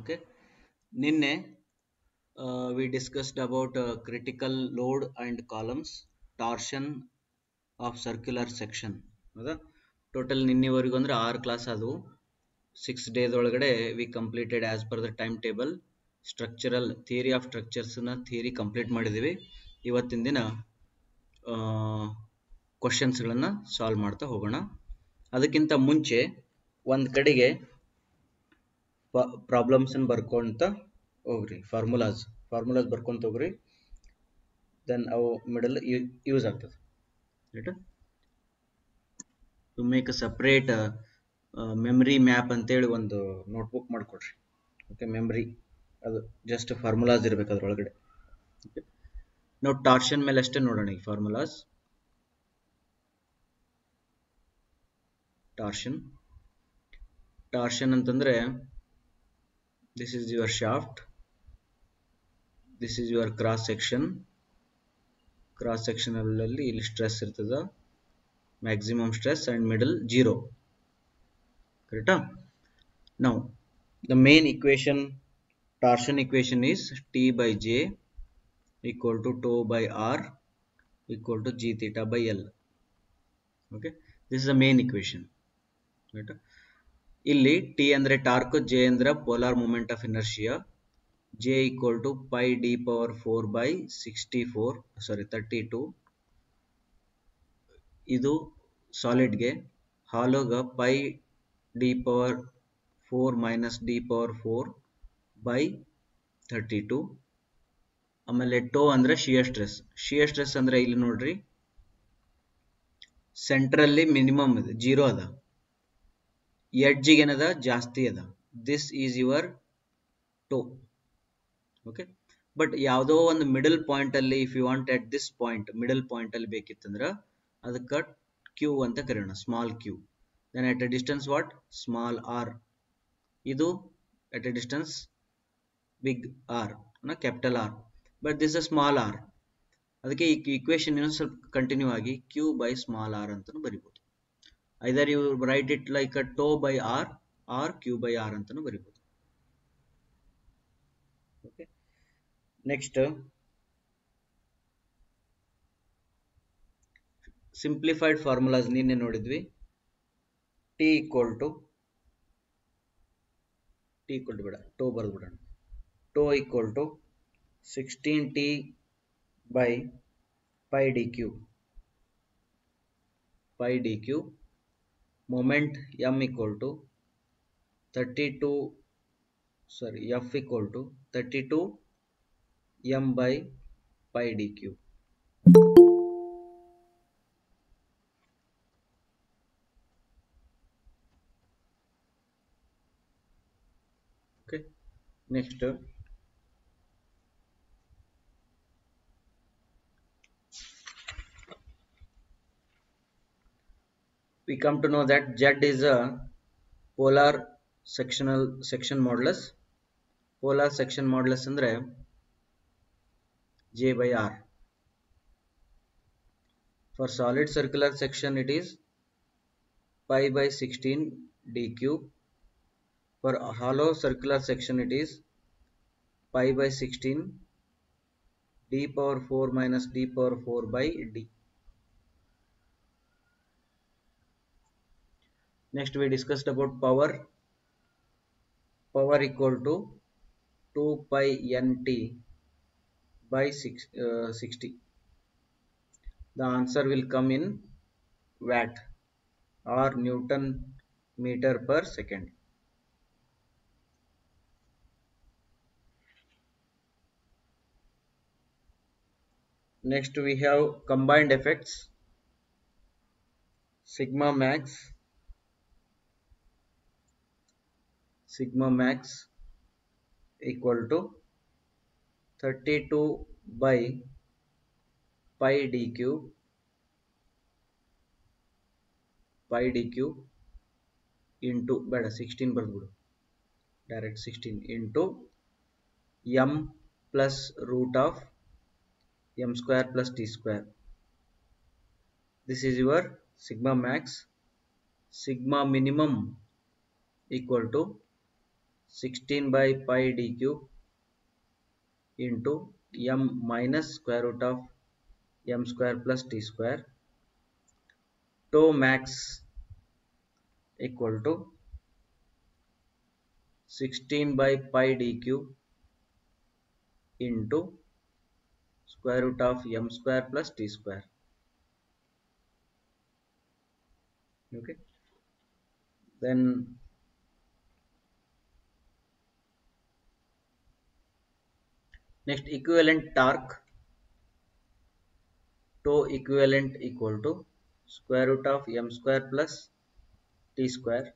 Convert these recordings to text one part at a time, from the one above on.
Okay ನಿನ್ನೆ we discussed about critical load and columns torsion of circular section ಹೌದಾ total ನಿನ್ನೆವರೆಗೂ ಅಂದರೆ ಆರು ಕ್ಲಾಸ್ ಅದು ಸಿಕ್ಸ್ ಡೇಸ್ ಒಳಗಡೆ we completed as per the time table structural theory of ಸ್ಟ್ರಕ್ಚರ್ಸ್ನ theory complete ಮಾಡಿದ್ದೀವಿ ಇವತ್ತಿನ ದಿನ ಕ್ವಶನ್ಸ್ಗಳನ್ನು ಸಾಲ್ವ್ ಮಾಡ್ತಾ ಹೋಗೋಣ ಅದಕ್ಕಿಂತ ಮುಂಚೆ ಒಂದು ಕಡೆಗೆ ಪ್ರಾಬ್ಲಮ್ಸ್ ಬರ್ಕೊಂತ ಹೋಗ್ರಿ ಫಾರ್ಮುಲಾಸ್ ಫಾರ್ಮುಲಾಸ್ ಬರ್ಕೊಂತ ಹೋಗ್ರಿ ದೆನ್ ಅವು ಮಿಡಲ್ ಯೂಸ್ ಆಗ್ತದೆ to make a separate memory map ಅಂತೇಳಿ ಒಂದು ನೋಟ್ಬುಕ್ ಮಾಡಿಕೊಡ್ರಿ ಓಕೆ ಮೆಮ್ರಿ ಅದು ಜಸ್ಟ್ ಫಾರ್ಮುಲಾಸ್ ಇರಬೇಕು ಅದರೊಳಗಡೆ ನಾವು ಟಾರ್ಷನ್ ಮೇಲೆ ಅಷ್ಟೇ ನೋಡೋಣ ಈ ಫಾರ್ಮುಲಾಸ್ ಟಾರ್ಷನ್ ಟಾರ್ಷನ್ ಅಂತಂದ್ರೆ this is your shaft this is your cross section cross ಸೆಕ್ಷನಲ್ಲಲ್ಲಿ ಇಲ್ಲಿ ಸ್ಟ್ರೆಸ್ ಇರ್ತದೆ maximum stress and middle zero ಕರೆಕ್ಟಾ ನಾವು the main equation torsion equation is T by J equal to tau by R equal to G theta by L okay this is the main equation ರೈಟಾ ಇಲ್ಲಿ T ಅಂದ್ರೆ torque J ಅಂದ್ರೆ polar moment of inertia J equal to pi D power four by sixty four sorry thirty two ಇದು ಸಾಲಿಡ್ಗೆ ಹಾಲೋಗ pi D power four minus D power four by thirty two ಆಮೇಲೆ tau ಅಂದ್ರೆ shear stress shear stress ಅಂದರೆ ಇಲ್ಲಿ ನೋಡ್ರಿ ಸೆಂಟ್ರಲ್ಲಿ minimum ಇದೆ zero ಅದ ಎಡ್ಜಿಗೆ ಏನದ ಜಾಸ್ತಿ ಅದ this is your tau okay but ಯಾವುದೋ ಒಂದು ಮಿಡಲ್ ಪಾಯಿಂಟ್ ಅಲ್ಲಿ if you want at this point middle point ಅಲ್ಲಿ ಬೇಕಿತ್ತಂದ್ರ ಅದಕ್ಕೆ ಕ್ಯೂ ಅಂತ ಕರೆಯೋಣ small Q then at a distance what small R ಇದು at a distance big R capital R but this a small R ಅದಕ್ಕೆ ಈ equation ಸ್ವಲ್ಪ continue ಆಗಿ ಕ್ಯೂ ಬೈ ಸ್ಮಾಲ್ ಆರ್ ಅಂತ ಬರಿಬೋದು either you write it like a tau by R R Q by R ಅಂತಾನು ಬರಿಬಹುದು next simplified formulas ನಿನ್ನೆ ನೋಡಿದ್ವಿ T equal to T equal to ಬೇಡ ಟೋ ಬಿಡ tau equal to sixteen T by pi D cube phi D cube moment m equal to 32 sorry f equal to 32 m by pi d cube okay next we come to know that Z is a polar sectional section modulus. Polar section modulus andre J by R. For solid circular section it is pi by 16 d cube. For hollow circular section it is pi by 16 d power 4 minus d power 4 by d. next we discussed about power power equal to 2 pi nt by six, uh, 60 the answer will come in watt or newton meter per second next we have combined effects sigma max sigma max equal to 32 by pi d cube pi d cube into better 16 balgudu direct 16 into m plus root of m square plus t square this is your sigma max sigma minimum equal to 16 by pi d cube into m minus square root of m square plus t square tau max equal to 16 by pi d cube into square root of m square plus t square okay then next equivalent torque tau equivalent equal to square root of m square plus t square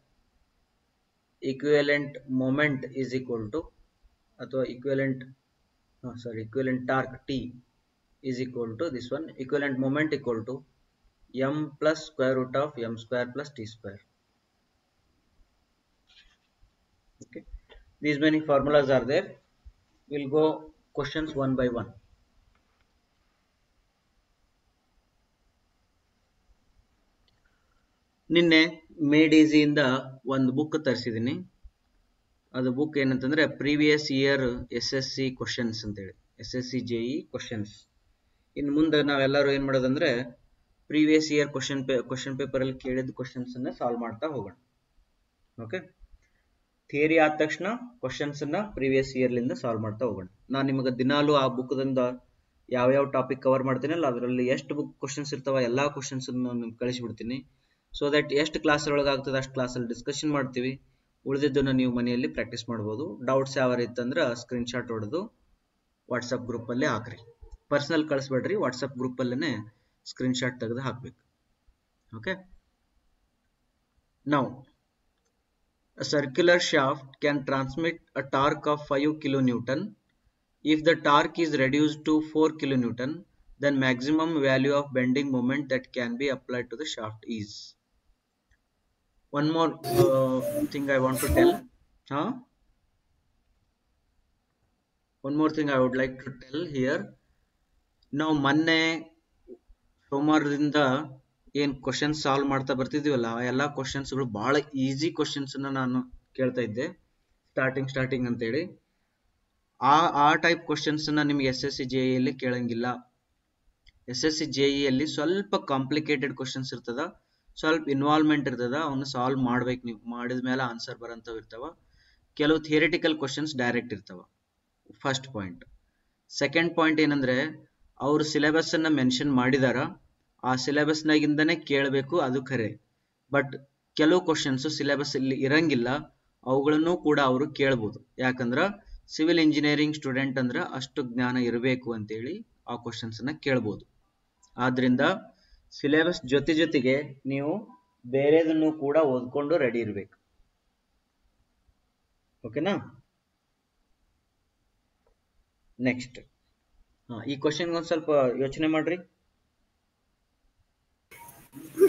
equivalent moment is equal to ಅಥವಾ equivalent no, sorry equivalent torque t is equal to this one equivalent moment equal to m plus square root of m square plus t square okay these many formulas are there we'll go questions one by one. ನಿನ್ನೆ made ಇಂದ ಒಂದು book ತರಿಸಿದ್ದೀನಿ ಅದು book ಏನಂತಂದ್ರೆ previous year S S C questions ಅಂತೇಳಿ S S C J questions ಇನ್ನು ಮುಂದೆ ನಾವೆಲ್ಲರೂ ಏನು ಮಾಡೋದಂದ್ರೆ ಪ್ರೀವಿಯಸ್ ಇಯರ್ ಕ್ವಶನ್ ಪೇ ಕ್ವಶನ್ ಪೇಪರಲ್ಲಿ ಕೇಳಿದ ಕ್ವಶನ್ಸನ್ನು ಸಾಲ್ವ್ ಮಾಡ್ತಾ ಹೋಗೋಣ ಓಕೆ ಥಿಯರಿ ಆದ ತಕ್ಷಣ ಅನ್ನ ಪ್ರೀವಿಯಸ್ ಇಯರ್ಲಿಂದ ಸಾಲ್ವ್ ಮಾಡ್ತಾ ಹೋಗೋಣ ನಾನು ನಿಮಗೆ ದಿನಾಲೂ ಆ ಬುಕ್ದಿಂದ ಯಾವ ಟಾಪಿಕ್ ಕವರ್ ಮಾಡ್ತೀನಲ್ಲ ಅದರಲ್ಲಿ ಎಷ್ಟು ಬುಕ್ ಕ್ವಶನ್ಸ್ ಇರ್ತಾವ ಎಲ್ಲ ಕ್ವಶನ್ಸನ್ನು ನಿಮ್ಗೆ ಕಳಿಸಿಬಿಡ್ತೀನಿ ಸೊ ದಟ್ ಎಷ್ಟು ಕ್ಲಾಸ್ ಒಳಗಾಗ್ತದೆ ಆಗ್ತದೆ ಅಷ್ಟು ಕ್ಲಾಸಲ್ಲಿ ಡಿಸ್ಕಷನ್ ಮಾಡ್ತೀವಿ ಉಳಿದಿದ್ದನ್ನು ನೀವು ಮನೆಯಲ್ಲಿ ಪ್ರಾಕ್ಟೀಸ್ ಮಾಡ್ಬೋದು ಡೌಟ್ಸ್ ಯಾವ ರೀತಿ ಅಂದ್ರೆ ಶಾಟ್ ಹೊಡೆದು ವಾಟ್ಸಪ್ ಗ್ರೂಪಲ್ಲೇ ಹಾಕ್ರಿ ಪರ್ಸ್ನಲ್ ಕಳಿಸ್ಬೇಡ್ರಿ ವಾಟ್ಸಪ್ ಗ್ರೂಪಲ್ಲೇ ಶಾಟ್ ತೆಗೆದು ಹಾಕ್ಬೇಕು ಓಕೆ ನಾವು A circular shaft can transmit a torque of 5 kilonewton. If the torque is reduced to 4 kilonewton, then maximum value of bending moment that can be applied to the shaft is. One more uh, thing I want to tell. Huh? One more thing I would like to tell here. ನಾವು ಮೊನ್ನೆ ಸೋಮವಾರದಿಂದ ಏನ್ question solve ಮಾಡ್ತಾ ಬರ್ತಿದ್ದೀವಲ್ಲ ಆ ಎಲ್ಲ ಕ್ವಶನ್ಸ್ಗಳು ಬಹಳ easy questions ನಾನು ಕೇಳ್ತಾ ಇದ್ದೆ ಸ್ಟಾರ್ಟಿಂಗ್ ಸ್ಟಾರ್ಟಿಂಗ್ ಅಂತೇಳಿ ಆ ಆ ಟೈಪ್ ನ ನಿಮ್ಗೆ ಎಸ್ ಎಸ್ ಸಿ ಜೆ ಇಯಲ್ಲಿ e ಕೇಳಂಗಿಲ್ಲ ಎಸ್ ಎಸ್ ಸಿ ಜೆ ಇಯಲ್ಲಿ e ಸ್ವಲ್ಪ ಕಾಂಪ್ಲಿಕೇಟೆಡ್ ಕ್ವಶನ್ಸ್ ಇರ್ತದ ಸ್ವಲ್ಪ ಇನ್ವಾಲ್ವ್ಮೆಂಟ್ ಇರ್ತದ ಅವನ್ನ ಸಾಲ್ವ್ ಮಾಡ್ಬೇಕು ನೀವು ಮಾಡಿದ ಮೇಲೆ ಆನ್ಸರ್ ಬರೋಂಥವು ಇರ್ತಾವ ಕೆಲವು ಥಿಯರಿಟಿಕಲ್ ಕ್ವಶನ್ಸ್ ಡೈರೆಕ್ಟ್ ಇರ್ತಾವ ಫಸ್ಟ್ ಪಾಯಿಂಟ್ ಸೆಕೆಂಡ್ ಪಾಯಿಂಟ್ ಏನಂದರೆ ಅವರು ಅನ್ನ ಮೆನ್ಷನ್ ಮಾಡಿದಾರ ಆ ಸಿಲೆಬಸ್ನಾಗಿಂದನೇ ಕೇಳಬೇಕು ಅದು ಖರೆ ಬಟ್ ಕೆಲವು ಕ್ವಶನ್ಸ್ ಸಿಲೆಬಸ್ ಇಲ್ಲಿ ಇರಂಗಿಲ್ಲ ಅವುಗಳನ್ನು ಕೂಡ ಅವರು ಕೇಳ್ಬೋದು ಯಾಕಂದ್ರ ಸಿವಿಲ್ ಇಂಜಿನಿಯರಿಂಗ್ ಸ್ಟೂಡೆಂಟ್ ಅಂದ್ರೆ ಅಷ್ಟು ಜ್ಞಾನ ಇರಬೇಕು ಅಂತೇಳಿ ಆ ಅನ್ನ ಕೇಳ್ಬೋದು ಆದ್ರಿಂದ ಸಿಲೆಬಸ್ ಜೊತೆ ಜೊತೆಗೆ ನೀವು ಬೇರೆದನ್ನು ಕೂಡ ಓದ್ಕೊಂಡು ರೆಡಿ ಇರಬೇಕು ಓಕೆನಾ ನೆಕ್ಸ್ಟ್ ಹಾ ಈ ಕ್ವಶನ್ಗೆ ಒಂದ್ ಸ್ವಲ್ಪ ಯೋಚನೆ ಮಾಡ್ರಿ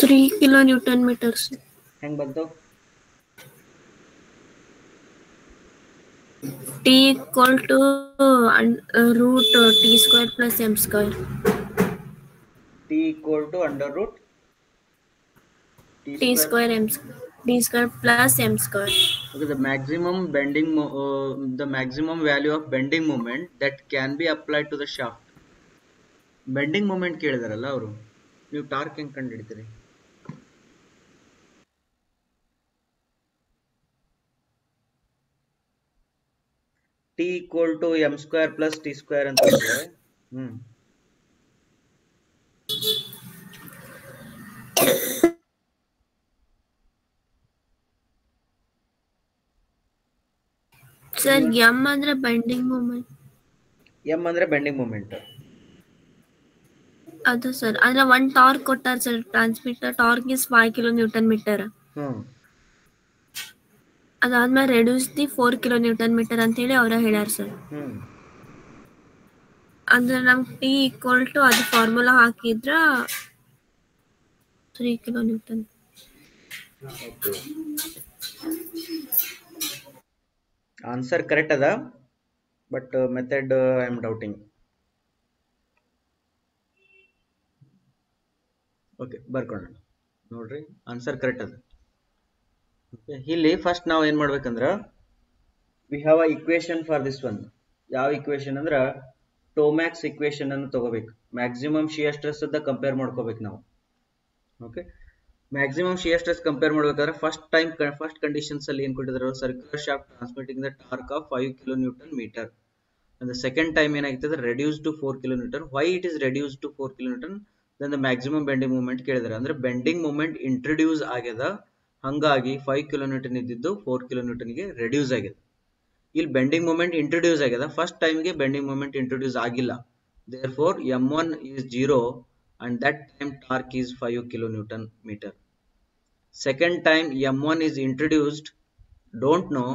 थ्री किलो न्यूटन मीटर से ಹೆಂಗ್ ಬಂತು T equal to root T square plus M square T equal to under root T square M T square plus M square okay the maximum bending mo uh, the maximum value of bending moment that can be applied to the shaft bending moment ಕೇಳಿದಾರಲ್ಲ ಅವರು ನೀವು torque ಹೆಂಗೆ ಕಂಡುಹಿಡಿತೀರಿ T equal to M square plus T square ಅಂತ ಹ್ಮ್ sir M ಅಂದ್ರೆ bending moment M ಅಂದ್ರೆ bending moment ಅದು sir ಅಂದ್ರೆ one torque ಕೊಟ್ಟಾರ sir transmitter torque is five kilo newton metre ಅದಾದ್ಮೇಲೆ reduce the four kilo newton metre ಅಂತ ಹೇಳಿ ಅವರ ಹೇಳ್ಯಾರ ಸರ್ ಅಂದ್ರೆ ನಮ್ ಟಿ ಈಕ್ವಲ್ ಟು ಅದು ಫಾರ್ಮುಲಾ ಹಾಕಿದ್ರ three kilo newton answer correct ಅದ but method I am doubting okay ಬರ್ಕೊಳ್ಳೋಣ ನೋಡ್ರಿ ಆನ್ಸರ್ ಕರೆಕ್ಟ್ ಅದ ಇಲ್ಲಿ ಫಸ್ಟ್ ನಾವು ಏನ್ ಮಾಡ್ಬೇಕಂದ್ರ we have a equation for this one ಯಾವ ಇಕ್ವೇಶನ್ ಅಂದ್ರೆ ಟೋಮ್ಯಾಕ್ಸ್ ಇಕ್ವೇಶನ್ ಅನ್ನು ತಗೋಬೇಕು ಮ್ಯಾಕ್ಸಿಮಮ್ ಶಿಯರ್ ಸ್ಟ್ರೆಸ್ ಅದ ಕಂಪೇರ್ ಮಾಡ್ಕೋಬೇಕು ನಾವು okay maximum shear stress compare ಮಾಡ್ಬೇಕಾದ್ರೆ ಫಸ್ಟ್ ಟೈಮ್ ಫಸ್ಟ್ ಕಂಡೀಷನ್ಸ್ ಅಲ್ಲಿ ಏನು ಕೊಟ್ಟಿದ್ರು circular shaft transmitting the torque of five kilo newton metre ಅಂದ್ರೆ ಸೆಕೆಂಡ್ ಟೈಮ್ ಏನಾಗ್ತದೆ reduce to four kilometre why it is reduce to four kilometre then the maximum bending moment ಕೇಳಿದ್ರೆ ಅಂದ್ರೆ bending moment introduce ಆಗ್ಯದ ಹಂಗಾಗಿ five kilometre ಇದ್ದಿದ್ದು four ಕಿಲೋಮೀಟರ್ಗೆ reduce ಆಗಿದೆ ಇಲ್ಲಿ ಬೆಂಡಿಂಗ್ ಮೂಮೆಂಟ್ ಇಂಟ್ರಡ್ಯೂಸ್ ಆಗ್ಯದ ಫಸ್ಟ್ ಟೈಮ್ಗೆ ಬೆಂಡಿಂಗ್ ಮೂಮೆಂಟ್ ಇಂಟ್ರೊಡ್ಯೂಸ್ ಆಗಿಲ್ಲ therefore M one is zero and that time torque is five newton metre second time M one is introduced don't know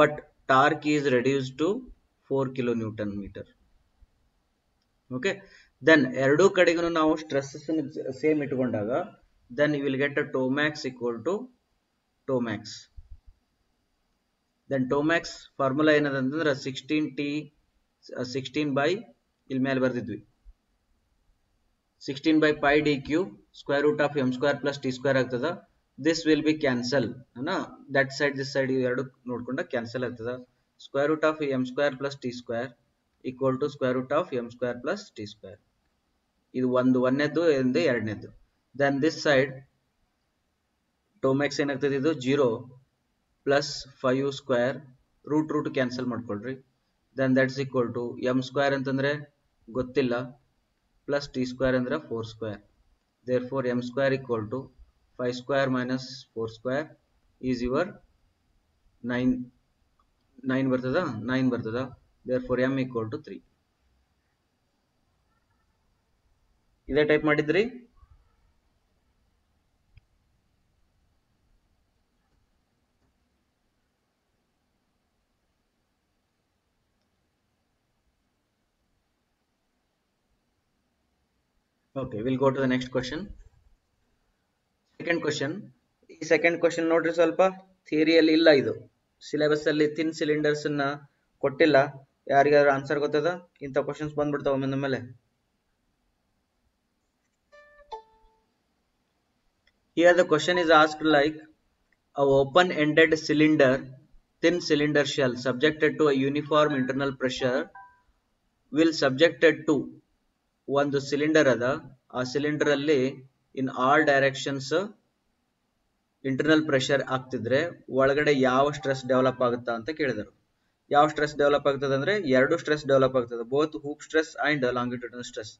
but torque is reduce to four kilo newton metre okay then ಎರಡೂ ಕಡೆಗೂ ನಾವು stress same ಇಟ್ಕೊಂಡಾಗ then you will get a max equal to max then tau max formula ಏನದ ಅಂತಂದ್ರೆ sixteen T sixteen by ಇಲ್ಲಿ ಮೇಲೆ ಬರ್ದಿದ್ವಿ sixteen by phi D cube square root of M square plus T square ಆಗ್ತದ this will be cancel that side this side ಎರಡು ನೋಡ್ಕೊಂಡ cancel ಆಗ್ತದ square root of M square plus T square equal to square root of M square plus T square ಇದು ಒಂದು ಒಂದನೇದ್ದು ಇಂದು ಎರಡನೇದ್ದು then this side to max ಏನಾಗ್ತದೆ ಇದು zero plus five square root root cancel ಮಾಡ್ಕೊಳ್ರಿ then that's equal to M square ಅಂತಂದ್ರೆ ಗೊತ್ತಿಲ್ಲ ಪ್ಲಸ್ ಟಿ ಸ್ಕ್ವೇರ್ ಅಂದ್ರೆ four square there four M square equal to five square minus four square is your nine nine ಬರ್ತದ nine ಬರ್ತದ there four M equal to three ಇದೇ type ಮಾಡಿದ್ರಿ okay will go to the next question second question ಈ second question ನೋಡ್ರಿ ಸ್ವಲ್ಪ ಥಿಯರಿಯಲ್ಲಿ ಇಲ್ಲ ಇದು syllabus ಅಲ್ಲಿ ತಿನ್ ಸಿಲಿಂಡರ್ಸ್ ಕೊಟ್ಟಿಲ್ಲ ಯಾರಿಗಾದ್ರೂ ಆನ್ಸರ್ ಗೊತ್ತದ ಇಂಥ ಕ್ವಶನ್ಸ್ ಬಂದ್ಬಿಡ್ತಾವ ಮೇಲೆ Here the question is asked like a open-ended cylinder, thin cylinder shell subjected to a uniform internal pressure will subjected to ಒಂದು ಸಿಲಿಂಡರ್ ಅದ ಆ ಸಿಲಿಂಡರ್ ಅಲ್ಲಿ in all directions internal pressure ಆಗ್ತಿದ್ರೆ ಒಳಗಡೆ ಯಾವ ಸ್ಟ್ರೆಸ್ ಡೆವಲಪ್ ಆಗುತ್ತಾ ಅಂತ ಕೇಳಿದರು ಯಾವ ಸ್ಟ್ರೆಸ್ ಡೆವಲಪ್ ಆಗ್ತದೆ ಅಂದ್ರೆ ಎರಡು ಸ್ಟ್ರೆಸ್ ಡೆವಲಪ್ ಆಗ್ತದೆ both hoop stress and longitudinal stress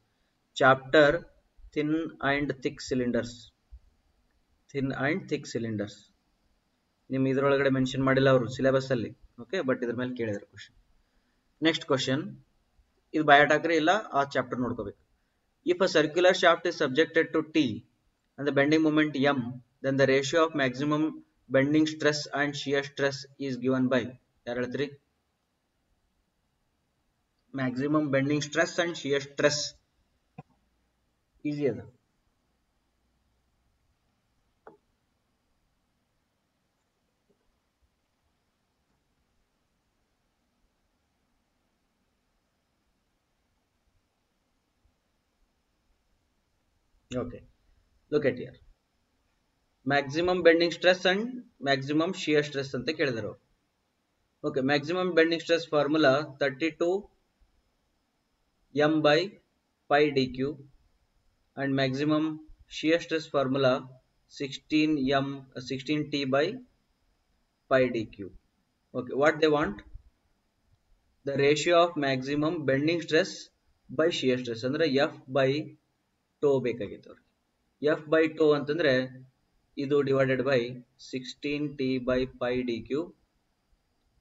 chapter thin and thick cylinders thin and thick cylinders ನಿಮ್ಮ ಇದರೊಳಗಡೆ ಮೆನ್ಷನ್ ಮಾಡಿಲ್ಲ ಅವರು ಸಿಲೆಬಸ್ಸಲ್ಲಿ ಓಕೆ ಬಟ್ ಇದ್ರ ಮೇಲೆ ಕೇಳಿದ್ರು ಕ್ವಶನ್ ನೆಕ್ಸ್ಟ್ ಕ್ವಶನ್ ಇದು ಬಯೋಟಾಕ್ರೆ ಇಲ್ಲ ಆ ಚಾಪ್ಟರ್ ನೋಡ್ಕೋಬೇಕು if a circular shaft is subjected to T ಅಂದ್ರೆ the bending moment M then the ratio of maximum bending stress and shear stress is given by ಯಾರು ಹೇಳ್ತೀರಿ maximum bending stress and shear stress easy ಅದ okay look at here maximum bending stress and maximum shear stress ಅಂತ ಕೇಳಿದರು okay maximum bending stress formula 32 m by pi dq and maximum shear stress formula 16 m 16 t by pi dq okay what they want the ratio of maximum bending stress by shear stress ಅಂದ್ರೆ f by tau ಬೇಕಾಗಿತ್ತು ಅವ್ರಿಗೆ F by tau ಅಂತಂದ್ರೆ ಇದು divided by sixteen T by phi D cube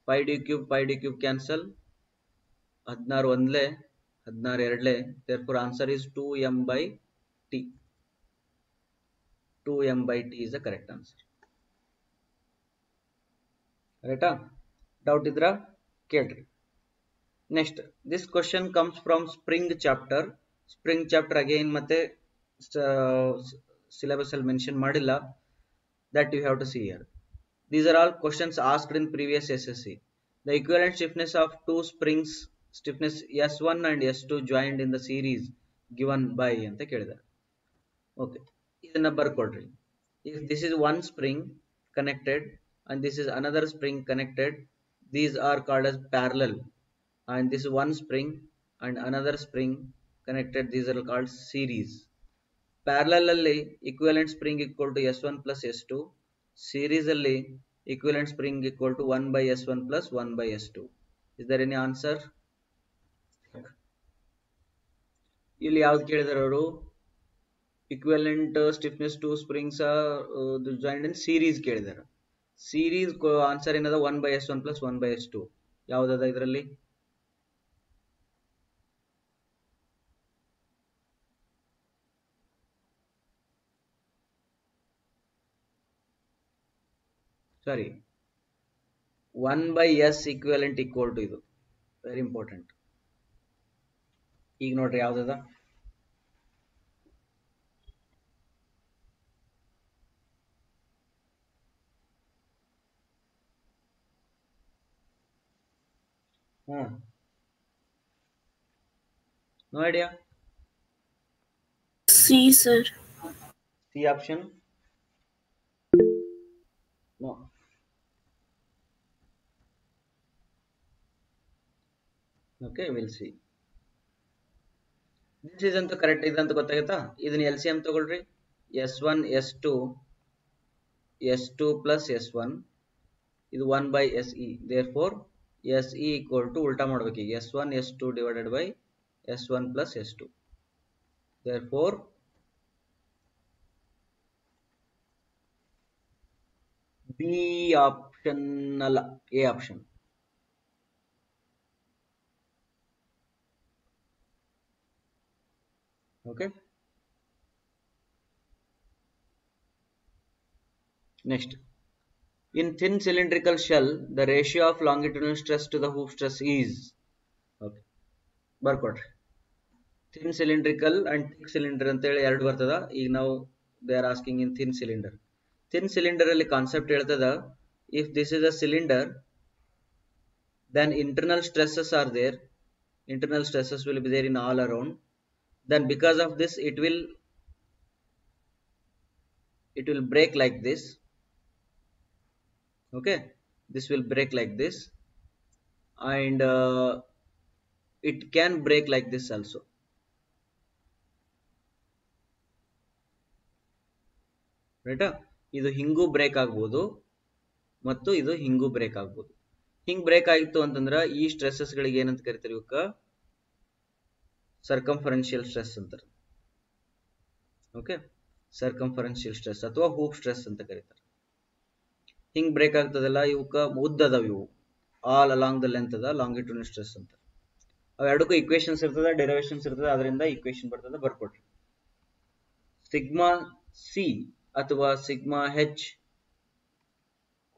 phi D cube phi D cube cancel ಹದಿನಾರು ಒಂದ್ಲೆ ಹದಿನಾರು ಎರಡ್ಲೆ four answer is two M by T two M by T is the correct answer ರೈಟಾ doubt ಇದ್ರ ಕೇಳ್ರಿ next this question comes from spring chapter spring chapter again ಮತ್ತೆ syllabus ಅಲ್ಲಿ mention ಮಾಡಿಲ್ಲ that you have to see year these are all questions asked in previous S S C the equivalent stiffness of two springs stiffness S one and S two joint in the series given by ಅಂತ ಕೇಳಿದ್ದಾರೆ okay ಇದನ್ನ ಬರ್ಕೊಡ್ರಿ if this is one spring connected and this is another spring connected these are called as parallel and this one spring and another spring connected these are called series ಅಲ್ಲಿ equivalent spring equal to S one plus S two series ಅಲ್ಲಿ equivalent spring equal to one by S one plus one by S two answer ಇಲ್ಲಿ ಯಾವ್ದು ಕೇಳಿದಾರೆ ಅವರು equivalent stiffness two springs joint in series ಕೇಳಿದಾರೆ series answer uh, ಏನದ one by S one plus one by S two ಯಾವ್ದದ ಇದರಲ್ಲಿ sorry one बैसलेंट equal to very important नोड्री ये हाँ नोडिया C sir C option no okay will see this ಅಂತ correct ಇದೆ ಅಂತ ಗೊತ್ತಾಗುತ್ತಾ ಇದನ್ನ ಎಲ್ ಸಿ ಎಂ ತಗೊಳ್ರಿ S one S two S two plus S one ಇದು one by S E therefore S E equal to ಉಲ್ಟಾ ಮಾಡ್ಬೇಕು ಈಗ S one S two divided by S one plus S two therefore B option ಅಲ್ಲ A option okay next in thin cylindrical shell the ratio of longitudinal stress to the hoop stress ಬರ್ಕೊಡ್ರಿ thin cylindrical and thick cylinder ಅಂತೇಳಿ ಎರಡು ಬರ್ತದ ಈಗ ನಾವು they are asking in thin cylinder thin cylinder ಅಲ್ಲಿ concept ಹೇಳ್ತದ if this is a cylinder then internal stresses are there internal stresses will be there in all around then because of this it will it will break like this okay this will break like this and uh, it can break like this also ರೈಟಾ ಇದು ಹಿಂಗೂ break ಆಗ್ಬೋದು ಮತ್ತು ಇದು ಹಿಂಗೂ break ಆಗ್ಬೋದು ಹಿಂಗ್ break ಆಗಿತ್ತು ಅಂತಂದ್ರ ಈ ಸ್ಟ್ರೆಸಸ್ ಗಳಿಗೆ ಏನಂತ ಕರಿತೀರಿ ಇವಕ್ಕ ಸರ್ಕಂಫರೆನ್ಷಿಯಲ್ ಸ್ಟ್ರೆಸ್ ಅಂತಾರೆ ಓಕೆ ಸರ್ಕಂಫರೆನ್ಷಿಯಲ್ ಸ್ಟ್ರೆಸ್ ಅಥವಾ ಹೂಪ್ ಸ್ಟ್ರೆಸ್ ಅಂತ ಕರೀತಾರೆ ಹಿಂಗ್ ಬ್ರೇಕ್ ಆಗ್ತದಲ್ಲ ಇವಕ್ಕ ಅದಾವ ಇವು ಆಲ್ ಅಲಾಂಗ್ ದ ಲೆಂತ್ ಅದ ಲಾಂಗಿಟ್ಯೂಡ್ ಸ್ಟ್ರೆಸ್ ಅಂತ ಅವೆರಡಕ್ಕೂ ಇಕ್ವೇಶನ್ಸ್ ಇರ್ತದೆ ಡೆರಿವೇಶನ್ಸ್ ಇರ್ತದೆ ಅದರಿಂದ ಇಕ್ವೇಶನ್ ಬರ್ತದೆ ಬರ್ಕೊಟ್ರಿ ಸಿಗ್ಮಾ ಸಿ ಅಥವಾ sigma h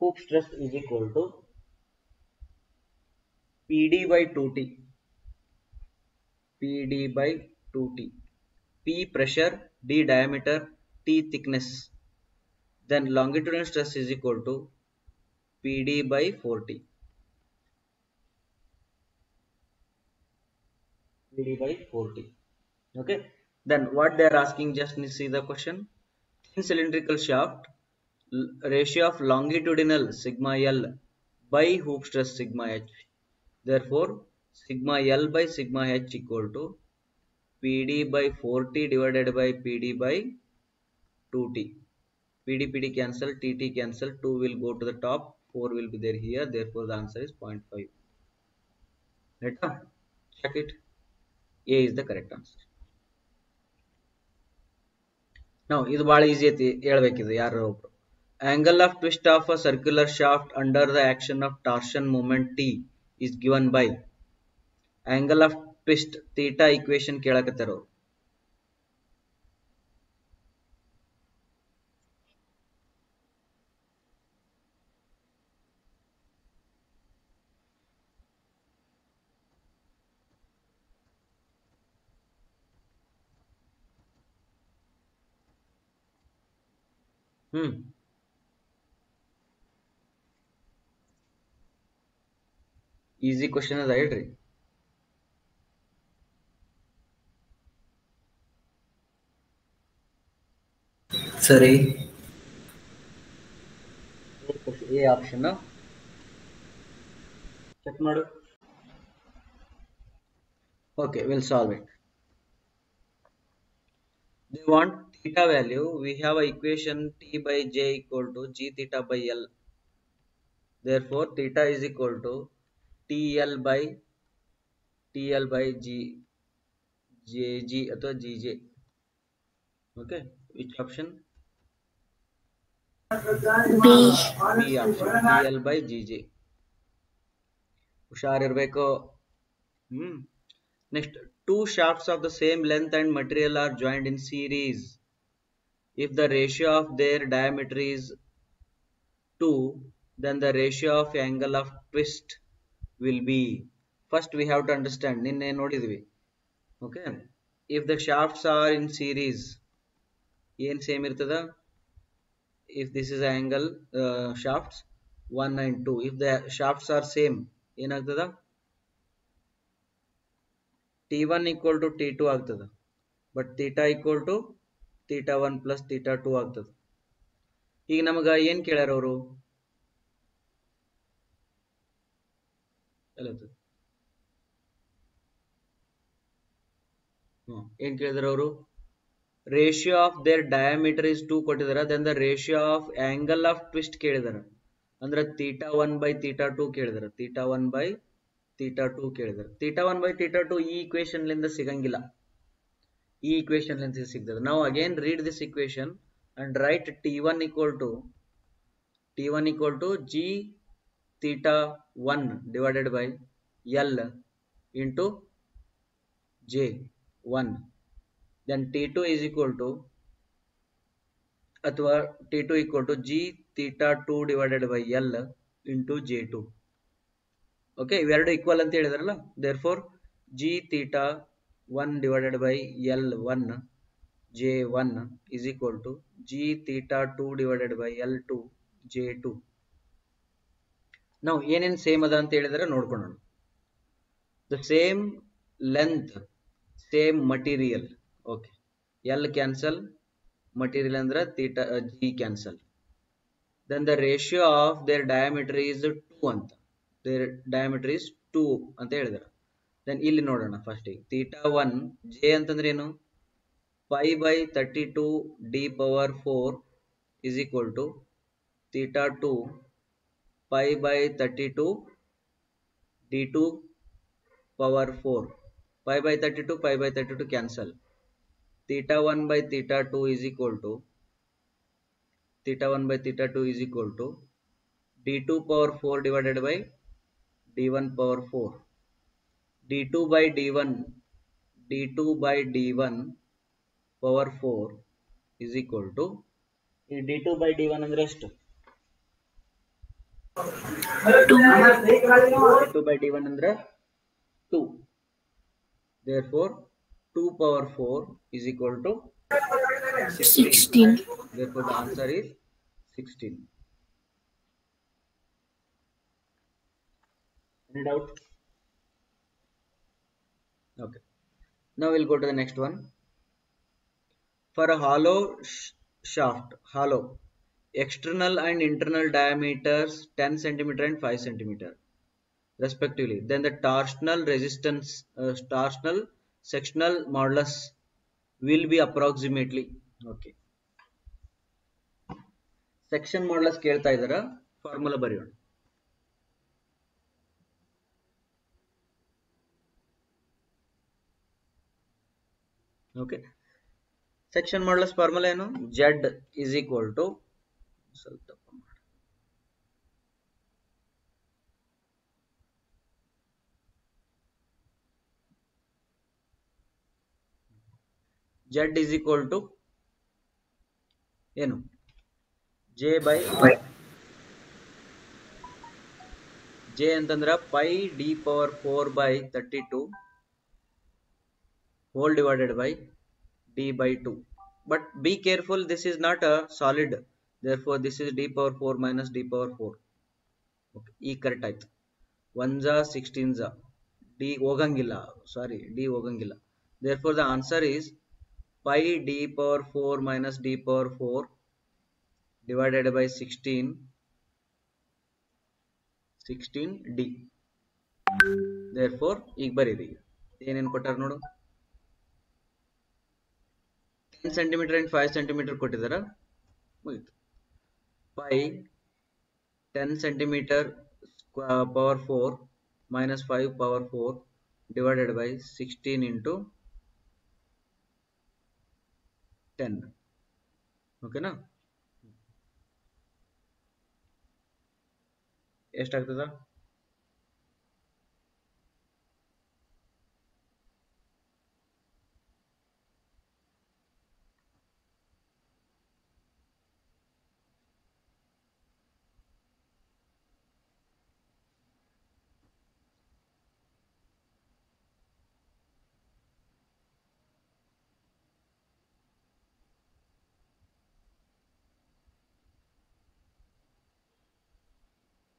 hoop stress is equal to p d by two t Pd by 2T. P pressure, D diameter, T thickness. Then longitudinal stress is equal to Pd by 4T. Pd by 4T. Okay. Then what they are asking, just see the question. Thin cylindrical shaft, ratio of longitudinal sigma L by hoop stress sigma H. Therefore, sigma L by sigma H equal to PD by 4T divided by PD by 2T. PD, PD cancel, TT cancel, 2 will go to the top, 4 will be there here, therefore the answer is 0.5. Right? check it. A is the correct answer. Now, ಇದು ಭಾಳ easy ಐತಿ ಹೇಳ್ಬೇಕಿದೆ ಯಾರು ಒಬ್ರು angle of a circular shaft under the action of action of t is given by angle of twist theta equation ಕೇಳಕತ್ತಾರ hmm easy question ಅದ ಹೇಳ್ರಿ ಸರಿ ಎ ಆಪ್ಷನ್ ಚೆಕ್ ಮಾಡು okay we'll solve it they want theta value we have a equation t by j equal to g theta by l therefore theta is equal to tl by tl by g jg ಅಥವಾ gj okay which option B option dl G gg ಹುಷಾರಿರ್ಬೇಕು hmm next two shafts of the same length and material are joint in series if the ratio of their diameter two then the ratio of angle of twist will be first we have to understand ನಿನ್ನೆ ನೋಡಿದ್ವಿ okay if the shafts are in series ಏನು same ಇರ್ತದ if this is angle uh, shafts 1 and 2 if the shafts are same in t1 equal to t2 agtada. but theta equal to theta 1 plus theta 2 agtada. ಈಗ ನಮಗ ಏನ್ ಕೇಳ್ಯಾರ ಅವರು ಏನ್ ಕೇಳಿದ್ರ ಅವರು ratio of their diameter is two ಕೊಟ್ಟಿದ್ದಾರೆ then the ratio of angle of twist ಕೇಳಿದಾರೆ ಅಂದ್ರೆ theta one by theta two ಕೇಳಿದಾರೆ theta one by theta two ಕೇಳಿದಾರೆ theta one by theta two ಈ ಇಕ್ವೇಶನ್ ಲಿಂದ ಸಿಗಂಗಿಲ್ಲ ಈ ಇಕ್ವೇಶನ್ ಲಿಂದ ಸಿಗ್ತದೆ ನಾವು again read this equation and write T one equal to T one equal to G theta one divided by L into J one then T2 is equal to ಅಥವಾ T two equal to G theta two divided by L into J two okay ಇವೆರಡು equal ಅಂತ ಹೇಳಿದ್ರಲ್ಲ therefore G theta one divided by L one J one is equal to G theta two divided by L two J two ನಾವು ಏನೇನು same ಅದ ಅಂತ ಹೇಳಿದ್ರೆ ನೋಡ್ಕೊಳ್ಳೋಣ the same length same material okay L cancel material ಅಂದ್ರೆ theta G cancel then the ratio of their diameter is two ಅಂತ their diameter is two ಅಂತ ಹೇಳಿದ್ರು ದೆನ್ ಇಲ್ಲಿ ನೋಡೋಣ ಫಸ್ಟಿಗೆ ತೀಟಾ ಒನ್ ಜೆ ಅಂತಂದ್ರೆ ಏನು pi by thirty two d power four is equal to theta two pi by thirty two d two power four pi by thirty two pi by thirty two cancel theta 1 by theta 2 is equal to theta 1 by theta 2 is equal to d2 power 4 divided by d1 power 4 d2 by d1 d2 by d1 power 4 is equal to d2 by d1 ಅಂದ್ರೆ rest 2 2 by d1 under 2 therefore 2 power 4 is equal to 16. 16. Therefore, the answer is 16. Any doubt? Okay. Now we'll go to the next one. For a hollow sh shaft, hollow, external and internal diameters 10 centimeter and 5 centimeter respectively. Then the torsional resistance, uh, torsional sectional modulus will be approximately okay section modulus ಕೇಳ್ತಾ idara formula ಬರೆಯೋಣ okay section modulus formula ಏನು z is equal to ಸ್ವಲ್ಪ Z is equal to ಏನು J by J ಅಂತಂದ್ರೆ pi d power four by thirty two whole divided by d by two but be careful this is not a solid therefore this is d power four minus d power four okay ಈ correct ಆಯ್ತು one ಜಾ sixteen ಜಾ D ಹೋಗಂಗಿಲ್ಲ sorry D ಹೋಗಂಗಿಲ್ಲ therefore the answer is pi d power four minus d power four divided by sixteen 16 d therefore ಈಗ ಬರೀರಿ ಏನೇನು ಕೊಟ್ಟಾರ ನೋಡು ten centimetre and five centimetre ಕೊಟ್ಟಿದ್ದಾರೆ ಮುಗಿತು ten centimetre power four minus five power four divided by sixteen into 10 okay ಎಷ್ಟಾಗ್ತದ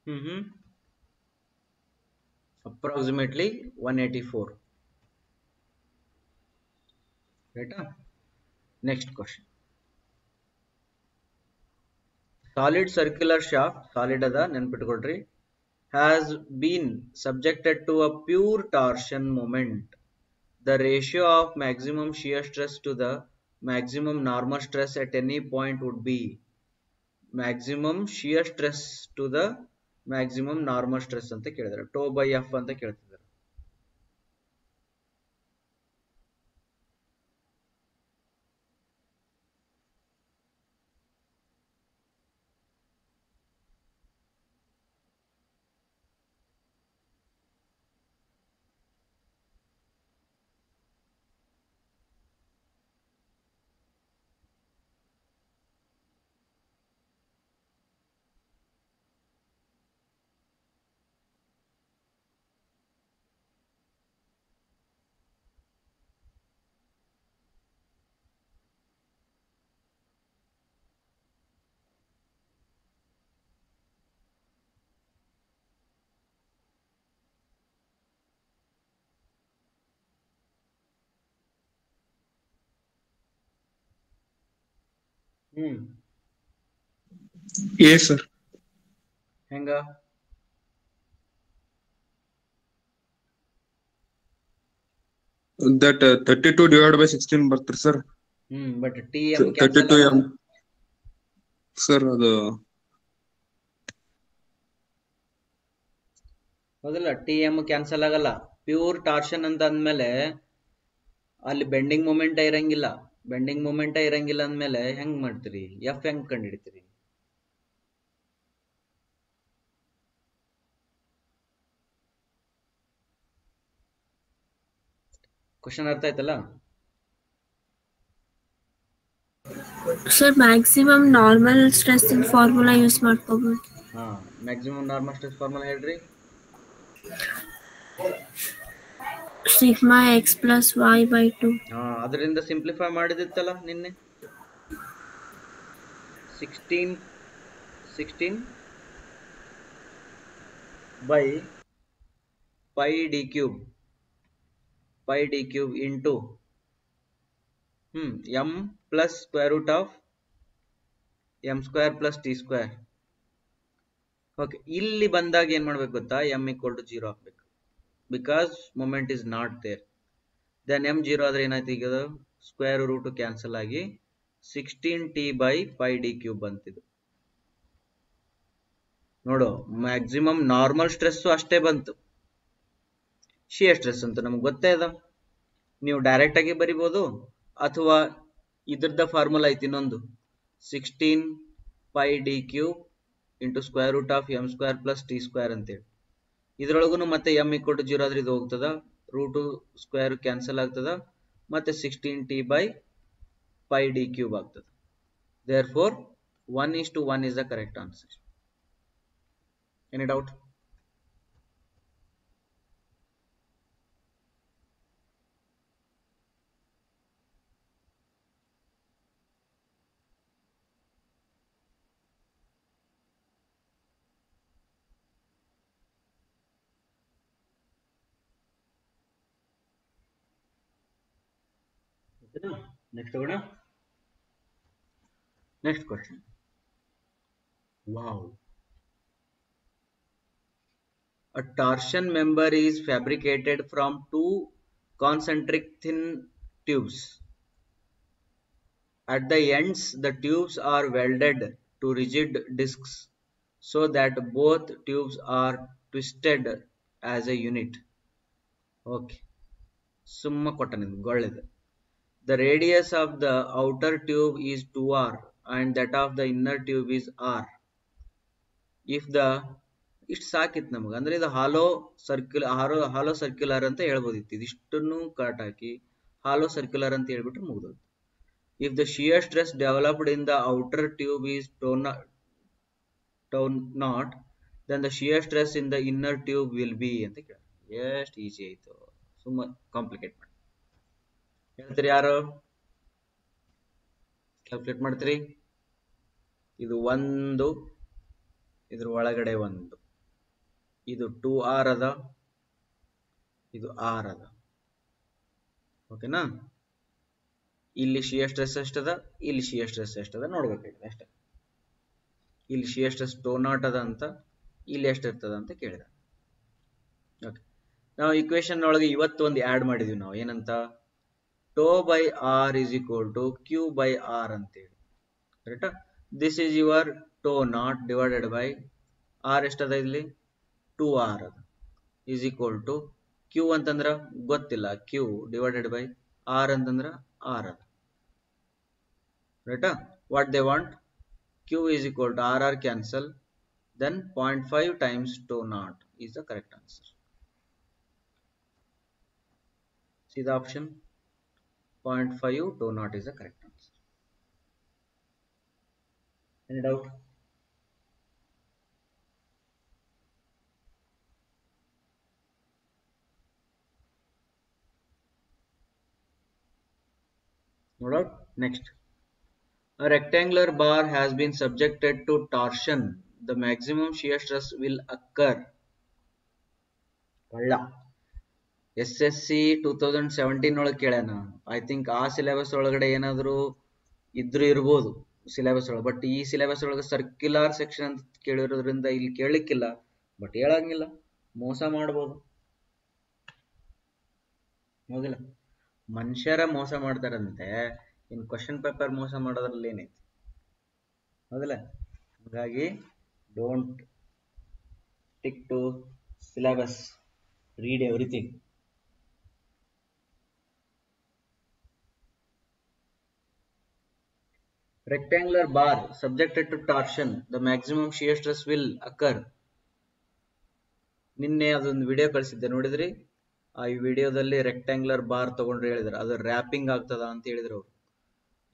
Mm -hmm. Approximately 184. Right? Next question. Solid circular shaft, solid as a has been subjected to a pure torsion moment. The ratio of maximum shear stress to the maximum normal stress at any point would be maximum shear stress to the maximum normal stress ಅಂತ ಕೇಳಿದ್ದಾರೆ tau by F ಅಂತ ಕೇಳ್ತಾರೆ ಎ sir ಹೆಂಗ that thirty two divide by sixteen ಬರ್ತೀರಿ sir hmm but T M thirty two sir ಅದು ಹೌದಲ್ಲ T M cancel ಆಗಲ್ಲ ಪ್ಯೂರ್ ಟಾರ್ಷನ್ ಅಂತ ಅಂದ್ಮೇಲೆ ಅಲ್ಲಿ ಬೆಂಡಿಂಗ್ ಮೂಮೆಂಟ್ ಇರಂಗಿಲ್ಲ ಬೆಂಡಿಂಗ್ ಮೂಮೆಂಟ ಇರಂಗಿಲ್ಲ ಅಂದಮೇಲೆ ಹೆಂಗ್ ಮಾಡ್ತೀರಿ ಎಫ್ ಹೆಂಗ್ ಕಂಡುಹಿಡಿತೀರಿ ಕ್ವಶನ್ ಅರ್ಥ ಆಯ್ತಲ್ಲ sir maximum normal stress formula use ಮಾಡ್ಕೋಬಹುದು ಹಾ ಮ್ಯಾಕ್ಸಿಮಮ್ ನಾರ್ಮಲ್ ಸ್ಟ್ರೆಸ್ ಫಾರ್ಮುಲಾ ಹೇಳ್ರಿ x plus y y 2 ah ಅದರಿಂದ ಸಿಂಪ್ಲಿಫೈ ಮಾಡಿದಿತ್ತಲ್ಲ ನಿನ್ನೆ 16 16 by pi d cube pi d cube into hmm M plus square root of m square plus T square okay ಇಲ್ಲಿ ಬಂದಾಗ ಏನ್ ಮಾಡ್ಬೇಕು ಗೊತ್ತಾ M equal to zero because moment is not there then M zero ಆದ್ರೆ ಏನಾಯ್ತು ಈಗ square root cancel ಆಗಿ sixteen T by pi d cube ಬಂತಿದು ನೋಡು ಮ್ಯಾಕ್ಸಿಮಮ್ ನಾರ್ಮಲ್ ಸ್ಟ್ರೆಸ್ ಅಷ್ಟೇ ಬಂತು ಶಿಯರ್ ಸ್ಟ್ರೆಸ್ ಅಂತ ನಮ್ಗೆ ಗೊತ್ತೇ ಅದ ನೀವು ಡೈರೆಕ್ಟ್ ಆಗಿ ಬರಿಬೋದು ಅಥವಾ ಇದ್ರದ ಫಾರ್ಮುಲಾ ಐತಿ ಇನ್ನೊಂದು sixteen pi d cube into square root of M square plus T square ಅಂತೇಳಿ ಇದ್ರೊಳಗೂ ಮತ್ತೆ ಎಮ್ ಈಕ್ವಲ್ ಟು ಜೀರೋ ಆದ್ರೆ ಇದು ಹೋಗ್ತದ ರೂಟು ಸ್ಕ್ವೇರ್ ಕ್ಯಾನ್ಸಲ್ ಆಗ್ತದ ಮತ್ತೆ sixteen T by five d cube ಆಗ್ತದೆ therefore one is to one is the correct answer any doubt next ತಗೋಣ next question wow A torsion member is fabricated from two concentric thin tubes. At the ends, the tubes are welded to rigid discs so that both tubes are twisted as a unit. Okay. ಸುಮ್ಮ ಕೊಟ್ಟ ನಿಮ್ಗೆ ಒಳ್ಳೇದು The radius of the outer tube is 2r and that of the inner tube is r. If the ಇಷ್ಟು ಸಾಕಿತ್ತು ನಮಗೆ ಅಂದ್ರೆ ಇದು hollow circular hollow hollow circular ಅಂತ ಹೇಳ್ಬೋದಿತ್ತು ಇದಿಷ್ಟನ್ನು ಕಟ್ ಹಾಕಿ ಹಾಲೋ ಸರ್ಕ್ಯುಲರ್ ಅಂತ ಹೇಳ್ಬಿಟ್ಟು ಮುಗ್ದೋದು if the shear stress developed in the outer tube is tau tau naught then the shear stress in the inner tube will be ಅಂತ ಕೇಳ ಎಷ್ಟು easy ಆಯ್ತು ಸುಮ್ಮ ಕಾಂಪ್ಲಿಕೇಟ್ ಮಾಡಿ ಹೇಳ್ತೀರಿ ಯಾರು ಕ್ಯಾಲ್ಕುಲೇಟ್ ಮಾಡ್ತೀರಿ ಇದು ಒಂದು ಇದ್ರ ಒಳಗಡೆ ಒಂದು ಇದು ಟೂ ಆರ್ ಅದ ಇದು ಆರ್ ಅದ ಓಕೆನಾ ಇಲ್ಲಿ ಶಿಯ ಸ್ಟ್ರೆಸ್ ಎಷ್ಟದ ಇಲ್ಲಿ ಶಿಯ ಸ್ಟ್ರೆಸ್ ಎಷ್ಟದ ನೋಡ್ಬೇಕಾಗಿದೆ ಅಷ್ಟೇ ಇಲ್ಲಿ ಶಿಯ ಸ್ಟ್ರೆಸ್ ಟೋ ನಾಟ್ ಅದ ಅಂತ ಇಲ್ಲಿ ಎಷ್ಟಿರ್ತದ ಅಂತ ಕೇಳಿದ ಓಕೆ ನಾವು ಇಕ್ವೇಶನ್ ಒಳಗೆ ಇವತ್ತು ಒಂದು ಆ್ಯಡ್ ಮಾಡಿದೀವಿ ನಾವು ಏನಂತ tau by R is equal to q by R ಅಂತೇಳಿ ಕರೆಕ್ಟಾ this is your tau naught divided by R ಎಷ್ಟದ ಇಲ್ಲಿ ಟೂ ಆರ್ ಅದ ಈಸ್ ಈಕ್ವಲ್ ಟು ಕ್ಯೂ ಅಂತಂದ್ರೆ ಗೊತ್ತಿಲ್ಲ ಕ್ಯೂ ಡಿವೈಡೆಡ್ ಬೈ ಆರ್ ಅಂತಂದ್ರೆ ಆರ್ ಅದ ರೈಟಾ what they want q is equal to R R cancel then point five times tau naught is the correct answer C the option Point 0.5 do not is the correct answer. Any doubt? No doubt? Next. A rectangular bar has been subjected to torsion. The maximum shear stress will occur. S S C two thousand seventeen ಒಳಗೆ ಕೇಳ್ಯಾನ I think ಆ syllabus ಒಳಗಡೆ ಏನಾದರೂ ಇದ್ರೂ ಇರ್ಬೋದು syllabus ಒಳಗೆ but ಈ syllabus ಒಳಗೆ ಸರ್ಕ್ಯುಲರ್ ಸೆಕ್ಷನ್ ಅಂತ ಕೇಳಿರೋದ್ರಿಂದ ಇಲ್ಲಿ ಕೇಳಲಿಕ್ಕಿಲ್ಲ ಬಟ್ ಹೇಳಂಗಿಲ್ಲ ಮೋಸ ಮಾಡ್ಬೋದು ಹೋಗಿಲ್ಲ ಮನುಷ್ಯರ ಮೋಸ ಮಾಡ್ತಾರಂತೆ ಇನ್ ಕ್ವಶನ್ ಪೇಪರ್ ಮೋಸ ಮಾಡೋದ್ರಲ್ಲಿ ಏನೈತಿ ಹೋಗಿಲ್ಲ ಹಾಗಾಗಿ don't tick to syllabus read everything rectangular bar subjected to torsion, the maximum shear stress will occur. ನಿನ್ನೆ ಅದೊಂದು ವಿಡಿಯೋ ಕಳಿಸಿದ್ದೆ ನೋಡಿದ್ರಿ ಆ ವಿಡಿಯೋದಲ್ಲಿ ರೆಕ್ಟ್ಯಾಂಗ್ಯುಲರ್ ಬಾರ್ ತಗೊಂಡ್ರೆ ಹೇಳಿದ್ರು ಅದು ರ್ಯಾಪಿಂಗ್ ಆಗ್ತದ ಅಂತ ಹೇಳಿದ್ರು ಅವರು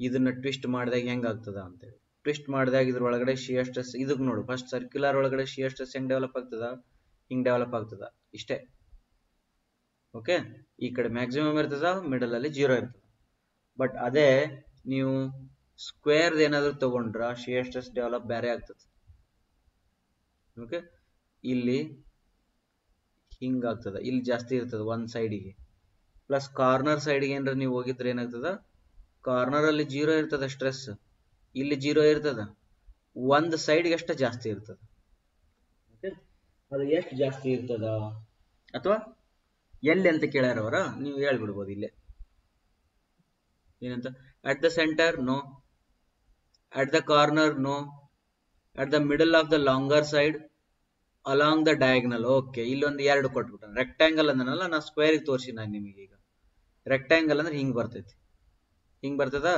ಇದನ್ನ ಟ್ವಿಸ್ಟ್ ಮಾಡಿದಾಗ ಹೆಂಗ್ ಅಂತ ಹೇಳಿ ಟ್ವಿಸ್ಟ್ ಮಾಡಿದಾಗ ಇದ್ರ ಒಳಗಡೆ ಶಿಯರ್ ಸ್ಟ್ರೆಸ್ ಇದಕ್ಕೆ ನೋಡು ಫಸ್ಟ್ ಸರ್ಕ್ಯುಲರ್ ಒಳಗಡೆ ಶಿಯರ್ ಸ್ಟ್ರೆಸ್ ಹೆಂಗ್ ಡೆವಲಪ್ ಆಗ್ತದ ಹಿಂಗ್ ಡೆವಲಪ್ ಆಗ್ತದ ಇಷ್ಟೇ ಓಕೆ ಈ ಕಡೆ ಮ್ಯಾಕ್ಸಿಮಮ್ ಇರ್ತದ ಮಿಡಲ್ ಅಲ್ಲಿ ಜೀರೋ ಇರ್ತದ ಬಟ್ ಅದೇ ನೀವು ಸ್ಕ್ವೇರ್ ಏನಾದ್ರು ತಗೊಂಡ್ರ ಶಿಯರ್ ಸ್ಟ್ರೆಸ್ ಡೆವಲಪ್ ಬೇರೆ ಆಗ್ತದೆ ಓಕೆ ಇಲ್ಲಿ ಹಿಂಗಾಗ್ತದೆ ಇಲ್ಲಿ ಜಾಸ್ತಿ ಇರ್ತದ ಒಂದು ಸೈಡಿಗೆ ಪ್ಲಸ್ ಕಾರ್ನರ್ ಸೈಡ್ಗೆ ಏನಾರ ನೀವು ಹೋಗಿದ್ರೆ ಏನಾಗ್ತದ ಅಲ್ಲಿ ಜೀರೋ ಇರ್ತದೆ ಸ್ಟ್ರೆಸ್ ಇಲ್ಲಿ ಜೀರೋ ಇರ್ತದ ಒಂದು ಸೈಡ್ಗೆ ಎಷ್ಟು ಜಾಸ್ತಿ ಇರ್ತದ ಅದು ಎಷ್ಟು ಜಾಸ್ತಿ ಇರ್ತದ ಅಥವಾ ಎಲ್ಲಿ ಅಂತ ಕೇಳ್ಯಾರವರ ನೀವು ಹೇಳ್ಬಿಡ್ಬೋದು ಇಲ್ಲಿ ಏನಂತ at the centre no At the corner no At the middle of the longer side along the diagonal okay ಇಲ್ಲೊಂದು ಎರಡು ಕೊಟ್ಬಿಟ್ಟು ರೆಕ್ಟ್ಯಾಂಗಲ್ ಅಂದನಲ್ಲ ನಾ ಸ್ಕ್ವೇರಿಗೆ ತೋರಿಸಿ ನಾನು ನಿಮಗೆ ಈಗ ರೆಕ್ಟ್ಯಾಂಗಲ್ ಅಂದ್ರೆ ಹಿಂಗೆ ಬರ್ತೈತಿ ಹಿಂಗೆ ಬರ್ತದ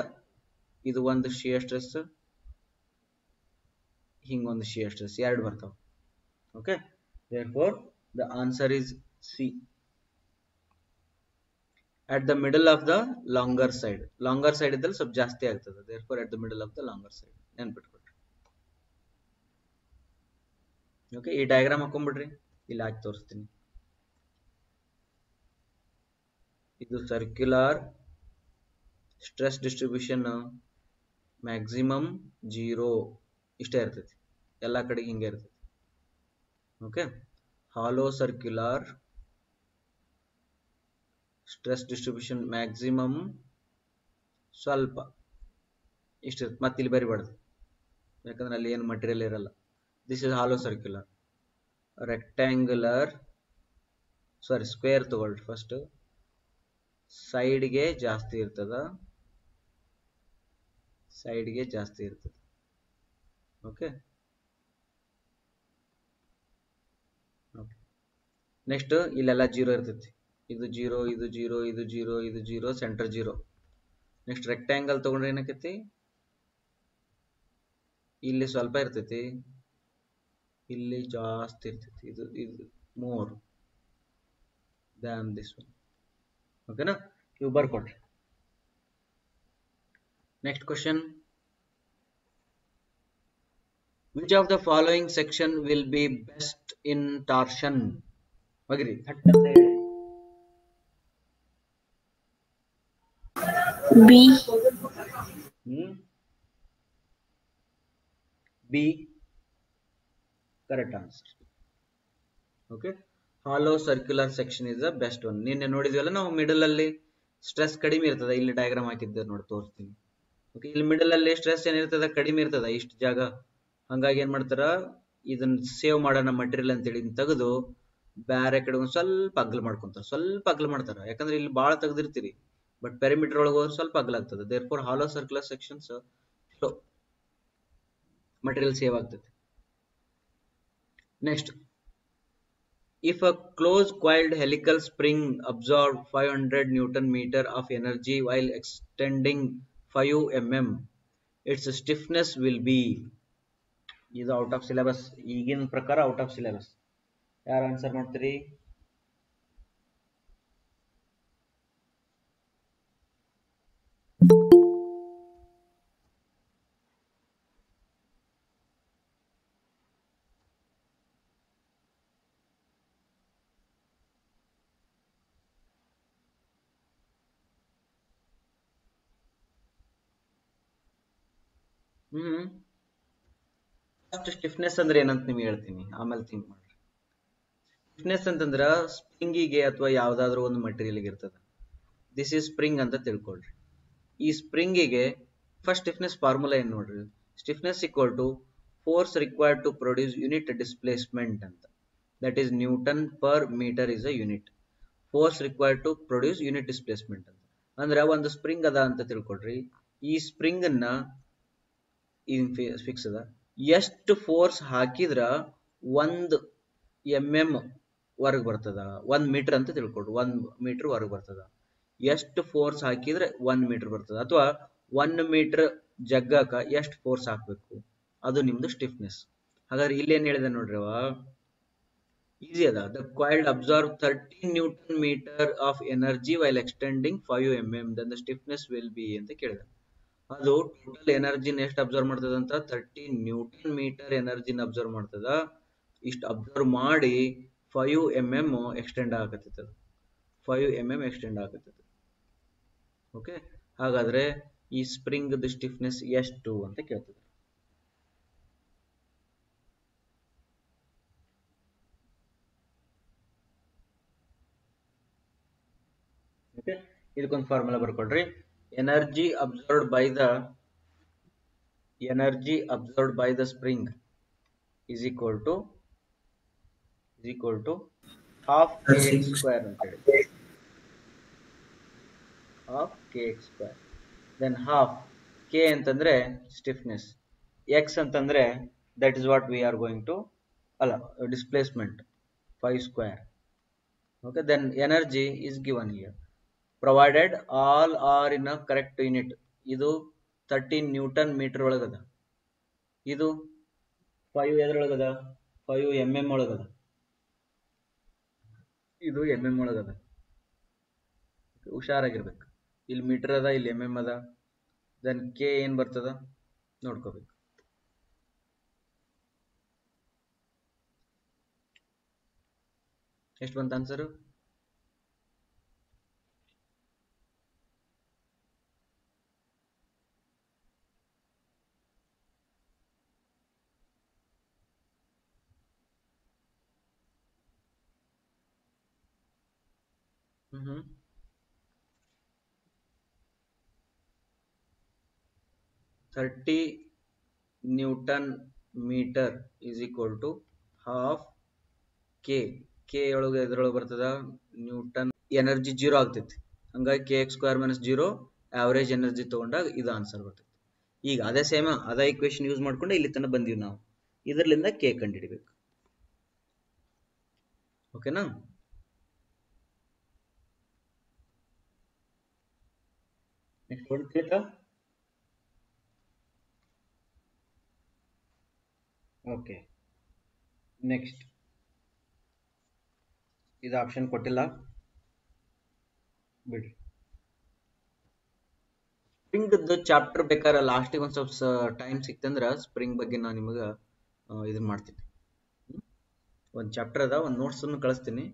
ಇದು ಒಂದು ಶಿಯರ್ ಸ್ಟ್ರೆಸ್ ಹಿಂಗೆ ಒಂದು ಶಿಯರ್ ಎರಡು ಬರ್ತಾವ okay therefore the answer is C at the middle of the longer side longer side ಇದ್ದಲ್ಲಿ ಸ್ವಲ್ಪ ಜಾಸ್ತಿ ಆಗ್ತದೆ therefore at the middle of the longer side ನೆನ್ಪಿಟ್ಕೊಟ್ರಿ okay ಈ ಡಯಾಗ್ರಾಮ್ ಹಾಕೊಂಡ್ಬಿಡ್ರಿ ಇಲ್ಲಿ ಹಾಕಿ ತೋರಿಸ್ತೀನಿ ಇದು circular stress distribution maximum zero ಇಷ್ಟೇ ಇರ್ತೈತಿ ಎಲ್ಲ ಕಡೆಗೆ ಹಿಂಗೆ ಇರ್ತೈತಿ okay hollow circular stress distribution maximum ಸ್ವಲ್ಪ ಇಷ್ಟಿರುತ್ತೆ ಮತ್ತೆ ಇಲ್ಲಿ ಬರಿಬಾರ್ದು ಯಾಕಂದ್ರೆ ಅಲ್ಲಿ ಏನು ಮಟೀರಿಯಲ್ ಇರಲ್ಲ this is hollow circular rectangular sorry square ತಗೊಳ್ರಿ ಫಸ್ಟ್ ಸೈಡ್ಗೆ ಜಾಸ್ತಿ ಇರ್ತದ ಸೈಡ್ಗೆ ಜಾಸ್ತಿ ಇರ್ತದೆ ಓಕೆ ನೆಕ್ಸ್ಟ್ ಇಲ್ಲೆಲ್ಲ ಜೀರೋ ಇರ್ತೈತಿ ಇದು ಜೀರೋ ಇದು ಜೀರೋ ಇದು ಜೀರೋ ಇದು zero centre zero next rectangle ತಗೊಂಡ್ರೆ ಏನಾಕೈತಿ ಇಲ್ಲಿ ಸ್ವಲ್ಪ ಇರ್ತೈತಿ ಇಲ್ಲಿ ಜಾಸ್ತಿ ಇರ್ತೈತಿ ಇದು ಇದು ಮೋರ್ ದ್ಯಾನ್ ದಿಸ್ ಒನ್ ಓಕೆನಾ ಇವು ಬರ್ಕೊಡ್ರಿ next question which of the following section will be best in torsion ಹೋಗಿರಿ B. Hmm? B. Correct answer. Okay. Hollow circular section is the best one ನಿನ್ನೆ ನೋಡಿದ್ವಲ್ಲ ನಾವು ಮಿಡಲ್ ಅಲ್ಲಿ ಸ್ಟ್ರೆಸ್ ಕಡಿಮೆ ಇರ್ತದೆ ಇಲ್ಲಿ ಡಯಾಗ್ರಾಮ್ ಹಾಕಿದ್ದೆ ನೋಡಿ ತೋರಿಸ್ತೀನಿ ಓಕೆ ಇಲ್ಲಿ ಮಿಡಲ್ ಅಲ್ಲಿ ಸ್ಟ್ರೆಸ್ ಏನಿರ್ತದ ಕಡಿಮೆ ಇರ್ತದ ಇಷ್ಟು ಜಾಗ ಹಂಗಾಗಿ ಏನ್ ಮಾಡ್ತಾರ ಇದನ್ನ ಸೇವ್ ಮಾಡೋಣ ಮಟೀರಿಯಲ್ ಅಂತೇಳಿ ತೆಗೆದು ಬ್ಯಾರೆ ಕಡೆ ಒಂದು ಸ್ವಲ್ಪ ಅಗ್ಲ ಮಾಡ್ಕೊಂತಾರ ಸ್ವಲ್ಪ ಅಗ್ಲ ಮಾಡ್ತಾರ ಯಾಕಂದ್ರೆ ಇಲ್ಲಿ ಬಾಳ ತೆಗ್ದಿರ್ತೀರಿ ಬಟ್ ಪೆರಿಮೀಟರ್ ಒಳಗೆ ಹೋದ್ರೆ ಸ್ವಲ್ಪ ಅಗ್ಲ ಆಗ್ತದೆ therefore hollow circular section material save ಆಗ್ತದೆ next if a close coiled helical spring absorb five hundred newton metre of energy while extending five m m its stiffness will be ಇದು out of syllabus ಈಗಿನ ಪ್ರಕಾರ out of syllabus ಯಾರು answer ಮಾಡ್ತೀರಿ hmm first stiffness ಅಂದ್ರೆ ಏನಂತ ನಿಮ್ಗೆ ಹೇಳ್ತೀನಿ ಆಮೇಲೆ ಥಿಂಕ್ ಮಾಡ್ರಿ ಸ್ಟಿಫ್ನೆಸ್ ಅಂತಂದ್ರ ಸ್ಪ್ರಿಂಗಿಗೆ ಅಥವಾ ಯಾವ್ದಾದ್ರು ಒಂದು ಮಟೀರಿಯಲ್ಗೆ ಇರ್ತದೆ ದಿಸ್ ಈಸ್ ಸ್ಪ್ರಿಂಗ್ ಅಂತ ತಿಳ್ಕೊಳ್ರಿ ಈ ಸ್ಪ್ರಿಂಗಿಗೆ ಫಸ್ಟ್ ಸ್ಟಿಫ್ನೆಸ್ ಫಾರ್ಮುಲಾ ಏನು ನೋಡ್ರಿ stiffness equal to force required to produce unit displacement ಅಂತ that is newton per metre is a unit force required to produce unit displacement ಅಂತ ಅಂದ್ರೆ ಒಂದು ಸ್ಪ್ರಿಂಗ್ ಅದ ಅಂತ ತಿಳ್ಕೊಳ್ರಿ ಈ ಸ್ಪ್ರಿಂಗ್ ಅನ್ನ ಫಿಕ್ಸ್ ಅದ ಎಷ್ಟು ಫೋರ್ಸ್ ಹಾಕಿದ್ರ ಒಂದು ಎಮ್ ಎಮ್ ವರ್ಗ ಬರ್ತದ ಒಂದ್ ಮೀಟರ್ ಅಂತ ತಿಳ್ಕೊಡ್ ಒಂದ್ ಮೀಟರ್ ವರ್ಗ ಬರ್ತದ ಎಷ್ಟು ಫೋರ್ಸ್ ಹಾಕಿದ್ರೆ ಒಂದ್ ಮೀಟರ್ ಬರ್ತದ ಅಥವಾ ಒಂದ್ ಮೀಟರ್ ಜಗ್ಗಕ ಎಷ್ಟು ಫೋರ್ಸ್ ಹಾಕಬೇಕು ಅದು ನಿಮ್ದು ಸ್ಟಿಫ್ನೆಸ್ ಹಾಗಾದ್ರೆ ಇಲ್ಲಿ ಏನ್ ಹೇಳಿದೆ ನೋಡ್ರಿ ಈಸಿ ಅದ the absorb thirty newton metre of energy while extending five M M then the stiffness will be ಅಂತ ಕೇಳಿದೆ ಅದು ಟೋಟಲ್ ಎನರ್ಜಿನ ಎಷ್ಟು ಅಬ್ಸರ್ವ್ ಮಾಡ್ತದ ಅಂತ ಥರ್ಟಿ ನ್ಯೂಟನ್ ಮೀಟರ್ ಎನರ್ಜಿನ ಅಬ್ಸರ್ವ್ ಮಾಡ್ತದ ಇಷ್ಟು ಅಬ್ಸರ್ವ್ ಮಾಡಿ ಫೈವ್ ಎಮ್ ಎಮ್ ಎಕ್ಸ್ಟೆಂಡ್ ಆಗತ್ತದ ಫೈವ್ ಎಮ್ ಎಮ್ ಎಕ್ಸ್ಟೆಂಡ್ ಆಗತ್ತದ ಓಕೆ ಹಾಗಾದ್ರೆ ಈ ಸ್ಪ್ರಿಂಗ್ ಸ್ಟಿಫ್ನೆಸ್ ಎಷ್ಟು ಅಂತ ಕೇಳ್ತದೆ ಇದಕ್ಕೊಂದು ಫಾರ್ಮುಲಾ ಬರ್ಕೊಳ್ರಿ energy absorbed by the energy absorbed by the spring is equal to is equal to half kx square ಅಂತ ಹೇಳಿ half kx square then half k ಅಂತಂದ್ರೆ stiffness x ಅಂತಂದ್ರೆ that is what we are going to ಅಲ್ಲ displacement 5 square okay then energy is given here provided all are in correct unit ಇದು thirteen newton metre ಒಳಗದ ಇದು five ಎದ್ರೊಳಗದ five M m ಒಳಗದ ಇದು m m ಒಳಗದ ಹುಷಾರಾಗಿರ್ಬೇಕು ಇಲ್ಲಿ metre ಅದ ಇಲ್ಲಿ ಎಮ್ ಎಮ್ ಅದ ದನ್ ಕೆ ಏನು ಬರ್ತದ ನೋಡ್ಕೋಬೇಕು ಎಷ್ಟು ಬಂತ answer thirty newton metre meter is to to half k k ಒಳಗೆ ಎದ್ರೊಳಗೆ ಬರ್ತದ ನ್ಯೂಟನ್ ಎನರ್ಜಿ ಜೀರೋ ಆಗ್ತೈತಿ ಹಂಗಾಗಿ k x square minus zero average energy ತಗೊಂಡಾಗ ಇದು ಆನ್ಸರ್ ಬರ್ತೈತಿ ಈಗ ಅದೇ ಸೇಮ್ ಅದೇ ಇಕ್ವೇಶನ್ ಯೂಸ್ ಮಾಡ್ಕೊಂಡು ಇಲ್ಲಿ ತನಕ ಬಂದೀವಿ ನಾವು ಇದರಿಂದ ಕೆ ಕಂಡುಹಿಡಿಬೇಕು ಓಕೆನಾ Import data. Okay. Next. ಇದು ಆಪ್ಷನ್ ಕೊಟ್ಟಿಲ್ಲ ಬಿಡಿ ಸ್ಪ್ರಿಂಗ್ದು ಚಾಪ್ಟರ್ ಬೇಕಾದ್ರೆ ಲಾಸ್ಟಿಗೆ ಒಂದು ಸ್ವಲ್ಪ ಟೈಮ್ ಸಿಕ್ತಂದ್ರೆ ಸ್ಪ್ರಿಂಗ್ ಬಗ್ಗೆ ನಾನು ನಿಮಗೆ ಇದನ್ನ ಮಾಡ್ತೀನಿ ಒಂದು ಚಾಪ್ಟರ್ ಅದ ಒಂದು ನೋಟ್ಸನ್ನು ಕಳಿಸ್ತೀನಿ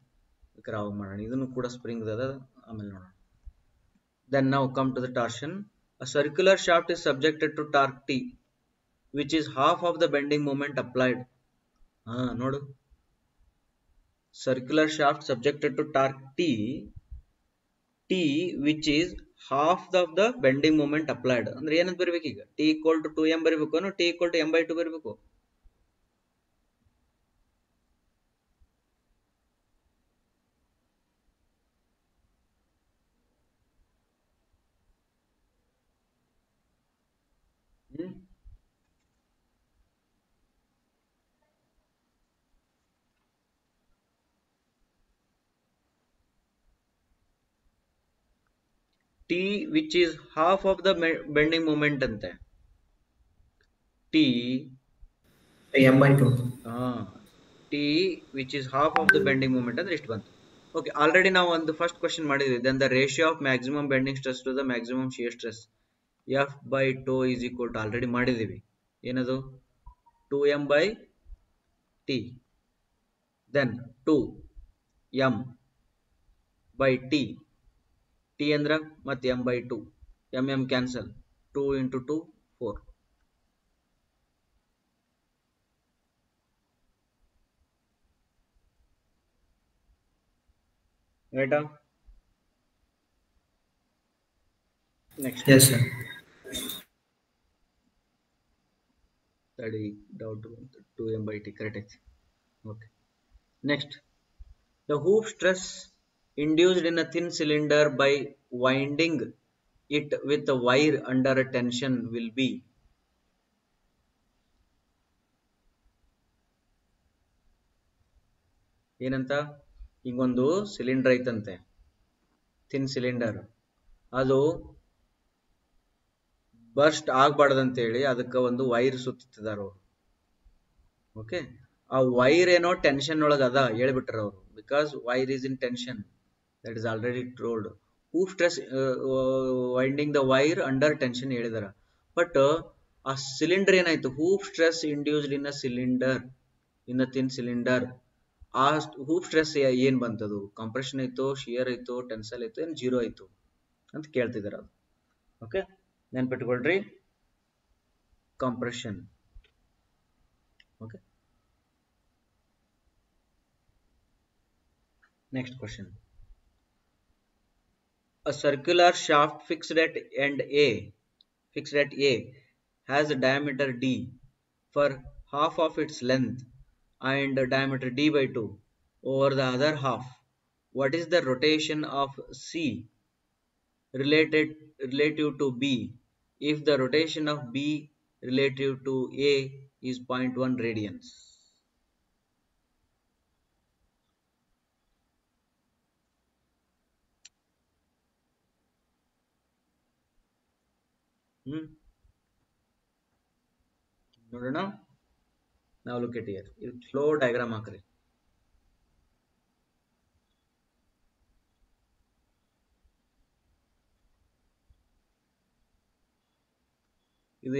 ಬೇಕಾದ್ರೆ ಅವಾಗ ಮಾಡೋಣ ಇದನ್ನು ಕೂಡ ಸ್ಪ್ರಿಂಗ್ ಅದ ಆಮೇಲೆ ನೋಡೋಣ Then now come to the torsion. A circular shaft is subjected to torque T which is half of the bending moment applied. Ah, note. Circular shaft subjected to torque T T which is half of the bending moment applied. andre ಏನಂತ ಬರಬೇಕು ಈಗ T equal to to M ಬರಬೇಕು T equal to M by two T which is half of the bending moment ಅಂತೆ T m by 2 ಹಾ T which is half of the bending moment ಅಂದ್ರೆ ಇಷ್ಟು ಬಂತು okay already ನಾವು ಒಂದು first question ಮಾಡಿದ್ವಿ then the ratio of maximum bending stress to the maximum shear stress F by two is equal to already ಮಾಡಿದ್ದೀವಿ ಏನದು two M by T then two M by T T ಅಂದ್ರೆ ಮತ್ತು M by two M M cancel two into two four right on next yes sir study doubt 2m by t correct okay next the hoop stress induced in a thin cylinder by winding it with a wire under a tension will be ಏನಂತ ಈಗೊಂದು cylinder ಐತಂತೆ thin cylinder ಅದು burst ಹೇಳಿ ಅದಕ್ಕೆ ಒಂದು wire ಸುತ್ತಿದ್ದಾರೆ ಅವರು ಓಕೆ ಆ ವೈರ್ ಏನೋ ಟೆನ್ಷನ್ ಒಳಗೆ ಅದ ಹೇಳ್ಬಿಟ್ರ ಅವರು because wire is in tension that is already trolled hoop stress winding the wire under tension ಹೇಳಿದಾರೆ ಹೇಳಿದಾರ ಬಟ್ uh, ಆ ಸಿಲಿಂಡರ್ ಏನಾಯ್ತು hoop stress induced in a cylinder in a thin cylinder ಆ ಹೂ ಸ್ಟ್ರೆಸ್ ಏನ್ ಬಂತದು compression ಆಯ್ತು shear ಆಯ್ತು ಟೆನ್ಸಲ್ ಆಯ್ತು ಏನ್ ಜೀರೋ ಆಯ್ತು ಅಂತ ಕೇಳ್ತಿದಾರೆ ಅದು okay ನೆನ್ಪಿಟ್ಕೊಳ್ರಿ compression okay next question a circular shaft fixed at end A, fixed at A, has a diameter D for half of its length and a diameter D by 2 over the other half. What is the rotation of C related relative to B if the rotation of B relative to A is 0.1 radians? Diagram ಹಾಕ್ರಿ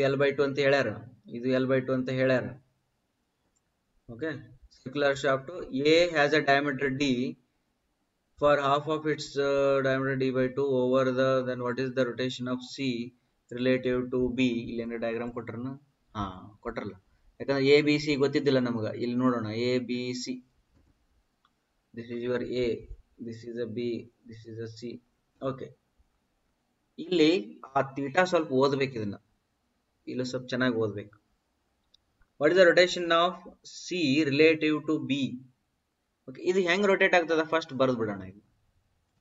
L by two ಅಂತ ಹೇಳ್ಯಾರ ಇದು L by two ಅಂತ ಹೇಳ್ಯಾರುಲರ್ shaft a diameter D for half of its diameter D by two over what is the rotation of C relative to B ಏನಾರ diagram ಕೊಟ್ರನ ಹಾ ಕೊಟ್ರಲ್ಲ ಯಾಕಂದ್ರೆ ಎ ಬಿ ಸಿ ಗೊತ್ತಿದ್ದಿಲ್ಲ ನಮ್ಗೆ ಇಲ್ಲಿ ನೋಡೋಣ A B C this is your A this is a B this is a C okay ಇಲ್ಲಿ ಆ ತೀಟಾ ಸ್ವಲ್ಪ ಓದ್ಬೇಕು ಇದನ್ನ ಇಲ್ಲಿ ಸ್ವಲ್ಪ ಚೆನ್ನಾಗಿ ಓದ್ಬೇಕು what is the rotation of C relative to B okay ಇದು ಹೆಂಗೆ ರೊಟೇಟ್ ಆಗ್ತದ ಫಸ್ಟ್ ಬರೆದು ಬಿಡೋಣ ಇದು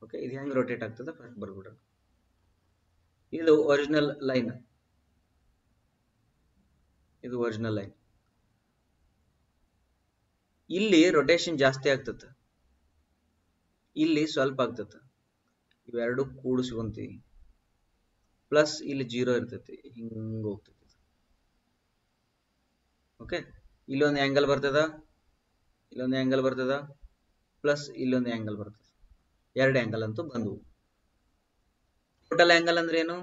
ಓಕೆ ಇದು ಹೆಂಗೆ ರೊಟೇಟ್ ಆಗ್ತದ ಫಸ್ಟ್ ಬಿಡೋಣ ಇದು ಒರಿಜಿನಲ್ ಲೈನ್ ಇದು ಒರಿಜಿನಲ್ ಲೈನ್ ಇಲ್ಲಿ ರೊಟೇಷನ್ ಜಾಸ್ತಿ ಆಗ್ತದೆ ಇಲ್ಲಿ ಸ್ವಲ್ಪ ಆಗ್ತದೆ ಇವೆರಡು ಕೂಡಿಸ್ಕೊಂತೀವಿ ಪ್ಲಸ್ ಇಲ್ಲಿ ಜೀರೋ ಇರ್ತೈತಿ ಹಿಂಗ ಹೋಗ್ತೈತಿ ಓಕೆ ಇಲ್ಲೊಂದು ಆ್ಯಂಗಲ್ ಬರ್ತದ ಇಲ್ಲೊಂದು ಆ್ಯಂಗಲ್ ಬರ್ತದ ಪ್ಲಸ್ ಇಲ್ಲೊಂದು ಆ್ಯಂಗಲ್ ಬರ್ತದ ಎರಡು ಆ್ಯಂಗಲ್ ಅಂತೂ ಬಂದವು ಟೋಟಲ್ ಆಂಗಲ್ ಅಂದ್ರೆ ಏನು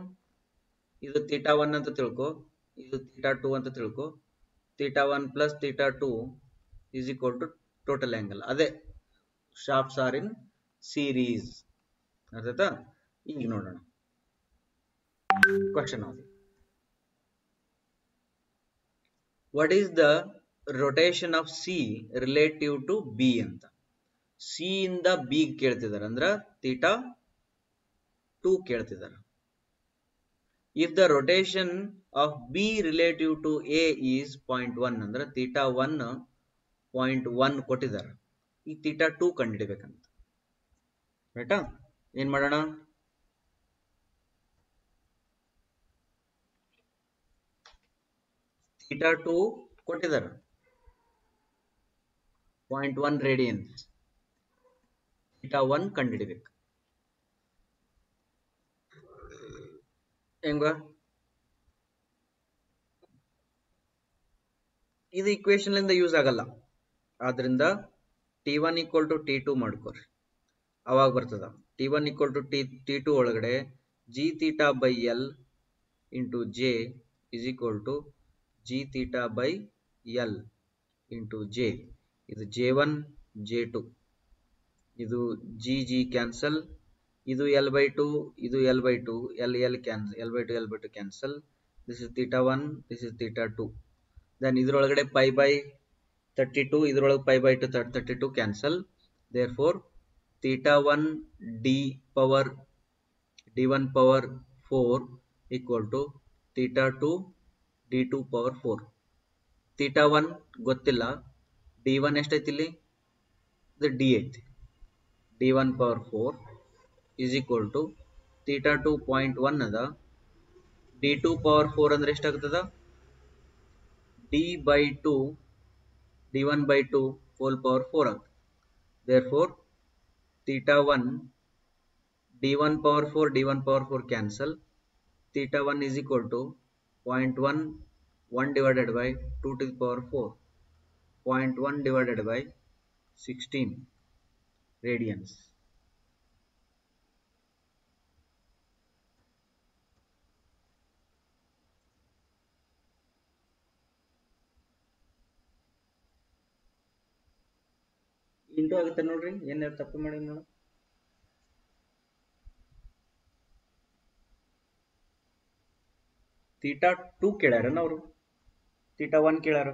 ಇದು ತೀಟಾ ಒನ್ ಅಂತ ತಿಳ್ಕೊ ಇದು ತೀಟಾ ಟೂ ಅಂತ ತಿಳ್ಕೊ theta one plus theta two is equal to total angle ಅದೇ ಶಾಫ್ಟ್ಸ್ ಆರ್ ಇನ್ ಸೀರೀಸ್ ಅರ್ಥಾಯ್ತಾ ಈಗ ನೋಡೋಣ question what is the rotation of C relative to B ಅಂತ ಸಿ ಇಂದ ಬಿ ಕೇಳ್ತಿದ್ದಾರೆ ಅಂದ್ರ ತೀಟಾ 2 ಕೇಳ್ತಿದ್ದಾರೆ if the rotation of B relative to A is point one ಅಂದ್ರೆ ತೀಟಾ ಒನ್ ಪಾಯಿಂಟ್ ಒನ್ ಕೊಟ್ಟಿದ್ದಾರೆ ಈ ತೀಟಾ ಟೂ ಕಂಡುಹಿಡಿಬೇಕಂತ ರೈಟಾ ಏನ್ ಮಾಡೋಣ ತೀಟಾ ಟೂ ಕೊಟ್ಟಿದ್ದಾರೆ point one radians theta one ಕಂಡುಹಿಡಿಬೇಕು Chamber. ಇದು ಲಿಂದ ಯೂಸ್ ಆಗಲ್ಲ ಆದ್ರಿಂದ T one equal to T two ಮಾಡ್ಕೋರಿ ಅವಾಗ ಬರ್ತದ T one equal to T T two ಒಳಗಡೆ G theta by L into J is equal to G theta by L into J ಇದು J one J two ಇದು G G cancel ಇದು L by two ಇದು L by two L L cancel L by two L by two cancel this is theta one this is theta two then ಇದ್ರೊಳಗಡೆ pi by thirty two ಇದ್ರೊಳಗೆ pi by two thirty two cancel therefore theta one D power D one power four equal to theta two D two power four theta one ಗೊತ್ತಿಲ್ಲ D one ಎಷ್ಟೈತಿ ಇಲ್ಲಿ ಇದು D ಐತಿ D one power four is equal to theta two point one ಅದ D two power four ಅಂದರೆ ಎಷ್ಟಾಗತ್ತದ D by two D one by two whole power four ಅಂತ therefore theta one D one power four D one power four cancel theta one is equal to point one one divided by two T power four point one divided by sixteen radians into ಆಗುತ್ತೆ ನೋಡ್ರಿ ಏನಾರು ತಪ್ಪು ಮಾಡಿ ನೋಡ theta two ಕೇಳ್ಯಾರನ ಅವರು theta one ಕೇಳ್ಯಾರ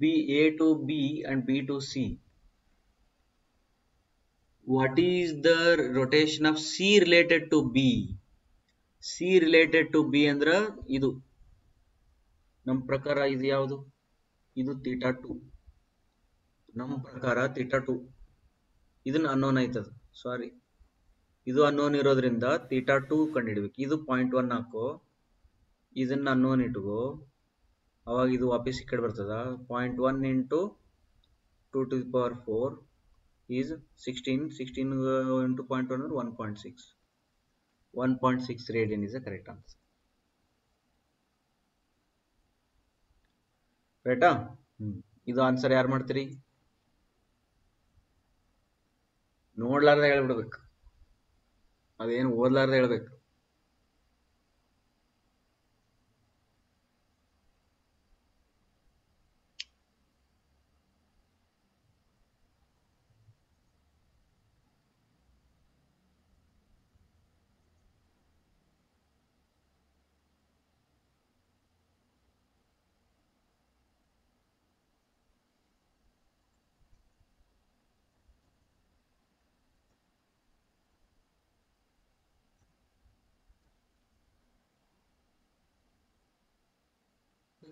B A to B and B to C what is the rotation of C related to B C related to B ಅಂದ್ರ ಇದು ನಮ್ಮ ಪ್ರಕಾರ ಇದು ಯಾವುದು ಇದು ತೀಟಾ ಟು ನಮ್ಮ ಪ್ರಕಾರ ತೀಟಾ ಟು ಇದನ್ನ ಅನ್ನೋನ್ ಆಯ್ತದ ಸಾರಿ ಇದು ಅನ್ನೋನ್ ಇರೋದ್ರಿಂದ ತೀಟಾ ಟು ಕಂಡುಹಿಡ್ಬೇಕು ಇದು ಪಾಯಿಂಟ್ ಒನ್ ಹಾಕೋ ಇದನ್ನ ಅನ್ನೋನ್ ಇಟ್ಕೋ ಅವಾಗ ಇದು ವಾಪಸ್ ಈ ಕಡೆ ಬರ್ತದ point one into two to the power four is sixteen sixteen into point one one point six one point six radian is a correct answer ರೈಟಾ ಇದು ಆನ್ಸರ್ ಯಾರ್ ಮಾಡ್ತೀರಿ ನೋಡ್ಲಾರ್ದೆ ಹೇಳ್ಬಿಡ್ಬೇಕು ಅದೇನು ಓದ್ಲಾರ್ದೆ ಹೇಳ್ಬೇಕು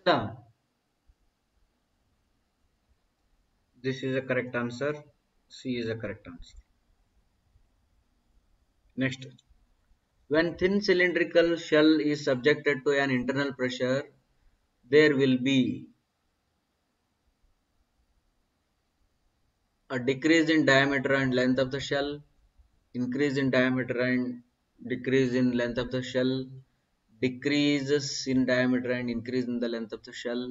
system this is a correct answer c is a correct answer next when thin cylindrical shell is subjected to an internal pressure there will be a decrease in diameter and length of the shell increase in diameter and decrease in length of the shell decreases in diameter and increase in the length of the shell.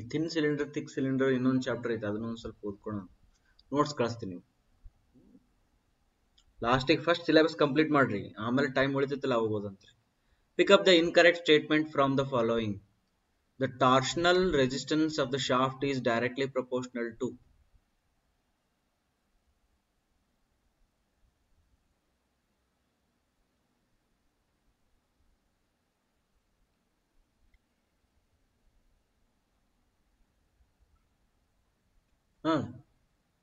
ಈ thin cylinder thick cylinder ಇನ್ನೊಂದು chapter ಐತೆ ಅದನ್ನ ಸ್ವಲ್ಪ ಓದ್ಕೊಳ notes ಕಳಿಸ್ತೀನಿ ಲಾಸ್ಟಿಗೆ first syllabus complete ಮಾಡ್ರಿ ಆಮೇಲೆ ಟೈಮ್ ಉಳಿತೈತಲ್ಲ ಹೋಗೋದಂತ್ರಿ pick up the incorrect statement from the following the torsional resistance of the shaft is directly proportional to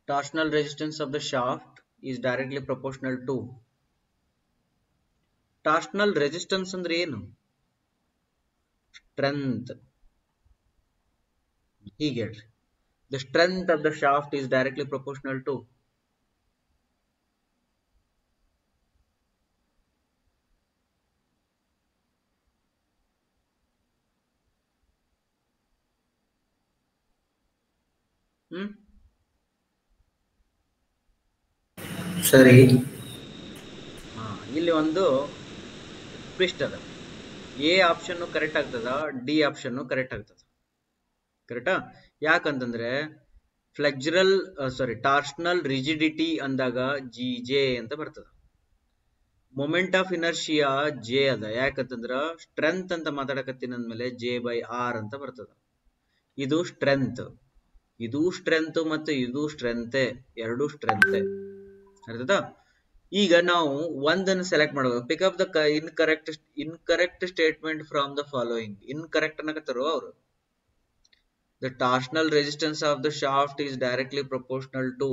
torsional resistance of the shaft is directly proportional to torsional resistance and the strength he gets the strength of the shaft is directly proportional to ಸರಿ ಇಲ್ಲಿ ಒಂದು twist ಅದ A option correct ಆಗ್ತದ D option correct ಆಗ್ತದ ಕರೆಕ್ಟಾ ಯಾಕಂತಂದ್ರೆ flexural sorry torsional rigidity ಅಂದಾಗ G J ಅಂತ ಬರ್ತದ ಮೊಮೆಂಟ್ ಆಫ್ ಇನರ್ಷಿಯಾ ಜೆ ಅದ ಯಾಕಂತಂದ್ರ ಸ್ಟ್ರೆಂತ್ ಅಂತ ಮಾತಾಡಕತ್ತಿನ ಅಂದ್ಮೇಲೆ ಜೆ ಬೈ ಆರ್ ಅಂತ ಬರ್ತದ ಇದು ಸ್ಟ್ರೆಂತ್ ಇದು ಸ್ಟ್ರೆಂತ್ ಮತ್ತು ಇದು ಸ್ಟ್ರೆಂತೆ ಎರಡು ಸ್ಟ್ರೆಂತೆ ಅರ್ಥದ ಈಗ ನಾವು ಒಂದನ್ನು ಸೆಲೆಕ್ಟ್ ಮಾಡಬೇಕು pick up the incorrect incorrect statement from the following incorrect ಅನ್ನಕತ್ತಾರೋ ಅವರು the torsional resistance of the shaft is directly proportional to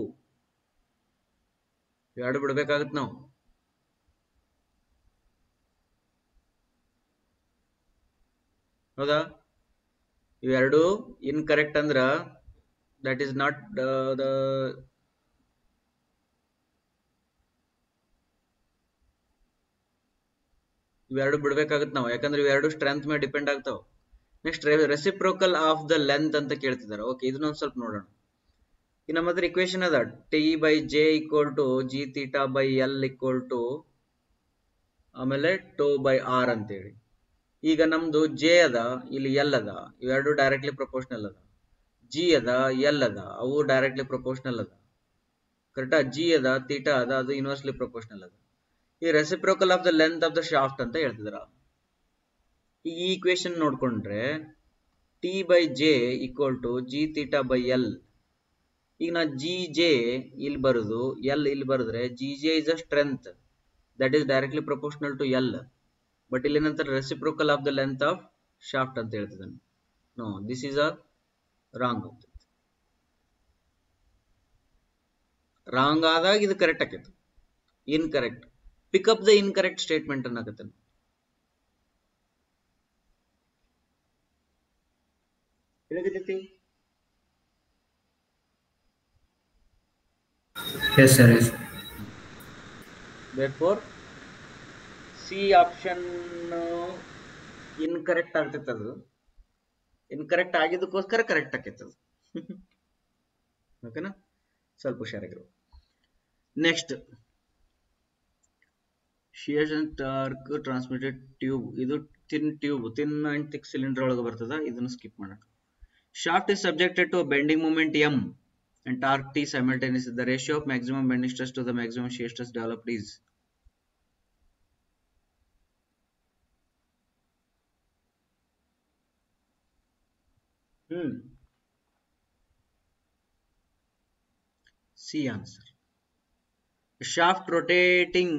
ಎರಡು ಬಿಡ್ಬೇಕಾಗತ್ ನಾವು ಹೌದಾ ಇವೆರಡು ಇನ್ಕರೆಕ್ಟ್ ಅಂದ್ರ ದಟ್ ಈಸ್ ನಾಟ್ ದ ಇವೆರಡು ಬಿಡ್ಬೇಕಾಗತ್ತೆ ನಾವು ಯಾಕಂದ್ರೆ ಇವೆರಡು ಸ್ಟ್ರೆಂತ್ ಮೇಲೆ ಡಿಪೆಂಡ್ ಆಗ್ತಾವ next reciprocal of the length ಅಂತ ಕೇಳ್ತಿದ್ದಾರೆ ಓಕೆ ಇದನ್ನ ಸ್ವಲ್ಪ ನೋಡೋಣ ಈ ನಮ್ಮ ಹತ್ರ ಇಕ್ವೇಶನ್ ಅದ T by J equal to G theta by L equal to ಆಮೇಲೆ ಟೋ ಬೈ ಆರ್ ಅಂತೇಳಿ ಈಗ ನಮ್ದು ಜೆ ಅದ ಇಲ್ಲಿ ಎಲ್ ಅದ ಇವೆರಡು ಡೈರೆಕ್ಟ್ಲಿ ಪ್ರಪೋರ್ಷನಲ್ ಅದ ಜಿ ಅದ ಎಲ್ ಅದ ಅವು ಡೈರೆಕ್ಟ್ಲಿ ಪ್ರಪೋರ್ಷನಲ್ ಅದ ಕರೆಕ್ಟಾ ಜಿ ಅದ ತೀಟಾ ಅದ ಅದು ಇನ್ವರ್ಸ್ಲಿ ಪ್ರಪೋರ್ಷನಲ್ ಅದ ಈ reciprocal of the length of the shaft ಅಂತ ಹೇಳ್ತಿದ್ರ ಈ ಈಕ್ವೇಶನ್ ನೋಡ್ಕೊಂಡ್ರೆ T by J equal to G theta by L ಈಗ ನಾ ಜಿ ಜೆ ಇಲ್ಲಿ ಬರುದು ಎಲ್ ಇಲ್ಲಿ ಬರೆದ್ರೆ G J is a strength that is directly proportional to L but ಇಲ್ಲಿ ಏನಂತಾರೆ reciprocal of the length of shaft ಅಂತ ಹೇಳ್ತಿದ್ದಾನೆ no this is a wrong wrong ಆದಾಗ ಇದು ಕರೆಕ್ಟ್ ಆಕೈತಿ incorrect pick up the the incorrect statement ಅನ್ನಕತ್ತೇನೆ ತಿಳಿದಿದ್ದೀತಿ C option incorrect ಆಗ್ತೈತೆ incorrect ಆಗಿದ್ದಕ್ಕೋಸ್ಕರ ಕರೆಕ್ಟ್ ಆಕೈತೆ ಅದು ಓಕೆನಾ ಸ್ವಲ್ಪ ಹುಷಾರಾಗಿರು ನೆಕ್ಸ್ಟ್ ಶಿಯಾಜನ್ ಟಾರ್ಕ್ ಟ್ರಾನ್ಸ್ಮಿಟೆಡ್ ಟ್ಯೂಬ್ ಇದು thin tube thin and thick cylinder ಒಳಗೆ ಬರ್ತದ ಇದನ್ನ ಸ್ಕಿಪ್ ಮಾಡೋಣ shaft is subjected to bending moment M and torque T simultaneous the ratio of maximum bending stress to the maximum shear stress develop is C answer shaft rotating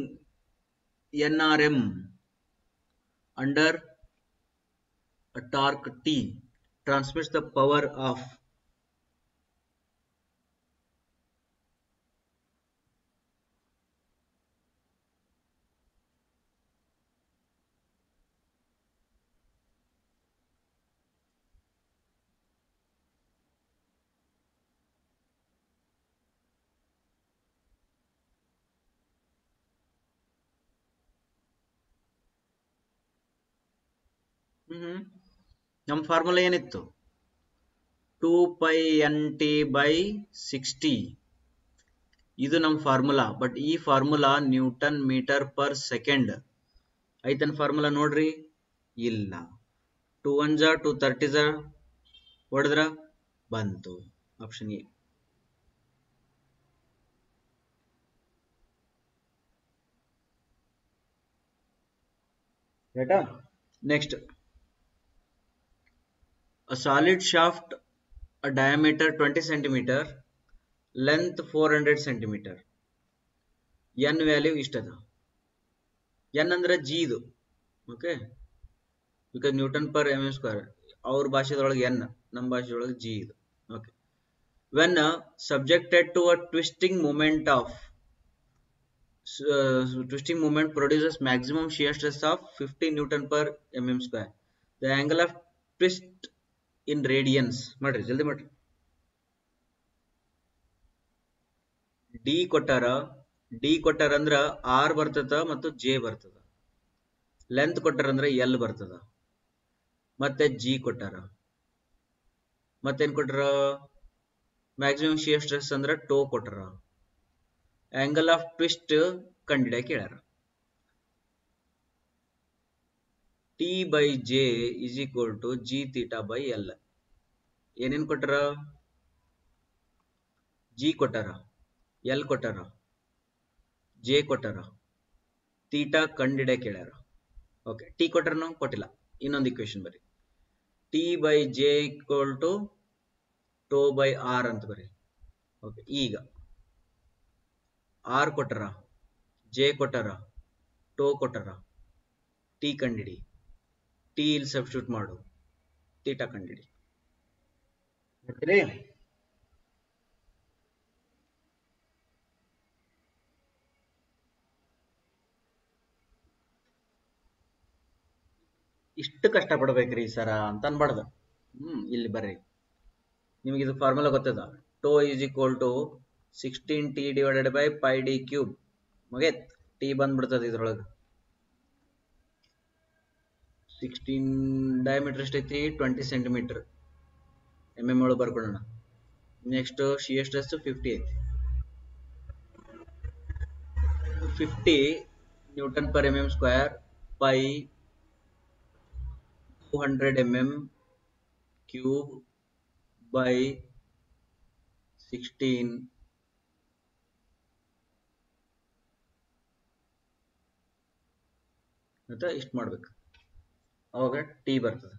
nrm under a torque T transmits the power of ನಮ್ಮ formula ಏನಿತ್ತು two pi N T by sixty ಇದು ನಮ್ಮ formula but ಈ formula newton metre per second ಐತನ್ formula ನೋಡ್ರಿ ಇಲ್ಲ two one ಜಾ two thirty ಹೊಡೆದ್ರ ಬಂತು option A next a solid shaft a diameter 20 cm, length 400 cm, n value is tada n andra g idu okay because newton per mm square our bhasha n nam bhasha g idu okay when uh, subjected to a twisting moment of uh, twisting moment produces maximum shear stress of 50 newton per mm square the angle of twist in radians ಮಾಡ್ರಿ ಜಲ್ದಿ ಮಾಡ್ರಿ D ಕೊಟ್ಟಾರ D ಕೊಟ್ಟಾರ ಅಂದ್ರ R ಬರ್ತದ ಮತ್ತು J ಬರ್ತದ length ಕೊಟ್ಟಾರ ಅಂದ್ರೆ ಎಲ್ ಬರ್ತದ ಮತ್ತೆ ಜಿ ಕೊಟ್ಟಾರ ಮತ್ತೇನ್ ಕೊಟ್ಟಾರ ಮ್ಯಾಕ್ಸಿಮಮ್ ಶಿಯರ್ ಸ್ಟ್ರೆಸ್ ಅಂದ್ರೆ ಟೋ ಕೊಟ್ಟಾರ ಆಂಗಲ್ ಆಫ್ ಟ್ವಿಸ್ಟ್ ಕಂಡಿಡ ಹೇಳ್ಯಾರ T by J is equal to G theta by L ಏನೇನ್ ಕೊಟ್ಟಾರ ಜಿ ಕೊಟ್ಟಾರ ಎಲ್ ಕೊಟ್ಟಾರ ಜೆ ಕೊಟ್ಟಾರ ತೀಟಾ ಕಂಡಿಡ ಕೇಳ್ಯಾರ ಓಕೆ ಟಿ ಕೊಟ್ಟಾರನು ಕೊಟ್ಟಿಲ್ಲ ಇನ್ನೊಂದು ಇಕ್ವೇಶನ್ ಬರೀ T by J equal to tau by R ಅಂತ ಬರೀ ಓಕೆ ಈಗ ಆರ್ ಕೊಟ್ಟಾರ ಜೆ ಕೊಟ್ಟಾರ ಟೋ ಕೊಟ್ಟಾರ ಟಿ ಕಂಡಿಡಿ ಟಿ ಇಲ್ಲಿ ಸಬ್ಸ್ಟ್ಯೂಟ್ ಮಾಡು ಟೀಟ ಕಂಡಿಡಿ ಇಷ್ಟು ಕಷ್ಟ ಪಡ್ಬೇಕ್ರಿ ಸರ ಅಂತ ಅನ್ಬಾರ್ದು ಹ್ಮ್ ಇಲ್ಲಿ ಬರ್ರಿ ನಿಮ್ಗೆ ಇದು ಫಾರ್ಮುಲಾ ಗೊತ್ತದ tau is equal to sixteen T divided by pi D cube ಮುಗೇತ್ T ಬಂದ್ಬಿಡ್ತದ ಇದ್ರೊಳಗೆ sixteen diameter is twenty centimetre M M बर्कोण next she एस्ट fifty ऐति fifty newton per M M square pi two hundred M M cube by sixteen इष्ट ಅವಾಗ T ಬರ್ತದೆ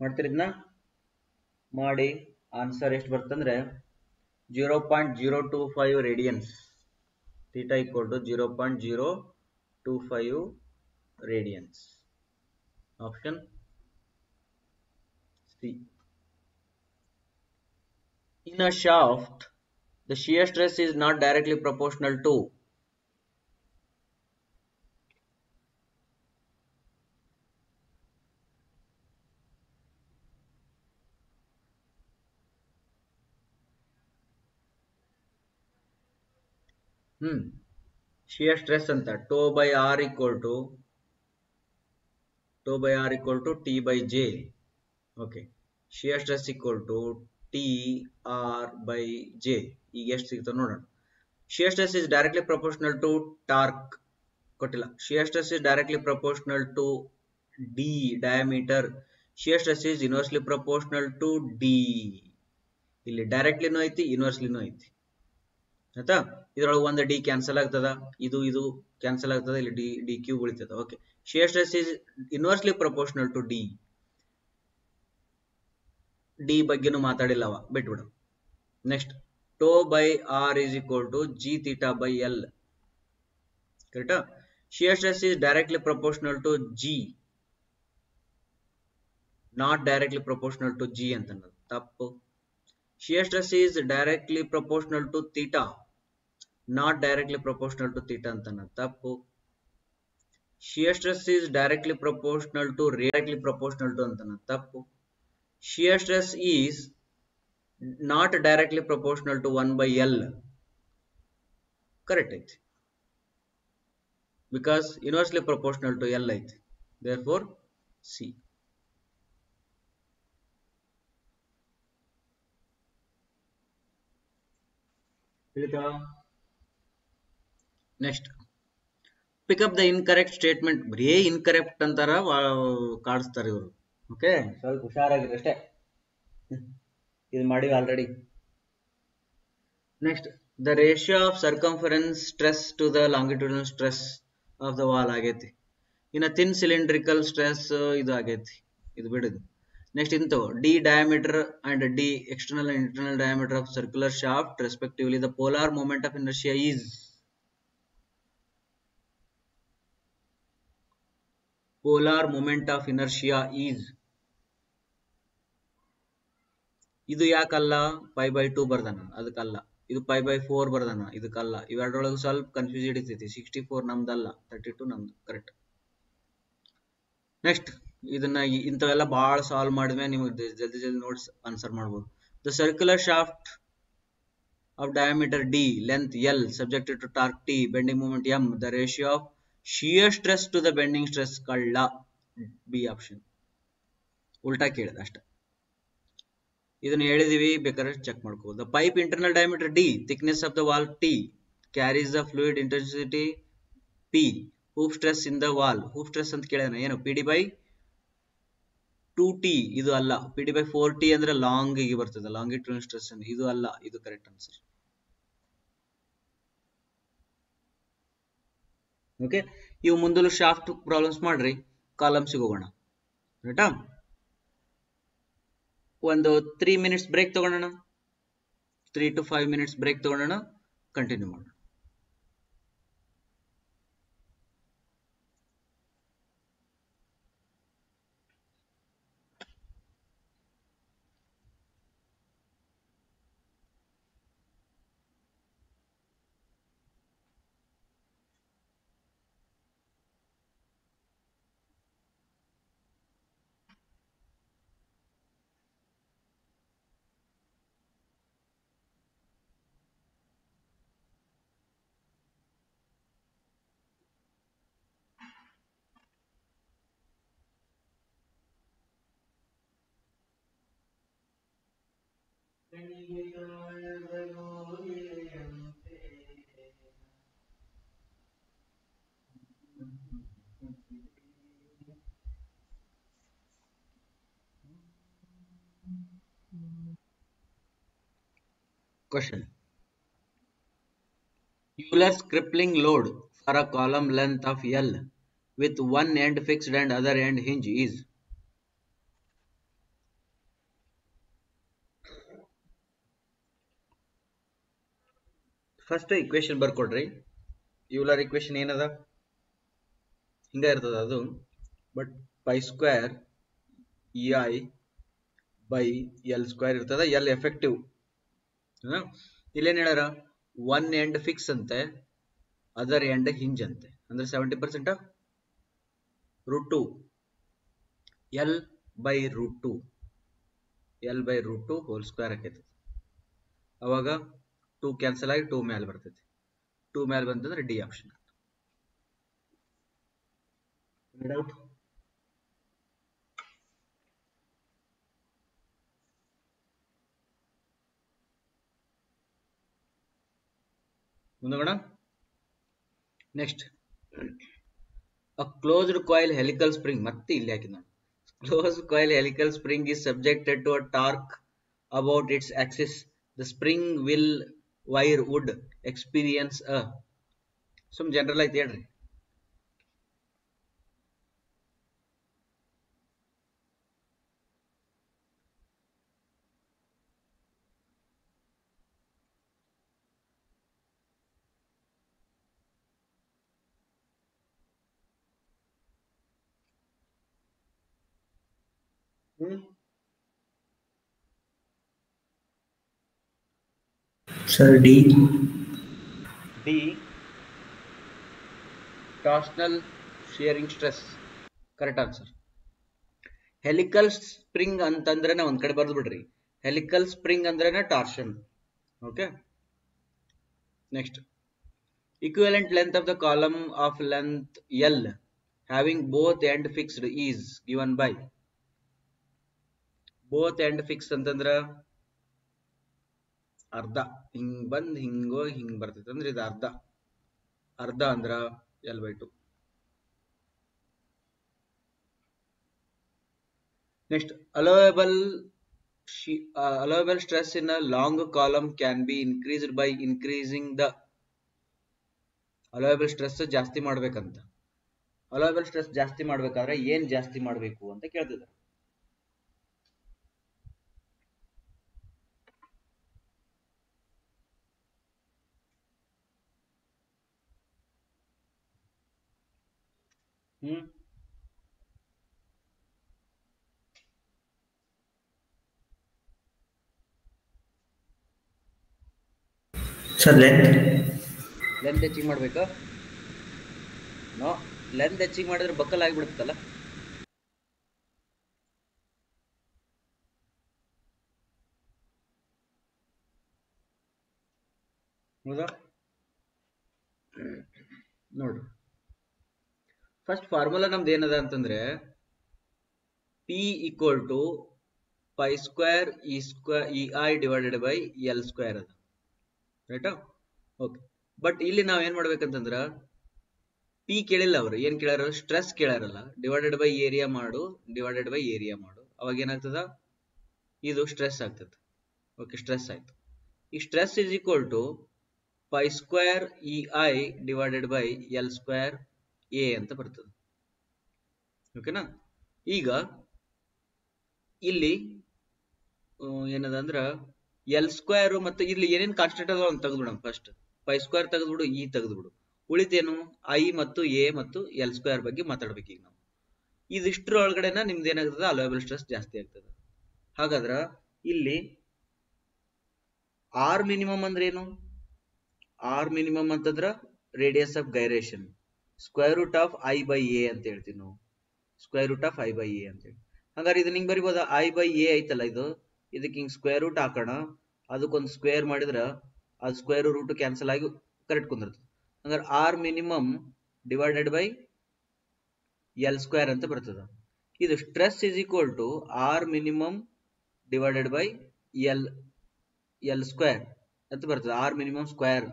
ಮಾಡ್ತಿರಿದ್ನ ಮಾಡಿ answer ಎಷ್ಟು ಬರ್ತಂದ್ರೆ zero point zero two five radians theta equal to zero point zero two five radians option C in a shaft the shear stress is not directly proportional to hmm shear stress ಅಂತ tau by R equal to tau by R equal to T by J okay shear stress equal to T R by J ಈಗ ಎಷ್ಟು ಸಿಗ್ತದೆ ನೋಡೋಣ shear stress is directly proportional to torque ಕೊಟ್ಟಿಲ್ಲ shear stress is directly proportional to D diameter shear stress is inversely proportional to D ಇಲ್ಲಿ ಡೈರೆಕ್ಟ್ಲಿನೂ ಐತಿ ಇನ್ವರ್ಸ್ಲಿನೂ ಐತಿ ಆಯ್ತಾ ಇದ್ರೊಳಗೆ ಒಂದು ಡಿ ಕ್ಯಾನ್ಸಲ್ ಆಗ್ತದ ಇದು ಇದು ಕ್ಯಾನ್ಸಲ್ ಆಗ್ತದ ಇಲ್ಲಿ ಡಿ ಡಿ ಕ್ಯೂ ಉಳಿತದ okay shear stress is inversely proportional to D D ಬಗ್ಗೆನೂ ಮಾತಾಡಿಲ್ಲ ಅವ ಬಿಟ್ಬಿಡು next tau by R is equal to G theta by L ಕರೆಕ್ಟಾ shear stress is directly proportional to G not directly proportional to G ಅಂತ ತಪ್ಪು shear stress is directly proportional to theta not directly proportional to theta ಅಂತಾನ ತಪ್ಪು shear stress is directly proportional to directly proportional to ಅಂತಾನ ತಪ್ಪು shear stress is not directly proportional to one by L correct ಐತಿ because inversely proportional to L ಐತಿ there four C ತಿಳಿತಾ next pick up the incorrect statement ಬರೀ incorrect ಅಂತಾರ ಕಾಡಿಸ್ತಾರೆ ಇವರು okay ಸ್ವಲ್ಪ ಹುಷಾರಾಗಿರಿ ಅಷ್ಟೇ ಇದು ಮಾಡಿವಿ already next the ratio of circumference stress to the longitudinal stress of the wall ಆಗೈತಿ ಇನ್ನು ತಿನ್ ಸಿಲಿಂಡ್ರಿಕಲ್ ಸ್ಟ್ರೆಸ್ ಇದು ಆಗೈತಿ ಇದು ಬಿಡುದು ನೆಕ್ಸ್ಟ್ ಇಂತ D diameter and D external and internal diameter of circular shaft respectively the polar moment of inertia is polar moment of inertia is ಇದು ಯಾಕಲ್ಲ five by two ಬರ್ದಾನ ಅದಕ್ಕಲ್ಲ ಇದು ಫೈವ್ ಬೈ ಫೋರ್ ಬರ್ದಾನ ಇದಕ್ಕಲ್ಲ ಇವೆರಡರೊಳಗೆ ಸ್ವಲ್ಪ ಕನ್ಫ್ಯೂಸ್ ಹಿಡಿತೈತಿ ಸಿಕ್ಸ್ಟಿ ಫೋರ್ ನಮ್ದಲ್ಲ ತರ್ಟಿ ಟು ನಮ್ದು ಕರೆಕ್ಟ್ ನೆಕ್ಸ್ಟ್ ಇದನ್ನ ಇಂಥವೆಲ್ಲ ಬಹಳ ಸಾಲ್ವ್ ಮಾಡಿದ್ಮೇಲೆ ನಿಮಗೆ ಜಲ್ದಿ ಜಲ್ದಿ ನೋಟ್ಸ್ ಆನ್ಸರ್ ಮಾಡ್ಬೋದು the circular shaft of diameter D length L subjected to torque T bending moment M the ratio of shear stress to the bending stress ಕಳ್ಳ ಬಿ ಆಪ್ಷನ್ ಉಲ್ಟಾ ಕೇಳಿದ ಅಷ್ಟೆ ಇದನ್ನ ಹೇಳಿದೀವಿ ಬೇಕಾದ್ರೆ ಚೆಕ್ ಮಾಡ್ಕೋ pipe internal diameter D thickness of the wall T carries the fluid intensity P hoop stress in the wall hoop stress ಅಂತ ಕೇಳಿದ ಏನು P D by two T ಇದು ಅಲ್ಲ P D by four T ಅಂದ್ರೆ ಲಾಂಗಿಗೆ ಬರ್ತದೆ longitude stress ಇದು ಅಲ್ಲ ಇದು ಕರೆಕ್ಟ್ ಆನ್ಸರ್ ಓಕೆ ಇವು ಮುಂದಲು ಶಾಫ್ಟ್ ಪ್ರಾಬ್ಲಮ್ಸ್ ಮಾಡ್ರಿ ಕಾಲಮ್ ಹೋಗೋಣ ರೈಟಾ ಒಂದು ತ್ರೀ ಮಿನಿಟ್ಸ್ ಬ್ರೇಕ್ ತಗೊಳ್ಳೋಣ three to five minutes break ತಗೊಳ್ಳೋಣ ಕಂಟಿನ್ಯೂ ಮಾಡೋಣ Question. Euler's crippling load for a column length of L with one end fixed and other end hinge is first equation ಬರ್ಕೊಡ್ರಿ Euler equation ಏನದ ಹಿಂಗ ಇರ್ತದ ಅದು but by square E I by L square ಇರ್ತದ L effective ಇಲ್ಲೇನು ಹೇಳ್ಯಾರ one end fix ಅಂತೆ other end hinge ಅಂತೆ ಅಂದ್ರೆ ಸೆವೆಂಟಿ ಪರ್ಸೆಂಟ್ ರೂ root two L by root two L by root two whole square ಆಕೈತಿ ಅವಾಗ ಟೂ ಕ್ಯಾನ್ಸಲ್ ಆಗಿ ಟೂ ಮ್ಯಾಲ್ ಬರ್ತೈತಿ ಟೂ ಮೇಲೆ ಬಂತಂದ್ರೆ D option doubt next a closed coil helical spring ಮತ್ತೆ ಇಲ್ಲಿ ಹಾಕಿದ್ ನಾನು close coil helical spring is subjected to a torque about its axis the spring will wire would experience a some general ಐತಿ ಹೇಳ್ರಿ Sir D. D. Torsional shearing stress. Correct answer. Helical spring ಅಂತಂದ್ರೆ ಒಂದ್ ಕಡೆ ಬರ್ದು ಬಿಡ್ರಿ helical spring ಅಂದ್ರೆ torsion okay next equivalent length of the column of length L having both end fixed is given by both end fixed ಅಂತಂದ್ರ ಅರ್ಧ ಹಿಂಗ್ ಬಂದು ಹೋಗಿ ಹಿಂಗ್ ಬರ್ತೈತೆ ಅಂದ್ರೆ ಇದು ಅರ್ಧ ಅರ್ಧ ಅಂದ್ರ L by two next allowable allowable stress in a long column can be increased by increasing the allowable stress ಜಾಸ್ತಿ ಮಾಡ್ಬೇಕಂತ ಅಲೋಯಬಲ್ ಸ್ಟ್ರೆಸ್ ಜಾಸ್ತಿ ಮಾಡ್ಬೇಕಾದ್ರೆ ಏನ್ ಜಾಸ್ತಿ ಮಾಡಬೇಕು ಅಂತ ಕೇಳ್ತಿದ್ದಾರೆ Hm? ಸರ್ ಲೆಂತ್ ಲೆಂತ್ ಹೆಚ್ಚಿಗೆ ಮಾಡಬೇಕಾ ನೋ ಲೆಂತ್ ಹೆಚ್ಚಿಗೆ ಮಾಡಿದ್ರೆ ಬಕ್ಕಲ್ ಆಗಿಬಿಡುತ್ತಲ್ಲ ಹೌದಾ ನೋಡ್ರಿ ಫಸ್ಟ್ ಫಾರ್ಮುಲಾ ನಮ್ದು ಏನದ ಅಂತಂದ್ರೆ P equal to pi square E square E I divided by L square ಅದ ರೈಟಾ ಓಕೆ ಬಟ್ ಇಲ್ಲಿ ನಾವು ಏನ್ ಮಾಡ್ಬೇಕಂತಂದ್ರ ಪಿ ಕೇಳಿಲ್ಲ ಅವರು ಏನ್ ಕೇಳ್ಯಾರ ಸ್ಟ್ರೆಸ್ ಕೇಳ್ಯಾರಲ್ಲ ಡಿವೈಡೆಡ್ ಬೈ ಏರಿಯಾ ಮಾಡು ಡಿವೈಡೆಡ್ ಬೈ ಏರಿಯಾ ಮಾಡು ಅವಾಗ ಏನಾಗ್ತದ ಇದು ಸ್ಟ್ರೆಸ್ ಆಗ್ತದೆ ಓಕೆ ಸ್ಟ್ರೆಸ್ ಆಯ್ತು ಈ stress is equal to pi square E I divided by L square A ಅಂತ ಬರ್ತದೆ ಓಕೆನಾ ಈಗ ಇಲ್ಲಿ ಏನದ ಅಂದ್ರ ಎಲ್ ಸ್ಕ್ವೇರ್ ಮತ್ತೆ ಇಲ್ಲಿ ಏನೇನ್ ಕಾನ್ಸ್ಟೆಂಟ್ ಅದ ಅಂತ ತೆಗೆದ್ಬಿಡ ಫಸ್ಟ್ ಫೈ ಸ್ಕ್ವೇರ್ ತೆಗೆದ್ಬಿಡು ಇ e ತೆಗೆದ್ಬಿಡು ಉಳಿತೇನು ಐ ಮತ್ತು ಎ ಮತ್ತು ಎಲ್ ಸ್ಕ್ವೇರ್ ಬಗ್ಗೆ ಮಾತಾಡ್ಬೇಕು ಈಗ ನಾವು ಇದಿಷ್ಟರ ಒಳಗಡೆನ ನಿಮ್ದು ಏನಾಗ್ತದೆ ಅಲೋಯಬಲ್ ಸ್ಟ್ರೆಸ್ ಜಾಸ್ತಿ ಆಗ್ತದೆ ಹಾಗಾದ್ರ ಇಲ್ಲಿ ಆರ್ ಮಿನಿಮಮ್ ಅಂದ್ರೆ ಏನು ಆರ್ ಮಿನಿಮಮ್ ಅಂತಂದ್ರ radius of gyration square root of I by A ಅಂತ ಹೇಳ್ತೀವಿ ನಾವು square root of I by A ಅಂತ ಹೇಳಿ ಹಂಗಾರೆ ಇದನ್ನ ಬರಿಬೋದ ಐ ಬೈ ಎ ಐತಲ್ಲ ಇದು ಇದಕ್ಕೆ ಹಿಂಗೆ ಸ್ಕ್ವೇರ್ ರೂಟ್ ಹಾಕೋಣ ಅದಕ್ಕೊಂದು ಸ್ಕ್ವೇರ್ ಮಾಡಿದ್ರೆ ಅದು ಸ್ಕ್ವೇರ್ ರೂಟ್ ಕ್ಯಾನ್ಸಲ್ ಆಗಿ ಕರೆಕ್ಟ್ ಕುಂದಿರ್ತದೆ ಹಂಗಾರೆ R minimum divided by L square ಅಂತ ಬರ್ತದೆ ಇದು stress is equal to R minimum divided by L L square ಅಂತ ಬರ್ತದೆ ಆರ್ ಮಿನಿಮಮ್ ಸ್ಕ್ವೇರ್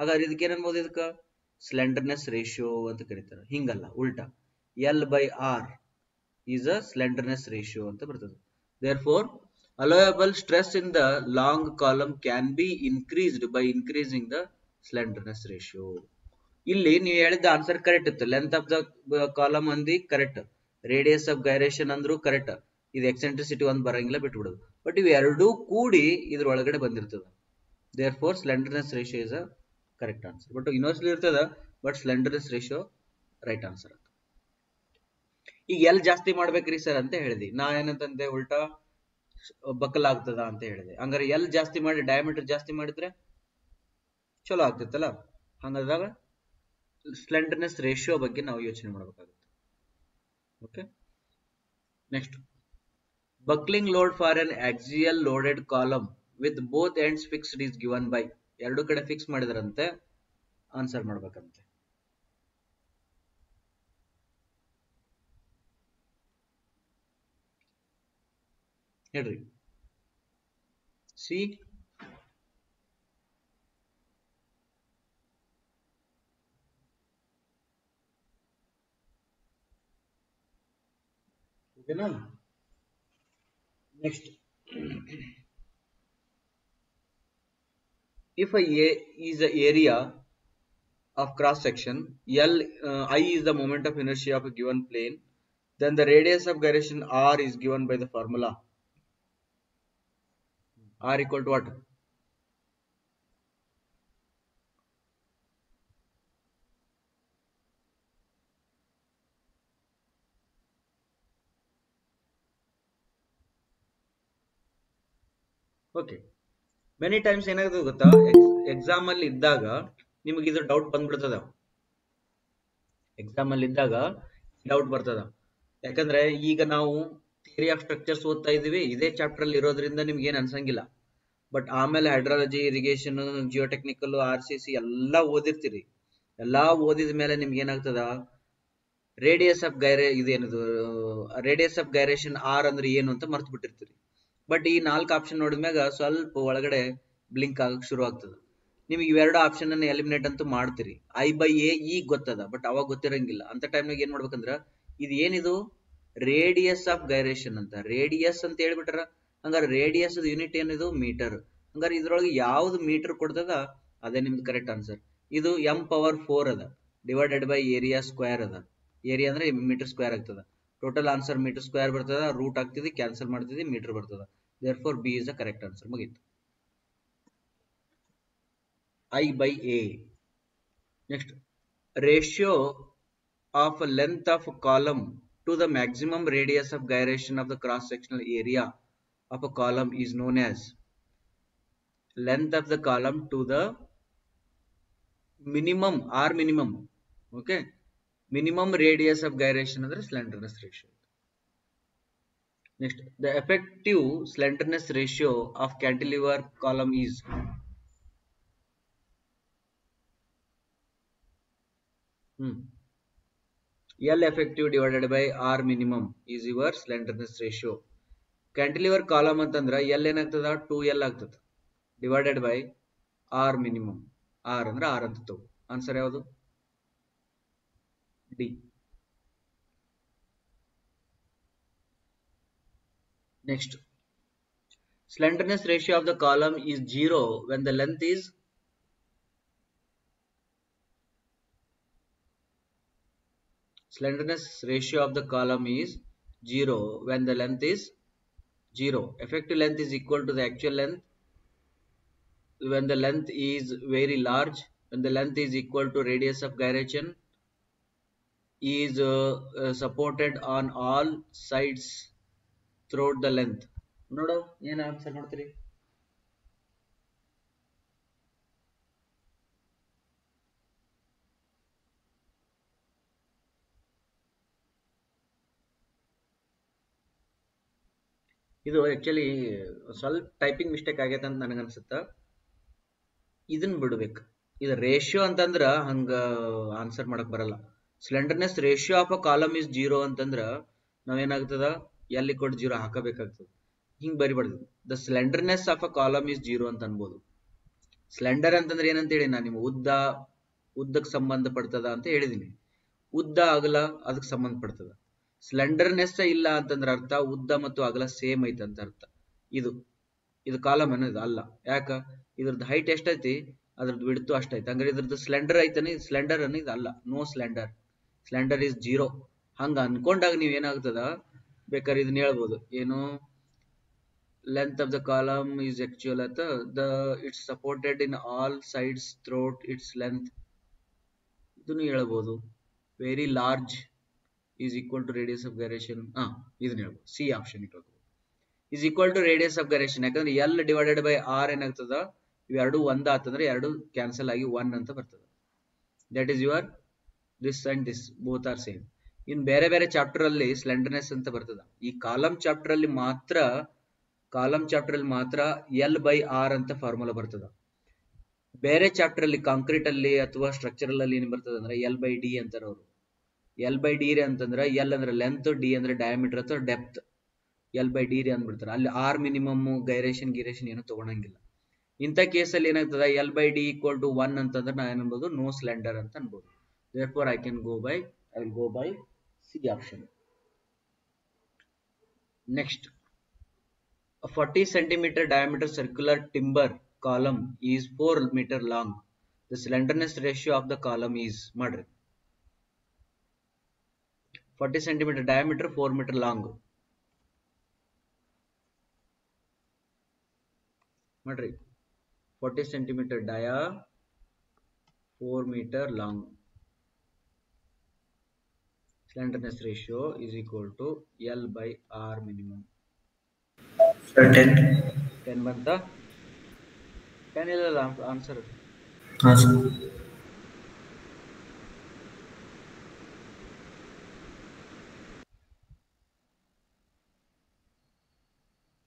ಹಾಗಾದ್ರೆ ಇದಕ್ಕೆ ಏನನ್ಬೋದು ಇದಕ್ಕೆ ಸ್ಲೆಂಡರ್ನೆಸ್ ರೇಷಿಯೋ ಅಂತ ಕರೀತಾರೆ ಹಿಂಗಲ್ಲ ಉಲ್ಟಾ L by R is a slenderness ratio ಅಂತ ಬರ್ತದೆ therefore allowable stress in the long column can be increased by increasing the slenderness ratio ಇಲ್ಲಿ ನೀವು ಹೇಳಿದ ಆನ್ಸರ್ ಕರೆಕ್ಟ್ ಇತ್ತು ಲೆಂತ್ ಆಫ್ ದ ಕಾಲಮ್ ಅಂದಿ ಕರೆಕ್ಟ್ ರೇಡಿಯಸ್ ಆಫ್ ಗೈರೇಷನ್ ಅಂದ್ರೂ correct ಇದು eccentricity ಒಂದು ಬರಂಗಿಲ್ಲ ಬಿಟ್ಬಿಡೋದು ಬಟ್ ಇವು ಎರಡೂ ಕೂಡಿ ಇದ್ರ ಒಳಗಡೆ ಬಂದಿರ್ತದೆ there slenderness ratio is a correct answer but universal ಇರ್ತದ but slenderness ratio right answer ಅಂತ ಈಗ ಎಲ್ಲಿ ಜಾಸ್ತಿ ಮಾಡ್ಬೇಕ್ರಿ ಸರ್ ಅಂತ ಹೇಳಿದಿ ನಾ ಏನಂತಂದೆ ಉಲ್ಟಾ ಆಗ್ತದ ಅಂತ ಹೇಳಿದೆ ಹಂಗಾರೆ ಎಲ್ ಜಾಸ್ತಿ ಮಾಡಿ ಡಯಾಮೀಟರ್ ಜಾಸ್ತಿ ಮಾಡಿದ್ರೆ ಚಲೋ ಆಗ್ತಿತ್ತಲ್ಲ ಹಂಗಾದಾಗ ಸ್ಲೆಂಡರ್ನೆಸ್ ರೇಷಿಯೋ ಬಗ್ಗೆ ನಾವು ಯೋಚನೆ ಮಾಡಬೇಕಾಗುತ್ತೆ okay next buckling load for an axial loaded column with both ends fixed is given by ಎರಡು ಕಡೆ ಫಿಕ್ಸ್ ಮಾಡಿದ್ರಂತೆ ಆನ್ಸರ್ ಮಾಡ್ಬೇಕಂತೆ ಹೇಳ್ರಿ ಸಿ ಓಕೆನಾ next if a is the area of cross section l uh, i is the moment of inertia of a given plane then the radius of gyration r is given by the formula r equal to what many times ಏನಾಗುತ್ತೆ ಗೊತ್ತಾ exam ಅಲ್ಲಿ ಇದ್ದಾಗ ನಿಮಗೆ ಇದು doubt ಬಂದ್ಬಿಡ್ತದ exam ಅಲ್ಲಿ ಇದ್ದಾಗ doubt ಬರ್ತದ ಯಾಕಂದ್ರೆ ಈಗ ನಾವು ಥಿಯರಿ ಆಫ್ ಸ್ಟ್ರಕ್ಚರ್ಸ್ ಓದ್ತಾ ಇದೀವಿ ಇದೇ ಚಾಪ್ಟರ್ ಅಲ್ಲಿ ಇರೋದ್ರಿಂದ ನಿಮ್ಗೆ ಏನ್ ಅನ್ಸಂಗಿಲ್ಲ ಬಟ್ ಆಮೇಲೆ hydrology irrigation geotechnical R C C ಎಲ್ಲಾ ಓದಿರ್ತೀರಿ ಎಲ್ಲಾ ಓದಿದ ಮೇಲೆ ನಿಮ್ಗೆ ಏನಾಗ್ತದ ರೇಡಿಯಸ್ ಆಫ್ ಗೈರೆ ಇದೇನದು ರೇಡಿಯಸ್ ಆಫ್ ಗೈರೇಷನ್ ಆರ್ ಅಂದ್ರೆ ಏನು ಅಂತ ಮರ್ತು ಬಿಟ್ಟಿರ್ತೀರಿ ಬಟ್ ಈ ನಾಲ್ಕು ಆಪ್ಷನ್ ನೋಡಿದ್ಮ್ಯಾಗ ಸ್ವಲ್ಪ ಒಳಗಡೆ ಬ್ಲಿಂಕ್ ಆಗಕ್ಕೆ ಶುರು ಆಗ್ತದೆ ನಿಮಗೆ ಇವೆರಡು ಆಪ್ಷನ್ ಅನ್ನ ಎಲಿಮಿನೇಟ್ ಅಂತೂ ಮಾಡ್ತೀರಿ ಐ ಬೈ ಎ ಈ ಗೊತ್ತದ ಬಟ್ ಅವಾಗ ಗೊತ್ತಿರಂಗಿಲ್ಲ ಅಂತ ಟೈಮ್ನಾಗ ಏನ್ ಮಾಡ್ಬೇಕಂದ್ರ ಇದು ಏನಿದು ರೇಡಿಯಸ್ ಆಫ್ ಗೈರೇಷನ್ ಅಂತ ರೇಡಿಯಸ್ ಅಂತ ಹೇಳ್ಬಿಟ್ರ ಹಂಗಾರೆ ರೇಡಿಯಸ್ ಯೂನಿಟ್ ಏನಿದು ಮೀಟರ್ ಹಂಗಾರೆ ಇದ್ರೊಳಗೆ ಯಾವ್ದು ಮೀಟರ್ ಕೊಡ್ತದ ಅದೇ ನಿಮ್ದು ಕರೆಕ್ಟ್ ಆನ್ಸರ್ ಇದು ಎಂ ಪವರ್ ಫೋರ್ ಅದ ಡಿವೈಡೆಡ್ ಬೈ ಏರಿಯಾ ಸ್ಕ್ವೇರ್ ಅದ ಏರಿಯಾ ಅಂದ್ರೆ ಮೀಟರ್ ಸ್ಕ್ವೇರ್ ಆಗ್ತದ ಟೋಟಲ್ ಆನ್ಸರ್ ಮೀಟರ್ ಸ್ಕ್ವೇರ್ ಬರ್ತದ ರೂಟ್ ಆಗ್ತಿದೆ ಕ್ಯಾನ್ಸಲ್ ಮಾಡ್ತಿದಿ ಮೀಟರ್ ಬರ್ತದ there four B is the correct answer ಮುಗೀತು I by A next ratio of length of column to the maximum radius of gyration of the cross sectional area of a column is known as length of the column to the minimum r minimum okay minimum radius of gyration ಅಂದ್ರೆ slenderness ratio Next, the effective slenderness ratio of cantilever column is hmm, L effective divided by R minimum is your slenderness ratio. Cantilever column ಅಂತಂದ್ರ L ಏನಾಗ್ತದ two L ಆಗ್ತದ divided by R R R R R ಅಂತ ತಗೋ answer ಯಾವುದು D Next, slenderness ratio of the column is 0 when the length is slenderness ratio of the column is 0 when the length is 0. Effective length is equal to the actual length when the length is very large when the length is equal to radius of gyration is uh, uh, supported on all sides throughout the length ನೋಡು ಏನ್ answer ನೋಡ್ತೀರಿ ಇದು actually ಸ್ವಲ್ಪ typing mistake ಆಗೈತೆ ಅಂತ ಅನ್ಸುತ್ತ ಇದನ್ ಬಿಡ್ಬೇಕು ಇದು ರೇಷಿಯೋ ಅಂತಂದ್ರ ಹಂಗ ಆನ್ಸರ್ ಮಾಡಕ್ ಬರಲ್ಲ slenderness ratio of a column is zero ಅಂತಂದ್ರೆ ನಾವೇನಾಗ್ತದ ಎಲ್ಲಿ ಕೊಟ್ಟು ಜೀರೋ ಹಾಕಬೇಕಾಗ್ತದೆ ಹಿಂಗ್ ಬರಿಬಾರ್ದು the slenderness of a column is zero ಅಂತ ಅನ್ಬೋದು ಸ್ಲೆಂಡರ್ ಅಂತಂದ್ರೆ ಹೇಳಿ ನಾನು ನಿಮ್ಮ ಉದ್ದ ಉದ್ದಕ್ಕೆ ಸಂಬಂಧ ಪಡ್ತದ ಅಂತ ಹೇಳಿದೀನಿ ಉದ್ದ ಅಗಲ ಅದಕ್ಕೆ ಸಂಬಂಧ ಪಡ್ತದ ಸ್ಲೆಂಡರ್ನೆಸ್ ಇಲ್ಲ ಅಂತಂದ್ರೆ ಅರ್ಥ ಉದ್ದ ಮತ್ತು ಅಗಲ ಸೇಮ್ ಐತೆ ಅಂತ ಅರ್ಥ ಇದು ಇದು ಕಾಲಮ್ ಅನ್ನೋದು ಅಲ್ಲ ಯಾಕ ಇದ್ರದ್ದು ಹೈಟ್ ಎಷ್ಟೈತಿ ಅದ್ರದ್ದು ಬಿಡ್ತು ಅಷ್ಟೈತೆ ಅಂದ್ರೆ ಇದ್ರದ್ದು ಸ್ಲೆಂಡರ್ ಐತನೇ ಸ್ಲೆಂಡರ್ ಅನ್ನೋದು ಇದು ಅಲ್ಲ no slender slender is zero ಹಂಗ ಅನ್ಕೊಂಡಾಗ ನೀವ್ ಏನಾಗ್ತದ ಬೇಕಾದ್ರೆ ಇದನ್ನ ಹೇಳ್ಬೋದು ಏನು length of the column is actual at the it's supported in all sides throughout its length ಇದನ್ನು ಹೇಳ್ಬೋದು very large is equal to radius of gyration ಹಾ ಇದನ್ನ ಹೇಳ್ಬೋದು ಸಿ ಆಪ್ಷನ್ ಇಟ್ಕೋಬಹುದು is equal to radius of gyration ಯಾಕಂದ್ರೆ L divided by R ಏನಾಗ್ತದ ಇವೆರಡು ಒಂದ ಆತಂದ್ರೆ ಎರಡು ಕ್ಯಾನ್ಸಲ್ ಆಗಿ ಒನ್ ಅಂತ ಬರ್ತದೆ that is your this and this both are same in ಬೇರೆ ಬೇರೆ ಚಾಪ್ಟರ್ ಅಲ್ಲಿ ಸ್ಲೆಂಡರ್ನೆಸ್ ಅಂತ ಬರ್ತದ ಈ ಕಾಲಮ್ ಚಾಪ್ಟರ್ ಅಲ್ಲಿ ಮಾತ್ರ ಕಾಲಮ್ ಚಾಪ್ಟರ್ ಅಲ್ಲಿ ಮಾತ್ರ ಎಲ್ ಬೈ ಆರ್ ಅಂತ ಫಾರ್ಮುಲಾ ಬರ್ತದ ಬೇರೆ ಚಾಪ್ಟರ್ ಅಲ್ಲಿ ಕಾಂಕ್ರೀಟ್ ಅಲ್ಲಿ ಅಥವಾ ಸ್ಟ್ರಕ್ಚರಲ್ ಅಲ್ಲಿ ಏನ್ ಬರ್ತದ ಅಂದ್ರೆ ಎಲ್ ಬೈ ಡಿ ಅಂತಾರ ಅವರು ಎಲ್ ಬೈ ಡಿ ರೇ ಅಂತಂದ್ರೆ ಎಲ್ ಅಂದ್ರೆ ಲೆಂತ್ ಡಿ ಅಂದ್ರೆ ಡಯಾಮೀಟರ್ ಅಥವಾ ಡೆಪ್ತ್ ಎಲ್ ಬೈ ಡಿ ರೀ ಅಂದ್ಬಿಡ್ತಾರೆ ಅಲ್ಲಿ ಆರ್ ಮಿನಿಮಮ್ ಗೈರೇಷನ್ ಗಿರೇಷನ್ ಏನು ತಗೊಳಂಗಿಲ್ಲ ಇಂಥ ಅಲ್ಲಿ ಏನಾಗ್ತದ L by D equal to one ಅಂತಂದ್ರೆ ನಾ ಏನ್ ಅನ್ಬೋದು ನೋ ಸ್ಲೆಂಡರ್ ಅಂತ ಅನ್ಬೋದು there I can go by I will go by C option. Next, a 40 centimeter diameter circular timber column is 4 meter long. The slenderness ratio of the column is moderate. 40 centimeter diameter, 4 meter long. Moderate. 40 centimeter dia, 4 meter long. slenderness ratio is equal to L by R minimum. Sir, 10. 10 banta. 10 ಇಲ್ಲ answer. answer sir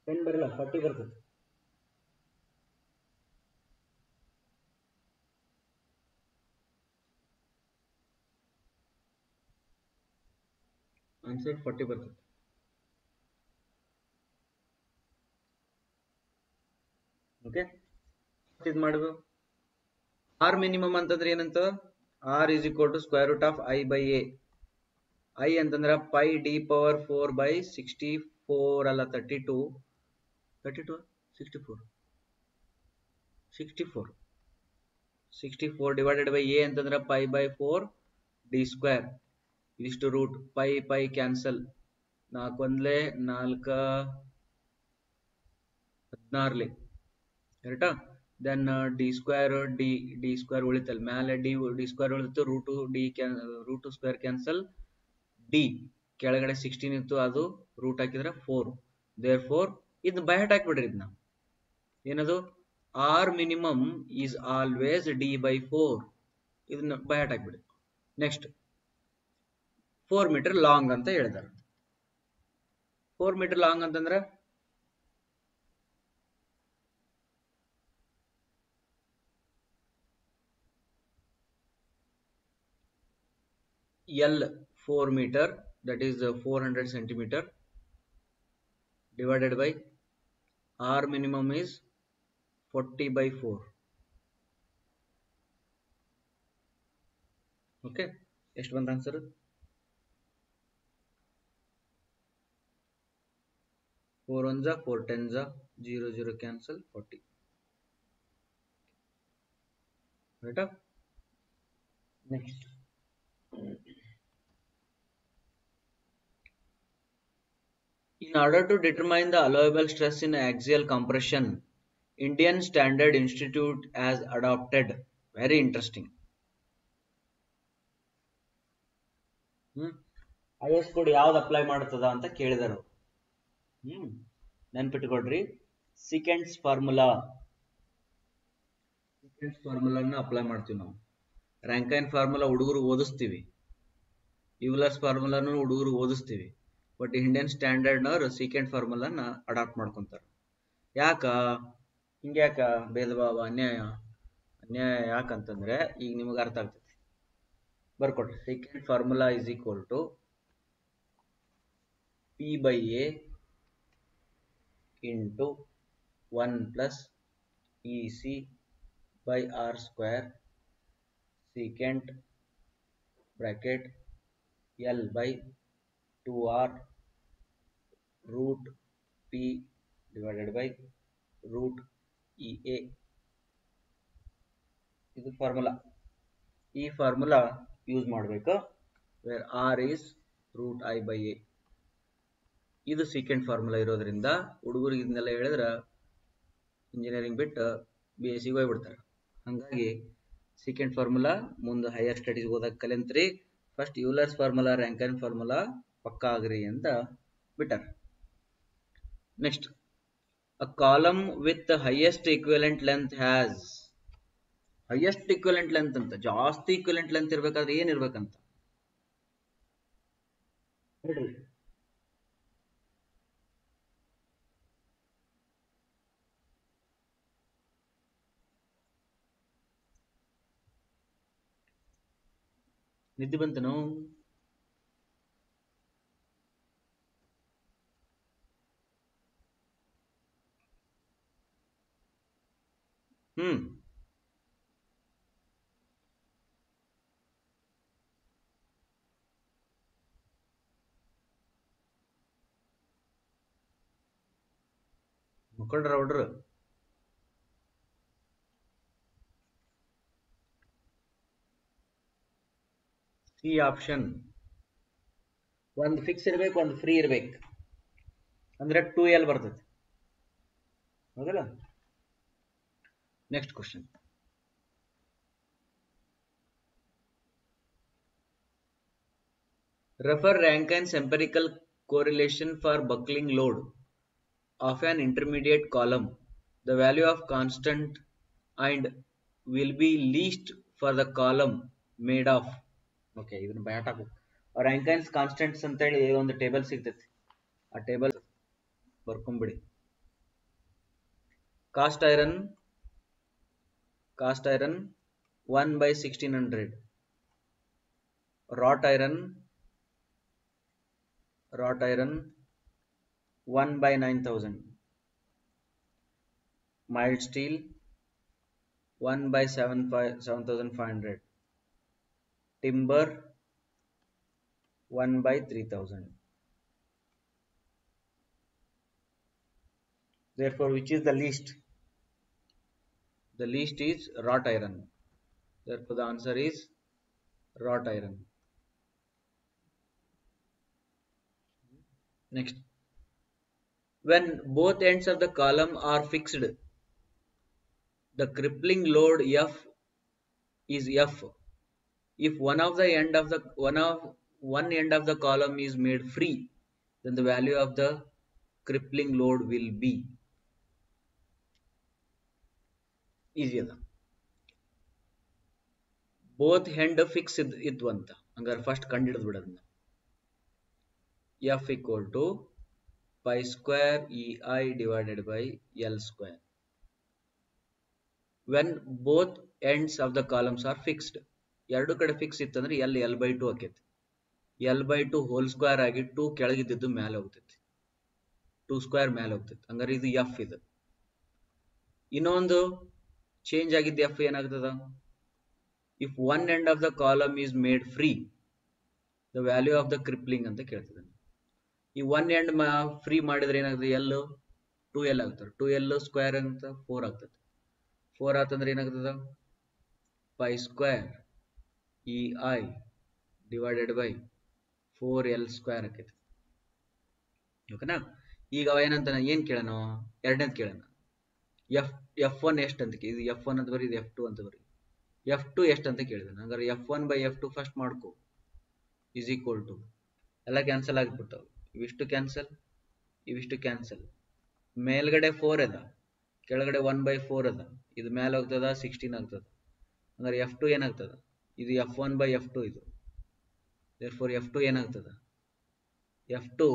ten ಬರಲ್ಲ forty ಬರ್ತದೆ hundred forty ಬರ್ತದೆ okay ಇದು ಮಾಡುದು R minimum ಅಂತಂದ್ರೆ ಏನಂತ R is equal to square root of I by A I ಅಂತಂದ್ರೆ pi D power four by sixty four ಅಲ್ಲ thirty two thirty two sixty four sixty four sixty four divided by A ಅಂತಂದ್ರೆ pi by four D square ಇದಿಷ್ಟು root pi pi cancel ನಾಲ್ಕು ಒಂದ್ಲೆ ನಾಲ್ಕ ಹದಿನಾರ್ಲಿ ಕರೆಕ್ಟಾ then D square D D square ಉಳಿತಲ್ ಮ್ಯಾಲೆ D D square ಉಳಿತು root D can root square cancel D ಕೆಳಗಡೆ ಸಿಕ್ಸ್ಟೀನ್ ಇತ್ತು ಅದು ರೂಟ್ ಹಾಕಿದ್ರೆ ಫೋರ್ ದೇರ್ ಫೋರ್ ಇದನ್ನ ಬೈಹಟ್ ಹಾಕ್ಬಿಡ್ರಿ ಇದನ್ನ ಏನದು R minimum is always D by four ಇದನ್ನ ಬೈಹಟ್ ಹಾಕ್ಬಿಡಿ ನೆಕ್ಸ್ಟ್ ಫೋರ್ ಮೀಟರ್ ಲಾಂಗ್ ಅಂತ ಹೇಳಿದಾರೆ ಫೋರ್ ಮೀಟರ್ ಲಾಂಗ್ ಅಂತಂದ್ರೆ L four metre that is four hundred centimetre divided by R minimum is forty by four okay ಎಷ್ಟು ಬಂತ sir 4 1 are 4 10 are 0 0 cancel 40 right up next in order to determine the allowable stress in axial compression Indian Standard Institute has adopted very interesting I S code ಯಾವ್ದು apply ಮಾಡ್ತದ ಅಂತ ಕೇಳಿದರು ಹ್ಮ್ ನೆನ್ಪಿಟ್ಕೊಡ್ರಿ ಸಿಕೆಂಡ್ಸ್ formula ಸಿಕೆಂಡ್ಸ್ ಫಾರ್ಮುಲಾನ apply ಮಾಡ್ತೀವಿ ನಾವು ರ್ಯಾಂಕೈನ್ formula ಹುಡುಗರು ಓದಿಸ್ತೀವಿ Euler's ಫಾರ್ಮುಲಾನು ಹುಡುಗರು ಓದಿಸ್ತೀವಿ ಬಟ್ ಇಂಡಿಯನ್ ಸ್ಟ್ಯಾಂಡರ್ಡ್ನವ್ರು ಸೀಕೆಂಡ್ ಫಾರ್ಮುಲಾನ ಅಡಾಪ್ಟ್ ಮಾಡ್ಕೊತಾರೆ ಯಾಕ ಹಿಂಗ್ಯಾಕ ಭಾವ ಅನ್ಯಾಯ ಅನ್ಯಾಯ ಯಾಕಂತಂದ್ರೆ ಈಗ ನಿಮಗೆ ಅರ್ಥ ಆಗ್ತೈತಿ ಬರ್ಕೊಡ್ರಿ second formula is equal to P by A into one plus e c by r square secant bracket l by 2r root p divided by root ea ಇದು ಫಾರ್ಮುಲಾ ಈ ಫಾರ್ಮುಲಾ ಯೂಸ್ ಮಾಡಬೇಕು where r is root I by A ಇದು secant formula ಇರೋದ್ರಿಂದ ಹುಡುಗರು ಇದನ್ನೆಲ್ಲ ಹೇಳಿದ್ರೆ engineering ಬಿಟ್ಟು B S ಸಿಗೆ ಹೋಗ್ಬಿಡ್ತಾರೆ ಹಾಗಾಗಿ ಸೀಕೆಂಟ್ ಫಾರ್ಮುಲಾ ಮುಂದೆ ಹೈಯರ್ ಸ್ಟಡೀಸ್ ಓದಕ್ಕೆ ಕಲೆಂತ್ರಿ first Euler's formula Rankine formula ಪಕ್ಕಾ ಆಗ್ರಿ ಅಂತ ಬಿಟ್ಟಾರೆ next a column with highest equivalent length has highest equivalent length ಅಂತ ಜಾಸ್ತಿ ಈಕ್ವೆಲೆಂಟ್ ಲೆಂತ್ ಇರ್ಬೇಕಾದ್ರೆ ಏನಿರ್ಬೇಕಂತ ಇರ್ಬೇಕಂತ ನಿದ್ದೆ ಹ್ಮ್ ಮುಖಂಡರ ಆರ್ಡರ್ ಸಿ ಆಪ್ಷನ್ ಒಂದು ಫಿಕ್ಸ್ ಇರಬೇಕು ಒಂದು ಫ್ರೀ ಇರಬೇಕು ಅಂದ್ರೆ ಟೂ ಎಲ್ ಬರ್ತೈತಿ ಹೌದಲ್ಲ next question refer Rankine's correlation for buckling load of an intermediate column the value of constant and will be least for the column made of okay ಇದನ್ನ bat ಹಾಕು Rankine's constants ಅಂತೇಳಿ ಒಂದು table ಸಿಗ್ತೈತಿ ಆ table ಬರ್ಕೊಂಬಿಡಿ cast iron cast iron one by sixteen hundred wrought iron wrought iron one by nine thousand mild steel one by seven five seven thousand five hundred timber 1 by 3000 therefore which is the least the least is wrought iron therefore the answer is wrought iron next when both ends of the column are fixed the crippling load f is f if one of the end of the one of one end of the column is made free then the value of the crippling load will be easy ಅದ both end fix ಇದ್ ಇದ್ವು ಅಂತ ಹಂಗಾರೆ first ಕಂಡಿಡಿದು ಬಿಡೋದನ್ನ F equal to pi square E I divided by L square when both ends of the columns are fixed ಎರಡು ಕಡೆ fix ಇತ್ತಂದ್ರೆ L L by two ಆಕೈತಿ L by two whole square ಆಗಿ two ಕೆಳಗಿದ್ದು ಮೇಲೆ ಹೋಗ್ತೈತಿ two square ಮೇಲೆ ಹೋಗ್ತೈತಿ ಹಂಗಾರೆ ಇದು ಎಫ್ ಇದು ಇನ್ನೊಂದು ಚೇಂಜ್ ಆಗಿದ್ದು ಎಫ್ ಏನಾಗ್ತದ if one end of the column is made free the value of the crippling ಅಂತ ಕೇಳ್ತದೆ ಈ ಒನ್ ಎಂಡ್ ಫ್ರೀ ಮಾಡಿದ್ರೆ ಏನಾಗ್ತದೆ ಎಲ್ ಟೂ ಎಲ್ ಆಗ್ತದೆ ಟೂ ಎಲ್ ಸ್ಕ್ವೇರ್ ಅಂತ ಫೋರ್ ಆಗ್ತದೆ ಫೋರ್ ಆತಂದ್ರೆ ಏನಾಗ್ತದ pi square E I divided by four L square ಆಕೈತಿ ಓಕೆನಾ ಈಗ ಅವ ಏನಂತ ಏನು ಕೇಳೋಣ ಎರಡನೇದು ಕೇಳೋಣ ಎಫ್ ಎಫ್ ಒನ್ ಎಷ್ಟು ಅಂತ ಇದು ಎಫ್ ಒನ್ ಅಂತ ಬರೀ ಇದು ಎಫ್ ಟು ಅಂತ ಬರೀ ಎಫ್ ಟು ಎಷ್ಟು ಅಂತ ಕೇಳಿದಾನೆ ಹಂಗಾರೆ F one by F two first ಮಾಡ್ಕೋ ಈಸ್ ಈಕ್ವಲ್ ಟು ಎಲ್ಲ ಕ್ಯಾನ್ಸಲ್ ಆಗಿಬಿಡ್ತಾವೆ ಇವಿಷ್ಟು ಕ್ಯಾನ್ಸಲ್ ಇವಿಷ್ಟು ಕ್ಯಾನ್ಸಲ್ ಮೇಲ್ಗಡೆ ಫೋರ್ ಅದ ಕೆಳಗಡೆ ಒನ್ ಬೈ ಫೋರ್ ಅದ ಇದು ಮೇಲೆ ಹೋಗ್ತದ ಸಿಕ್ಸ್ಟೀನ್ ಆಗ್ತದ ಹಂಗಾರೆ ಎಫ್ ಟು ಏನಾಗ್ತದ ಇದು F one by F two ಇದು ಫೋರ್ ಎಫ್ ಟು ಏನಾಗ್ತದೆ F two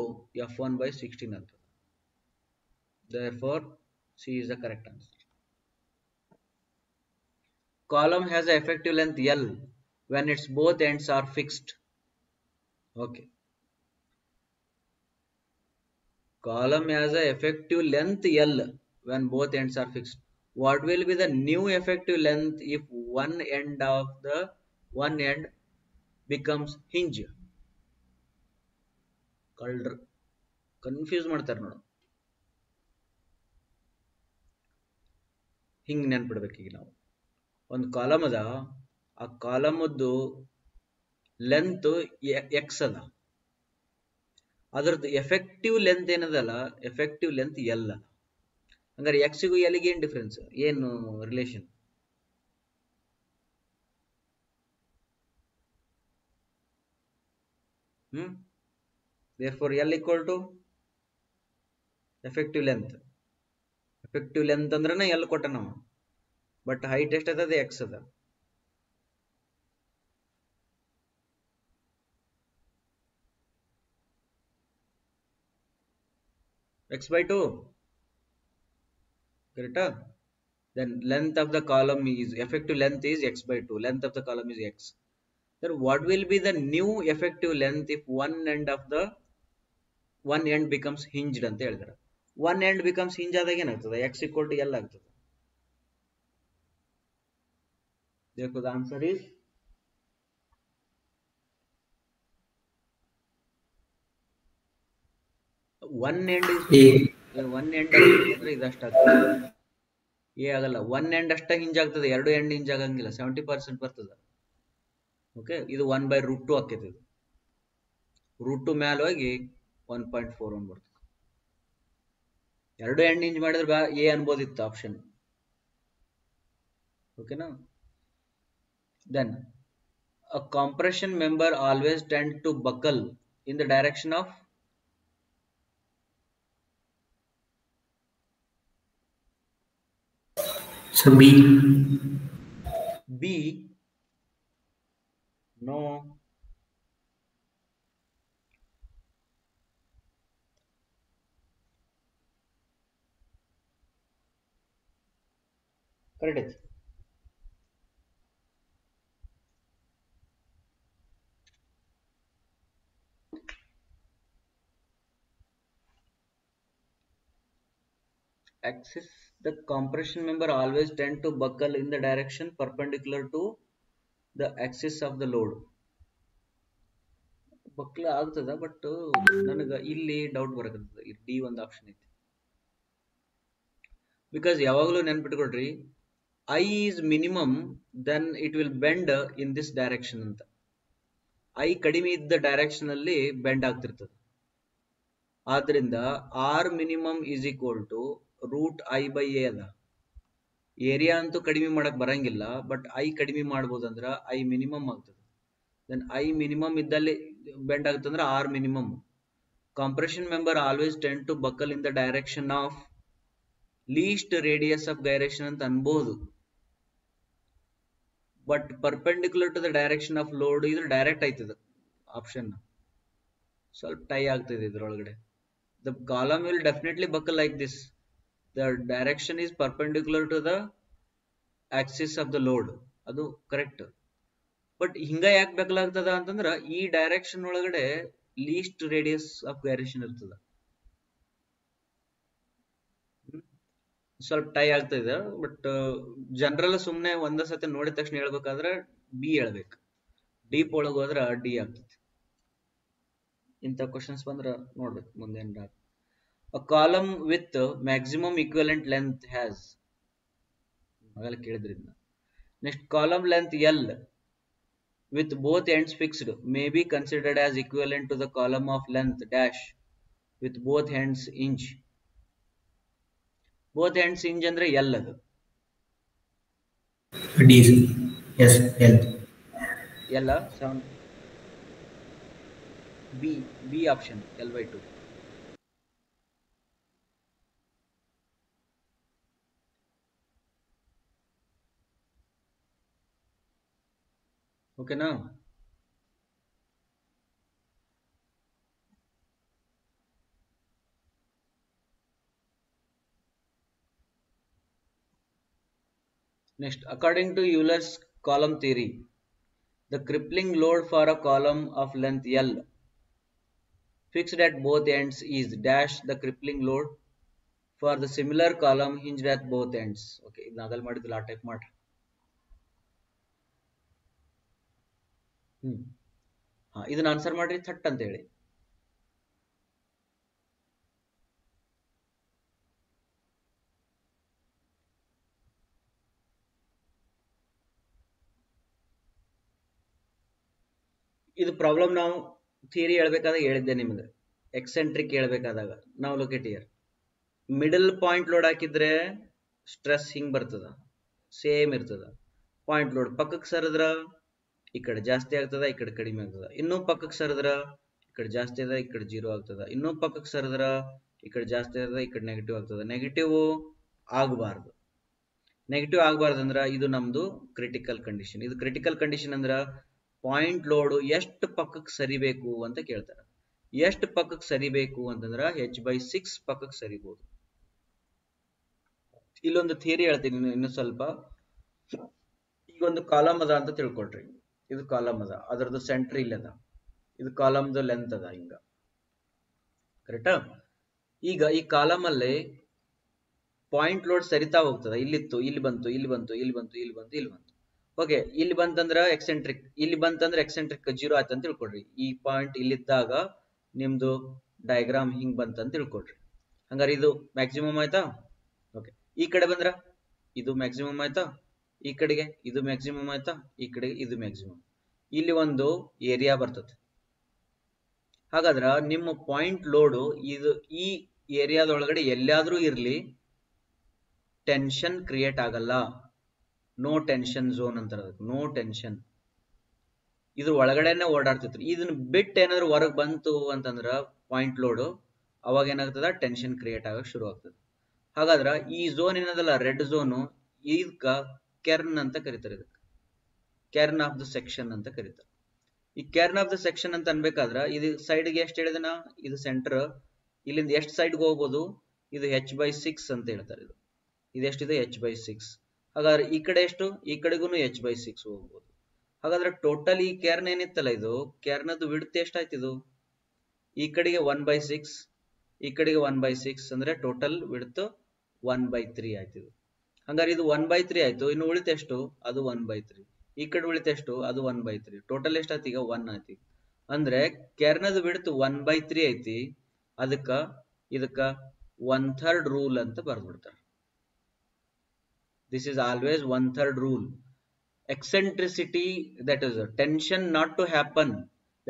F one by sixteen ಆಗ್ತದೆ there four C is the correct answer column has a effective length L when it's both ends are fixed okay column has a effective length L when both ends are fixed what will be the new effective length if one end of the one end becomes hinge ಕಳ್ರ confuse ಮಾಡ್ತಾರೆ ನೋಡು ಹಿಂಗೆ ನೆನ್ಪಿಡ್ಬೇಕೀಗ ನಾವು ಒಂದು column ಅದ ಆ ಕಾಲಮದ್ದು length X ಅದ ಅದ್ರದ್ದು ಎಫೆಕ್ಟಿವ್ ಲೆಂತ್ ಏನದಲ್ಲ ಎಫೆಕ್ಟಿವ್ ಲೆಂತ್ ಎಲ್ ಅದ ಹಂಗಾರೆ ಎಕ್ಸಿಗೂ ಎಲ್ಲಿಗೆ ಏನು ಡಿಫ್ರೆನ್ಸ್ ಏನು relation Hmm? Therefore, L equal to effective length. Effective length ಅಂದ್ರನ L ಕೊಟ್ಟ ನಾವು ಬಟ್ ಹೈಟ್ ಎಷ್ಟು ಅದ ಎಕ್ಸ್ ಅದ ಎಕ್ಸ್ ಬೈ ಟು ಕರೆಕ್ಟಾ then length of the column is effective length is X by two length of the column is X then what will be the new effective length if one end of the one end becomes hinged ಅಂತ ಹೇಳಿದಾರೆ one end becomes hinge ಆದಾಗ ಏನಾಗ್ತದೆ x equal to l ಆಗ್ತದೆ therefore the answer is one end one end ಅಂದ್ರೆ ಇದಷ್ಟಾಗ್ತದೆ ಏ ಆಗಲ್ಲ one end ಅಷ್ಟೇ ಹಿಂಜ್ ಆಗ್ತದೆ ಎರಡು ಎಂಡ್ ಹಿಂಜ್ ಆಗಂಗಿಲ್ಲ ಸೆವೆಂಟಿ ಪರ್ಸೆಂಟ್ ಓಕೆ ಇದು ಒನ್ ಬೈ ರೂಟ್ ಟು ಆಕೈತಿ ಇದು ರೂಟ್ ಟು ಮ್ಯಾಲ ಹೋಗಿ ಒನ್ ಪಾಯಿಂಟ್ ಫೋರ್ ಒನ್ ಬರ್ತದೆ ಎರಡು ಎಂಡ್ ಇಂಜ್ ಮಾಡಿದ್ರೆ ಎ ಅನ್ಬೋದಿತ್ತು ಆಪ್ಷನ್ ಓಕೆನಾ then a compression member always tend to buckle in the direction of So B. B no correct axis the compression member always tend to buckle in the direction perpendicular to the axis of the load buckle ಆಗ್ತದ but ನನಗೆ ಇಲ್ಲಿ doubt ಬರಕತ್ತದ D ಒಂದು option ಐತಿ because ಯಾವಾಗಲೂ ನೆನ್ಪಿಟ್ಕೊಡ್ರಿ I is minimum then it will bend in this direction ಅಂತ I ಕಡಿಮೆ ಇದ್ದ ಡೈರೆಕ್ಷನ್ ಅಲ್ಲಿ ಬೆಂಡ್ ಆಗ್ತಿರ್ತದೆ ಆದ್ರಿಂದ r minimum is equal to root I by A ಅದ ಏರಿಯಾ ಅಂತೂ ಕಡಿಮೆ ಮಾಡಕ್ ಬರಂಗಿಲ್ಲ ಬಟ್ ಐ ಕಡಿಮೆ ಮಾಡ್ಬೋದಂದ್ರ ಐ ಮಿನಿಮಮ್ ಆಗ್ತದೆ ದೆನ್ ಐ ಮಿನಿಮಮ್ ಇದ್ದಲ್ಲಿ bend ಆಗುತ್ತಂದ್ರೆ r minimum compression member always tend to buckle in the direction of least radius of direction ಅಂತ ಅನ್ಬೋದು but perpendicular to the direction of load ಇದ್ರ direct ಆಯ್ತದ option ಸ್ವಲ್ಪ tie ಆಗ್ತದೆ ಇದ್ರೊಳಗಡೆ the column will definitely buckle like this the direction is perpendicular to the axis of the load ಅದು correct but ಹಿಂಗ ಯಾಕೆ ಬೇಕಾಗ್ತದ ಅಂತಂದ್ರ ಈ ಡೈರೆಕ್ಷನ್ ಒಳಗಡೆ ಲೀಸ್ಟ್ ರೇಡಿಯಸ್ ಆಫ್ ಗೈರೇಷನ್ ಇರ್ತದ ಸ್ವಲ್ಪ ಟೈ ಆಗ್ತದ ಬಟ್ ಜನರಲ್ ಸುಮ್ನೆ ಒಂದೇ ಸತಿ ನೋಡಿದ ತಕ್ಷಣ ಹೇಳ್ಬೇಕಾದ್ರೆ ಬಿ ಹೇಳ್ಬೇಕು ಡೀಪ್ ಒಳಗೆ ಹೋದ್ರ ಡಿ ಆಗ್ತೈತಿ ಇಂಥ ಕ್ವಶನ್ಸ್ ಬಂದ್ರೆ ನೋಡ್ಬೇಕು ಮುಂದೆ a column with maximum equivalent length has ಆಗಲ್ಲ ಕೇಳಿದ್ರಿ next column length L with both ends fixed may be considered as equivalent to the column of length dash with both hands hinge both ends hinge ಅಂದ್ರೆ L ಅದು L seven B B option L by two ಓಕೆನಾ Next, according to Euler's column theory, the crippling load for a column of length L fixed at both ends is dash the crippling load for the similar column hinged at both ends. Okay, ಇದನ್ನ ಅಗಲ್ ಮಾಡಿದ್ದಿಲ್ಲ ಆ type ಹ್ಮ್ ಇದನ್ನ answer ಮಾಡ್ರಿ ಥಟ್ ಅಂತ ಹೇಳಿ ಇದು problem ನಾವು theory ಹೇಳ್ಬೇಕಾದಾಗ ಹೇಳಿದ್ದೆ ನಿಮಗೆ ಎಕ್ಸೆಂಟ್ರಿಕ್ ಹೇಳ್ಬೇಕಾದಾಗ ನಾವು locate here middle point load ಹಾಕಿದ್ರೆ ಸ್ಟ್ರೆಸ್ ಹಿಂಗ್ ಬರ್ತದ ಸೇಮ್ ಇರ್ತದ ಪಾಯಿಂಟ್ ಲೋಡ್ ಪಕ್ಕಕ್ಕೆ ಸರಿದ್ರ ಈ ಕಡೆ ಜಾಸ್ತಿ ಆಗ್ತದ ಈ ಕಡೆ ಕಡಿಮೆ ಆಗ್ತದ ಇನ್ನೂ ಪಕ್ಕಕ್ಕೆ ಸರಿದ್ರ ಈ ಕಡೆ ಜಾಸ್ತಿ ಅದ ಈ ಕಡೆ ಜೀರೋ ಆಗ್ತದ ಇನ್ನೂ ಪಕ್ಕಕ್ಕೆ ಸರಿದ್ರ ಈ ಕಡೆ ಜಾಸ್ತಿ ಅದ ಈ ಕಡೆ ನೆಗೆಟಿವ್ ಆಗ್ತದ ನೆಗೆಟಿವ್ ಆಗಬಾರ್ದು ನೆಗೆಟಿವ್ ಆಗಬಾರ್ದಂದ್ರ ಇದು ನಮ್ದು ಕ್ರಿಟಿಕಲ್ ಕಂಡೀಷನ್ ಇದು ಕ್ರಿಟಿಕಲ್ ಕಂಡೀಷನ್ ಅಂದ್ರ ಪಾಯಿಂಟ್ ಲೋಡ್ ಎಷ್ಟು ಪಕ್ಕಕ್ಕೆ ಸರಿಬೇಕು ಅಂತ ಕೇಳ್ತಾರೆ ಎಷ್ಟು ಪಕ್ಕಕ್ಕೆ ಸರಿಬೇಕು ಅಂತಂದ್ರ ಹೆಚ್ ಬೈ ಸಿಕ್ಸ್ ಪಕ್ಕಕ್ಕೆ ಸರಿಬಹುದು ಇಲ್ಲೊಂದು ಥಿಯರಿ ಹೇಳ್ತೀನಿ ಇನ್ನು ಸ್ವಲ್ಪ ಈಗ ಒಂದು ಕಾಲಮ್ ಅದ ಅಂತ ತಿಳ್ಕೊಳ್ರಿ ಇದು ಕಾಲಮ್ ಅದ ಅದರದ್ದು ಸೆಂಟ್ರ್ ಅದ ಇದು ಕಾಲಮ್ದ ಲೆಂತ್ ಅದ ಹಿಂಗ ಕರೆಕ್ಟಾ ಈಗ ಈ ಕಾಲಮ್ ಅಲ್ಲಿ ಪಾಯಿಂಟ್ ಲೋಡ್ ಸರಿತಾ ಹೋಗ್ತದ ಇಲ್ಲಿತ್ತು ಇಲ್ಲಿ ಬಂತು ಇಲ್ಲಿ ಬಂತು ಇಲ್ಲಿ ಬಂತು ಇಲ್ಲಿ ಬಂತು ಇಲ್ಲಿ ಬಂತು ಓಕೆ ಇಲ್ಲಿ ಬಂತಂದ್ರ ಎಕ್ಸೆಂಟ್ರಿಕ್ ಇಲ್ಲಿ ಬಂತಂದ್ರೆ ಎಕ್ಸೆಂಟ್ರಿಕ್ ಜೀರೋ ಆಯ್ತು ಅಂತ ತಿಳ್ಕೊಡ್ರಿ ಈ ಪಾಯಿಂಟ್ ಇಲ್ಲಿದ್ದಾಗ ನಿಮ್ದು ಡಯಾಗ್ರಾಮ್ ಹಿಂಗ್ ಅಂತ ತಿಳ್ಕೊಡ್ರಿ ಹಂಗಾರ ಇದು ಮ್ಯಾಕ್ಸಿಮಮ್ ಆಯ್ತಾ ಓಕೆ ಈ ಕಡೆ ಬಂದ್ರ ಇದು ಮ್ಯಾಕ್ಸಿಮಮ್ ಆಯ್ತಾ ಈ ಕಡೆಗೆ ಇದು ಮ್ಯಾಕ್ಸಿಮಮ್ ಆಯ್ತಾ ಈ ಕಡೆಗೆ ಇದು ಮ್ಯಾಕ್ಸಿಮಮ್ ಇಲ್ಲಿ ಒಂದು ಏರಿಯಾ ಬರ್ತದೆ ಹಾಗಾದ್ರೆ ನಿಮ್ಮ ಪಾಯಿಂಟ್ ಲೋಡು ಇದು ಈ ಏರಿಯಾದೊಳಗಡೆ ಎಲ್ಲಾದ್ರೂ ಇರಲಿ ಟೆನ್ಷನ್ ಕ್ರಿಯೇಟ್ ಆಗಲ್ಲ ನೋ ಟೆನ್ಷನ್ ಝೋನ್ ಅಂತ ನೋ ಟೆನ್ಷನ್ ಇದ್ರ ಒಳಗಡೆನೆ ಓಡಾಡ್ತಿತ್ತು ಇದನ್ನ ಬಿಟ್ ಏನಾದ್ರು ಹೊರಗೆ ಬಂತು ಅಂತಂದ್ರೆ ಪಾಯಿಂಟ್ ಲೋಡು ಅವಾಗ ಏನಾಗ್ತದ ಟೆನ್ಷನ್ ಕ್ರಿಯೇಟ್ ಆಗಕ್ಕೆ ಶುರು ಆಗ್ತದೆ ಹಾಗಾದ್ರೆ ಈ ಝೋನ್ ಏನದಲ್ಲ ರೆಡ್ ಝೋನು ಇದಕ್ಕೆ ಕೆರ್ನ್ ಅಂತ ಕರೀತಾರೆ ಇದಕ್ಕೆ ಕೆರ್ನ್ ಆಫ್ ದ ಸೆಕ್ಷನ್ ಅಂತ ಕರೀತಾರೆ ಈ ಕೆರ್ನ್ ಆಫ್ ದ ಸೆಕ್ಷನ್ ಅಂತ ಅನ್ಬೇಕಾದ್ರೆ ಇದು ಸೈಡ್ಗೆ ಎಷ್ಟು ಹೇಳಿದ ಇದು ಸೆಂಟರ್ ಇಲ್ಲಿಂದ ಎಷ್ಟು ಸೈಡ್ಗೆ ಹೋಗ್ಬೋದು ಇದು ಹೆಚ್ ಬೈ ಸಿಕ್ಸ್ ಅಂತ ಹೇಳ್ತಾರೆ ಇದು ಇದು ಹೆಚ್ ಬೈ ಸಿಕ್ಸ್ ಹಾಗಾದ್ರೆ ಈ ಕಡೆ ಎಷ್ಟು ಈ ಕಡೆಗೂ ಹೆಚ್ ಬೈ ಸಿಕ್ಸ್ ಹೋಗ್ಬೋದು ಹಾಗಾದ್ರೆ ಟೋಟಲ್ ಈ ಕೆರ್ನ್ ಏನಿತ್ತಲ್ಲ ಇದು ಕೆರ್ನದ್ದು ವಿಡ್ತ್ ಎಷ್ಟಾಯ್ತು ಇದು ಈ ಕಡೆಗೆ ಒನ್ ಬೈ ಸಿಕ್ಸ್ ಈ ಕಡೆಗೆ ಒನ್ ಬೈ ಸಿಕ್ಸ್ ಅಂದ್ರೆ total width one by three ಆಯ್ತು ಹಂಗಾರೆ ಇದು ಒನ್ ಬೈ ತ್ರೀ ಆಯ್ತು ಇನ್ನು ಉಳಿತೆಷ್ಟು ಅದು ಒನ್ ಬೈ ತ್ರೀ ಈ ಕಡೆ ಉಳಿತೆಷ್ಟು ಅದು ಒನ್ ಬೈ ತ್ರೀ ಟೋಟಲ್ ಆಯ್ತು ಈಗ ಒನ್ ಆಯ್ತು ಅಂದ್ರೆ ಕೆರ್ನದ ಬಿಡ್ತು ಒನ್ ಬೈ ತ್ರೀ ಐತಿ ಅದಕ್ಕ ಇದಕ್ಕ ಒನ್ ಥರ್ಡ್ ರೂಲ್ ಅಂತ ಬರ್ದ್ಬಿಡ್ತಾರ this is always one third rule eccentricity that is tension not to happen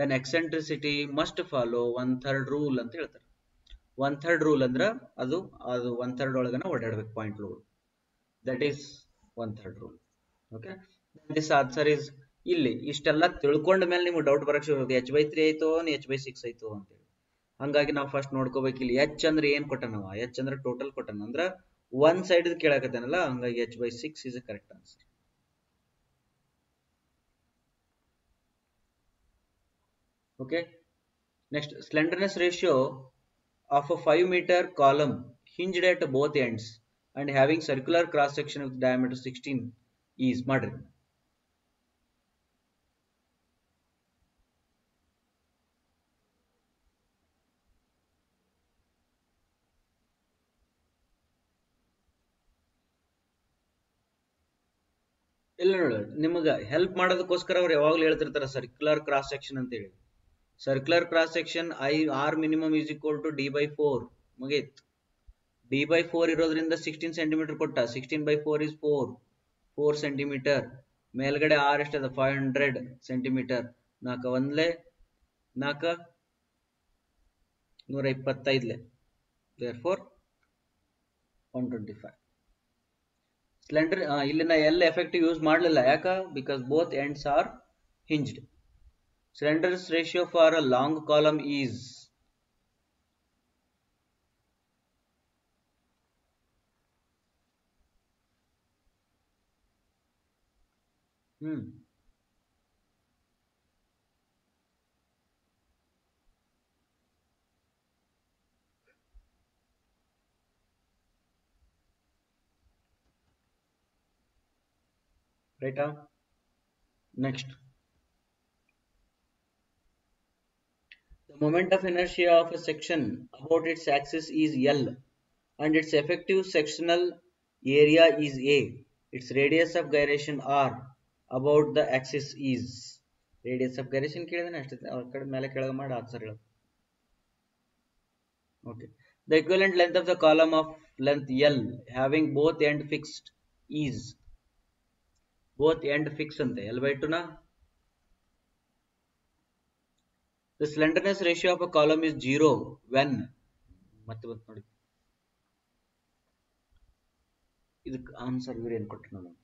then eccentricity must follow one third rule ಅಂತ ಹೇಳ್ತಾರೆ ಒನ್ ಥರ್ಡ್ ರೂಲ್ ಅಂದ್ರ ಅದು ಅದು ಒನ್ ಥರ್ಡ್ ಒಳಗನ ಓಡಾಡ್ಬೇಕು point load that is one third rule okay this answer is ಇಲ್ಲಿ ಇಷ್ಟೆಲ್ಲ ತಿಳ್ಕೊಂಡ ಮೇಲೆ ನಿಮ್ಗೆ ಡೌಟ್ ಬರಕ್ ಶುರು ಎಚ್ ಬೈ ತ್ರೀ ಆಯ್ತೋ ಎಚ್ ಬೈ ಸಿಕ್ಸ್ ಆಯ್ತು ಅಂತೇಳಿ ಹಂಗಾಗಿ ನಾವು ಫಸ್ಟ್ ನೋಡ್ಕೋಬೇಕು ಇಲ್ಲಿ ಎಚ್ ಅಂದ್ರೆ ಏನ್ ಕೊಟ್ಟನವ ಎಚ್ ಅಂದ್ರೆ ಟೋಟಲ್ ಕೊಟ್ಟನ ಅಂದ್ರ ಒನ್ ಸೈಡ್ ಕೇಳಕತ್ತಾನಲ್ಲ ಹಂಗಾಗಿ H by six is a correct answer okay next slenderness ratio of a five metre column hinged at both ends and having circular cross section with diameter 16 is modern. ಇಲ್ಲ ನೋಡಿ ನಿಮಗೆ help ಮಾಡೋದಕ್ಕೋಸ್ಕರ ಅವ್ರು ಯಾವಾಗ್ಲೂ ಹೇಳ್ತಿರ್ತಾರೆ circular cross section ಅಂತ ಹೇಳಿ circular cross section I r minimum is equal to D by four ಮುಗೀತು ಡಿ ಬೈ ಫೋರ್ ಇರೋದ್ರಿಂದ ಸಿಕ್ಸ್ಟೀನ್ ಸೆಂಟಿಮೀಟರ್ ಕೊಟ್ಟ sixteen by four is four four centimetre ಮೇಲ್ಗಡೆ ಆರ್ ಎಷ್ಟದ ಫೈವ್ ಹಂಡ್ರೆಡ್ ಸೆಂಟಿಮೀಟರ್ ನಾಲ್ಕು ಒಂದ್ಲೆ ನಾಲ್ಕ ನೂರ ಇಪ್ಪತ್ತೈದ್ಲೆ there four one twenty five cylinder ಇಲ್ಲಿನ ಎಲ್ಲ ಎಫೆಕ್ಟಿವ್ ಯೂಸ್ ಮಾಡಲಿಲ್ಲ ಯಾಕ because both ends are hinged cylinders ratio for a long column is Mm. Data. Next. The moment of inertia of a section about its axis is L and its effective sectional area is A. Its radius of gyration R about the axis is radius of gyration ಕೇಳಿದಾನೆ ಅಷ್ಟೇ ಅವ್ರ ಕಡೆ ಮೇಲೆ ಕೆಳಗೆ ಮಾಡಿ answer ಹೇಳೋದು okay the equivalent length of the column of length L having both end fixed is both end fix ಅಂತೆ L by ಟುನ the slenderness ratio of a column is zero when ಮತ್ತೆ ಬಂತು ನೋಡಿ ಇದಕ್ಕೆ ಆನ್ಸರ್ ಇವ್ರು ಏನು ಕೊಟ್ಟರು ನೋಡೋಣ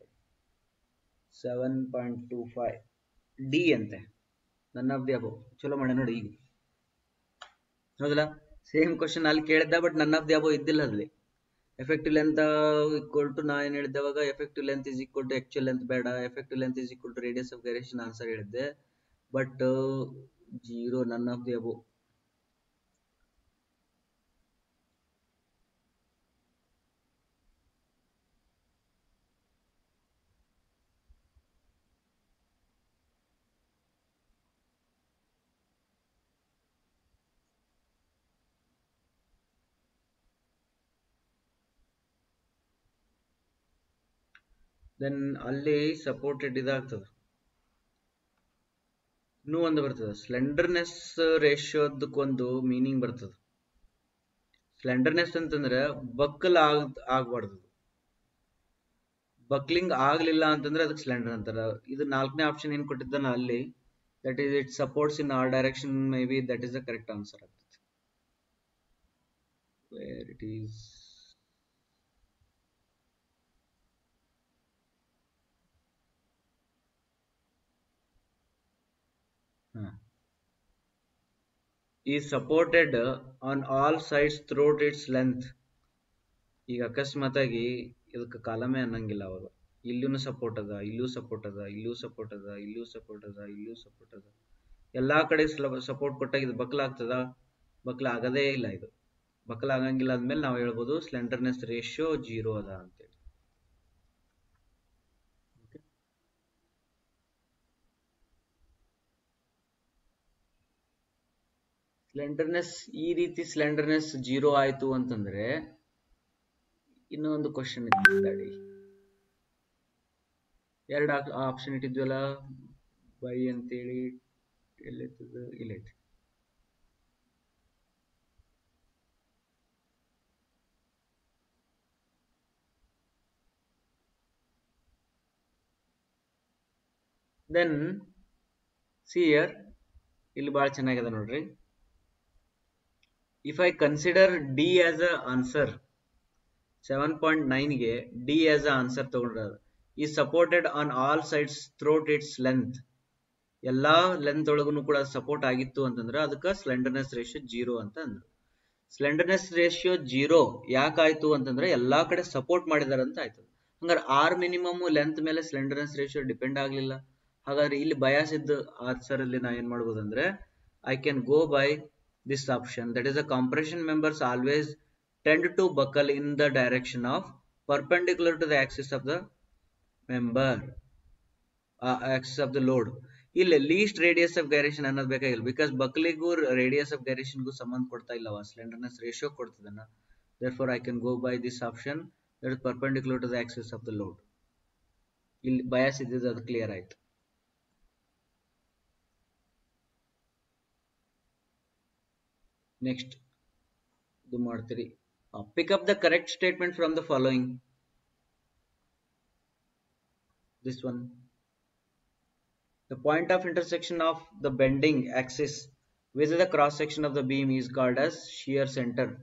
seven point two five D ಅಂತೆ ನನ್ನ ಆಫ್ ದಿ ಅಬೋ ಚಲೋ ಮಾಡ ನೋಡಿ ಈಗ ಹೌದಲ್ಲ ಸೇಮ್ ಕ್ವಶನ್ ಅಲ್ಲಿ ಕೇಳಿದ್ದ but none of the above ಇದ್ದಿಲ್ಲ ಅಲ್ಲಿ ಎಫೆಕ್ಟಿವ್ ಲೆಂತ್ ಈಕ್ವಲ್ ಟು ನಾ ಏನು ಹೇಳಿದ್ದವಾಗ effective length is equal to actual length ಬೇಡ effective length is equal to radius of gyration answer ಹೇಳಿದ್ದೆ but zero none of the above then ಅಲ್ಲಿ supported ಇದಾಗ್ತದ ಇನ್ನೂ ಒಂದು ಬರ್ತದೆ ಸ್ಲೆಂಡರ್ನೆಸ್ ರೇಷಿಯೋದಕ್ಕೊಂದು ಮೀನಿಂಗ್ ಬರ್ತದ ಸ್ಲೆಂಡರ್ನೆಸ್ ಅಂತಂದ್ರೆ ಬಕ್ಕಲ್ ಆಗ್ ಆಗ್ಬಾರ್ದು ಬಕ್ಲಿಂಗ್ ಆಗ್ಲಿಲ್ಲ ಅಂತಂದ್ರೆ ಅದಕ್ಕೆ ಸ್ಲೆಂಡರ್ ಅಂತಾರೆ ಇದು ನಾಲ್ಕನೇ ಆಪ್ಷನ್ ಏನ್ ಕೊಟ್ಟಿದ್ದಾನ ಅಲ್ಲಿ that is it supports in r direction may be that is the correct answer ಆಗ್ತದೆ ವೇರ್ ಇಟ್ ಈಸ್ ಈ supported on all sides throughout its length ಈಗ ಆಗಿ ಇದಕ್ಕೆ ಕಾಲಮೇ ಅನ್ನಂಗಿಲ್ಲ ಅವರು ಇಲ್ಲೂ ಸಪೋರ್ಟ್ ಅದ ಇಲ್ಲೂ ಸಪೋರ್ಟ್ ಅದ ಇಲ್ಲೂ ಸಪೋರ್ಟ್ ಅದ ಇಲ್ಲೂ ಸಪೋರ್ಟ್ ಅದ ಇಲ್ಲೂ ಸಪೋರ್ಟ್ ಅದ ಎಲ್ಲಾ ಕಡೆ ಸಪೋರ್ಟ್ ಕೊಟ್ಟಾಗ ಇದು ಬಕ್ಲಾಗ್ತದ ಬಕ್ಲ ಆಗದೇ ಇಲ್ಲ ಇದು ಬಕ್ಲ ಆಗಂಗಿಲ್ಲ ಅಂದ್ಮೇಲೆ ನಾವು ಹೇಳ್ಬೋದು ಸ್ಲೆಂಡರ್ನೆಸ್ ರೇಷಿಯೋ ಜೀರೋ ಅದ ಅಂತ ಸ್ಲೆಂಡರ್ನೆಸ್ ಈ ರೀತಿ ಸ್ಲೆಂಡರ್ನೆಸ್ ಜೀರೋ ಆಯ್ತು ಅಂತಂದ್ರೆ ಇನ್ನೊಂದು ಕ್ವಶನ್ ಇದ್ದಾಡಿ ಎರಡು ಆಪ್ಷನ್ ಇಟ್ಟಿದ್ವಲ್ಲ ಬೈ ಅಂತೇಳಿ ಎಲ್ಲೈತದ ಇಲ್ಲೈತಿ ದೆನ್ ಇಯರ್ ಇಲ್ಲಿ ಭಾಳ ಚೆನ್ನಾಗಿದೆ ನೋಡ್ರಿ if I consider D consider D answer seven point nine ಗೆ ಡಿ as an ಆನ್ಸರ್ ತಗೊಂಡ್ರೆ ಈ supported on all sides throughout its length ಎಲ್ಲಾ ಲೆಂತ್ ಒಳಗೂ ಕೂಡ ಸಪೋರ್ಟ್ ಆಗಿತ್ತು ಅಂತಂದ್ರೆ ಅದಕ್ಕೆ ಸ್ಲೆಂಡರ್ನೆಸ್ ರೇಷಿಯೋ ಜೀರೋ ಅಂತ ಅಂದ್ರು ಸ್ಲೆಂಡರ್ನೆಸ್ ರೇಷಿಯೋ ಜೀರೋ ಯಾಕಾಯ್ತು ಅಂತಂದ್ರೆ ಎಲ್ಲಾ ಕಡೆ ಸಪೋರ್ಟ್ ಮಾಡಿದಾರೆ ಆಯ್ತು ಹಂಗಾರೆ ಆರ್ ಮಿನಿಮಮ್ ಲೆಂತ್ ಮೇಲೆ ಸ್ಲೆಂಡರ್ನೆಸ್ ರೇಷಿಯೋ ಡಿಪೆಂಡ್ ಆಗಲಿಲ್ಲ ಹಾಗಾದ್ರೆ ಇಲ್ಲಿ ಬಯಾಸಿದ್ದ ಆನ್ಸರ್ ಅಲ್ಲಿ ನಾ ಏನ್ ಮಾಡ್ಬೋದಂದ್ರೆ I can go by this option that is the compression members always tend to buckle in the direction of perpendicular to the axis of the member axis of the load gyration least beka ill because ಅನ್ನೋದು ಬೇಕಾಗಿಲ್ಲ because ಬಕ್ಲಿಗೂ radius of ಗೈರೇಷನ್ಗೂ ಸಂಬಂಧ ಕೊಡ್ತಾ ಇಲ್ಲವ slenderness ratio ಕೊಡ್ತದನ್ನ therefore I can go by this option that is perpendicular to the axis of the load. ill bias idu ಅದು clear ಆಯ್ತು Next, Dumartri. Uh, pick up the correct statement from the following. This one. The point of intersection of the bending axis with the cross section of the beam is called as shear center.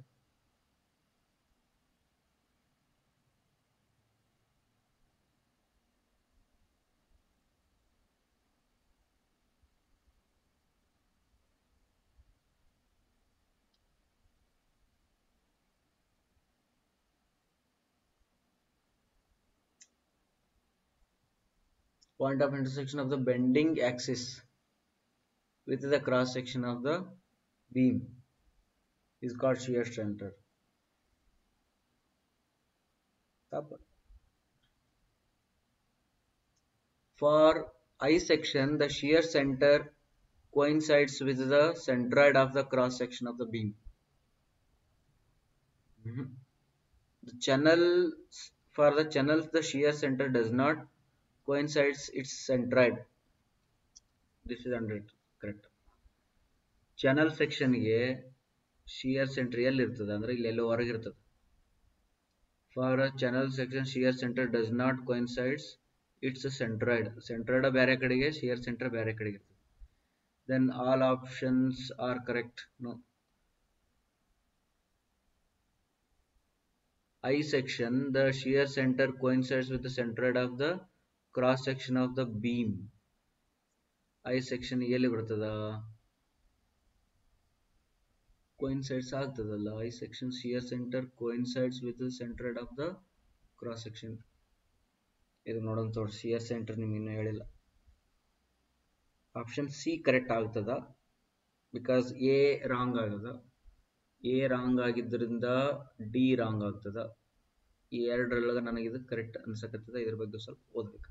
point of intersection of the bending axis with the cross section of the beam is called shear center. For I section, the shear center coincides with the centroid of the cross section of the beam. Mm-hmm. The channel for the channels, the shear center does not coincides its centroid this is hundred correct channel ಸೆಕ್ಷನ್ಗೆ shear centre ಎಲ್ಲಿ ಇರ್ತದೆ ಅಂದರೆ ಇಲ್ಲೆಲ್ಲೋ ಹೊರಗೆ ಇರ್ತದೆ for channel section shear centre does not coincides its centroid centroid ಬೇರೆ ಕಡೆಗೆ shear centre ಬೇರೆ ಕಡೆಗೆ ಇರ್ತದೆ then all options are correct no I section the shear centre coincides with the centroid of the cross section of the beam I section ಎಲ್ಲಿ ಬರ್ತದ sides ಆಗ್ತದಲ್ಲ I section C shear centre sides with centre of the cross section ಇದು ನೋಡೋಣ ತೋರಿ shear centre ನಿಮ್ಗೆ ಇನ್ನೂ ಹೇಳಿಲ್ಲ option C correct ಆಗ್ತದ ಬಿಕಾಸ್ ಎ ರಾಂಗ್ ಆಗದ ಎ ರಾಂಗ್ ಆಗಿದ್ದರಿಂದ ಡಿ ರಾಂಗ್ ಆಗ್ತದ ಈ ಎರಡರೊಳಗೆ ನನಗೆ ಇದು ಕರೆಕ್ಟ್ ಅನ್ಸಕತ್ತದ ಇದ್ರ ಬಗ್ಗೆ ಸ್ವಲ್ಪ ಓದ್ಬೇಕು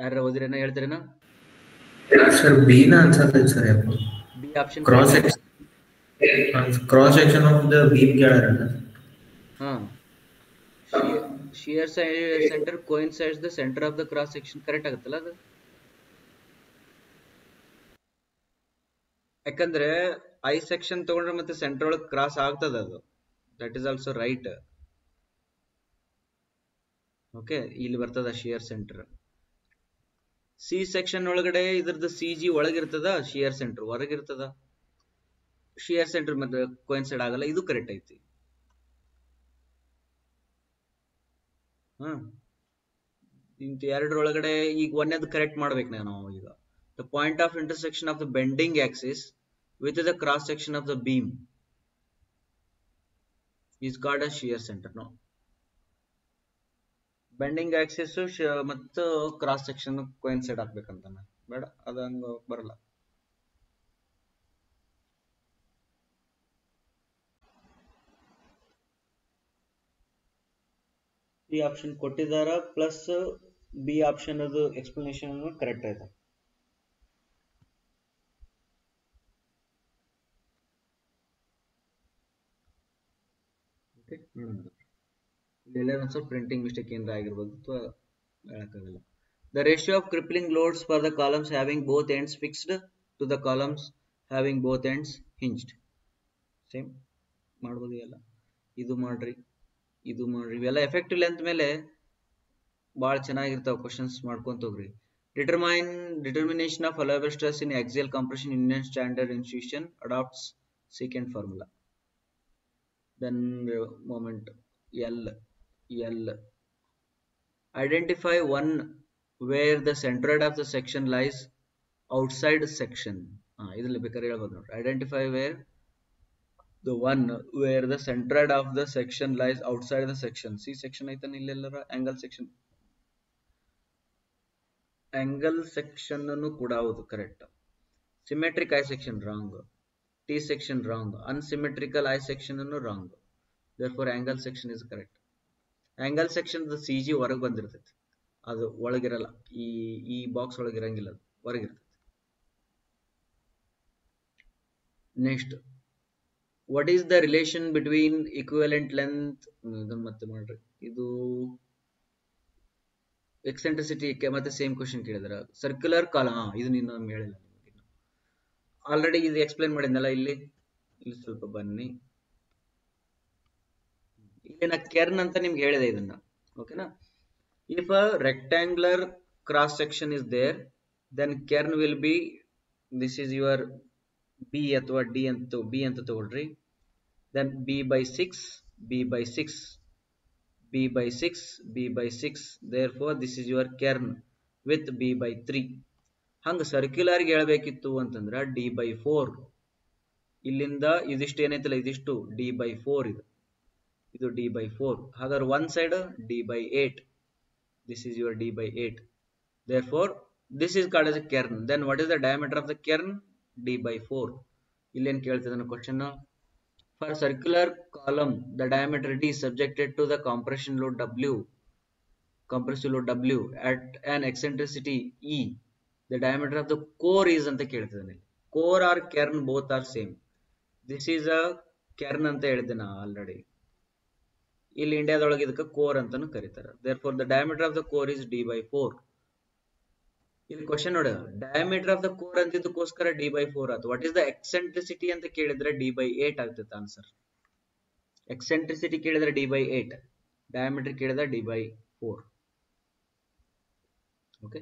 ಯಾರ ಓದಿರೇನಾ ಹೇಳ್ತೀರೇನ ಸರ್ ಬಿ ನ ಅನ್ಸತ್ತೆ sir B option cross section cross section of the beam ಕೇಳಾರಲ್ಲ ಹಾ shear side centre coincides the centre of the cross section correct ಆಗುತ್ತಲ್ಲ ಅದು ಯಾಕಂದ್ರೆ ಐ ಸೆಕ್ಷನ್ ತಗೊಂಡ್ರೆ ಮತ್ತೆ ಸೆಂಟರ್ ಒಳಗೆ ಕ್ರಾಸ್ ಆಗ್ತದ ಅದು that is also right okay ಇಲ್ಲಿ ಬರ್ತದ ಶಿಯರ್ ಸೆಂಟರ್ ಸಿ ಸೆಕ್ಷನ್ ಒಳಗಡೆ ಇದ್ರದ್ದು ಸಿ ಜಿ ಒಳಗಿರ್ತದ ಶಿಯರ್ ಸೆಂಟರ್ ಹೊರಗಿರ್ತದ ಶಿಯರ್ ಸೆಂಟರ್ ಮತ್ತೆ ಸೈಡ್ ಆಗಲ್ಲ ಇದು ಕರೆಕ್ಟ್ ಐತಿ ಇಂತ ಎರಡರೊಳಗಡೆ ಈಗ ಒಂದೇದು ಕರೆಕ್ಟ್ ಮಾಡ್ಬೇಕು ನಾನು ಈಗ the point of intersection of the bending axis with the cross section of the beam is called a shear centre no bending axis ಮತ್ತು ಕ್ರಾಸ್ ಸೆಕ್ಷನ್ ಕೋಯಿನ್ಸೈಡ್ ಆಗ್ಬೇಕಂತ ಬೇಡ ಅದು ಹಂಗ ಬರಲ್ಲ ಈ ಆಪ್ಷನ್ ಕೊಟ್ಟಿದಾರ ಪ್ಲಸ್ ಬಿ ಆಪ್ಷನ್ ಅದು ಎಕ್ಸ್ಪ್ಲನೇಷನ್ ಕರೆಕ್ಟ್ ಆಯ್ತು ನೋಡೋಣ ಇಲ್ಲೆಲ್ಲರೂ ಸ್ವಲ್ಪ ಪ್ರಿಂಟಿಂಗ್ ಮಿಸ್ಟೇಕ್ ಏನಾರ ಆಗಿರ್ಬೋದು ಅಥವಾ ಹೇಳಕ್ಕಾಗಲ್ಲ the ratio of crippling loads for the columns having both ends fixed to the columns having both ends hinged same ಮಾಡ್ಬೋದು ಎಲ್ಲ ಇದು ಮಾಡ್ರಿ ಇದು ಮಾಡ್ರಿ ಇವೆಲ್ಲ ಎಫೆಕ್ಟಿವ್ ಲೆಂತ್ ಮೇಲೆ ಭಾಳ ಚೆನ್ನಾಗಿರ್ತಾವೆ ಕ್ವಶನ್ಸ್ ಮಾಡ್ಕೊಂತ ಹೋಗ್ರಿ determine determination of allowable stress in axial compression Indian standard institution adopts second formula then moment L L. Identify one where the centroid of the section lies outside section. ಇದರಲ್ಲಿ ಬೇಕಾದ್ರೆ ನೋಡ್ರಿ identify where the one where the centroid of the section lies outside the section C section ಐತಾನೆ ಇಲ್ಲೆಲ್ಲರ angle section angle section ಅನ್ನು ಕೂಡ ಹೌದು correct symmetric I section wrong T section wrong unsymmetrical I section ಅನ್ನು wrong therefore angle section is correct angle section C G ಹೊರಗೆ ಬಂದಿರ್ತೈತಿ ಅದು ಒಳಗಿರಲ್ಲ ಈ ಈ ಬಾಕ್ಸ್ ಒಳಗಿರಂಗಿಲ್ಲ ಅದು ಹೊರಗಿರ್ತೈತಿ next what is the relation between equivalent length ಇದನ್ನು ಮತ್ತೆ ಮಾಡ್ರಿ ಇದು ಎಕ್ಸೆಂಟ್ರಿಸಿಟಿ ಮತ್ತೆ ಸೇಮ್ ಕ್ವಶನ್ ಕೇಳಿದ್ರೆ ಸರ್ಕ್ಯುಲರ್ ಕಾಲ ಇದು ನೀನು ಹೇಳಿಲ್ಲ ಆಲ್ರೆಡಿ ಇದು ಎಕ್ಸ್ಪ್ಲೈನ್ ಮಾಡಿದ್ನಲ್ಲ ಇಲ್ಲಿ ಇಲ್ಲಿ ಸ್ವಲ್ಪ ಬನ್ನಿ ಇಲ್ಲಿನ ಕೆರ್ನ್ ಅಂತ ನಿಮ್ಗೆ ಹೇಳಿದೆ ಇದನ್ನ ಓಕೆನಾ if a rectangular cross section is there then kern will be this is your B ಅಥವಾ ಡಿ ಅಂತ ಬಿ ಅಂತ ತಗೊಳ್ರಿ then B by six B by six B six six by six six four four this your your with with by by ಹಂಗ ಹಂಗೆ ಸರ್ಕ್ಯುಲರ್ಗೆ ಹೇಳಬೇಕಿತ್ತು ಅಂತಂದ್ರೆ D by four ಇಲ್ಲಿಂದ ಇದಿಷ್ಟು ಏನೈತಲ್ಲ ಇದಿಷ್ಟು ಡಿ ಬೈ ಫೋರ್ ಇದು ಇದು ಡಿ ಬೈ ಫೋರ್ ಹಾಗಾದ್ರೆ one side D by eight this is your D by eight therefore this is called as kern then what is the diameter of the kern D by four ಇಲ್ಲೇನು ಕೇಳ್ತಿದ್ದಾನೆ question for circular column the diameter D subjected to the compression load W compressive load W at an eccentricity e the diameter of the core is ಅಂತ ಕೇಳ್ತಿದ್ದಾನೆ core or kern both are same this is a kern ಅಂತ ಹೇಳಿದ್ದೆ ನಾ already ಇಲ್ಲಿ ಇಂಡಿಯಾದೊಳಗೆ ಇದಕ್ಕೆ core ಅಂತಾನು ಕರೀತಾರೆ therefore the diameter of the core is D by four ಇಲ್ಲಿ question ನೋಡಿ ಡಯಾಮೀಟರ್ ಆಫ್ ದ ಕೋರ್ ಅಂತಿದ್ದಕ್ಕೋಸ್ಕರ ಡಿ ಬೈ ಫೋರ್ ಆಯ್ತು ವಾಟ್ ಇಸ್ ದ ಎಕ್ಸೆಂಟ್ರಿಸಿಟಿ ಅಂತ ಕೇಳಿದ್ರೆ ಡಿ ಬೈ ಏಟ್ ಆಗ್ತೈತೆ ಆನ್ಸರ್ ಎಕ್ಸೆಂಟ್ರಿಸಿಟಿ ಕೇಳಿದ್ರೆ ಡಿ ಬೈ ಏಟ್ ಡಯಾಮೀಟರ್ ಕೇಳಿದ್ರೆ D by four okay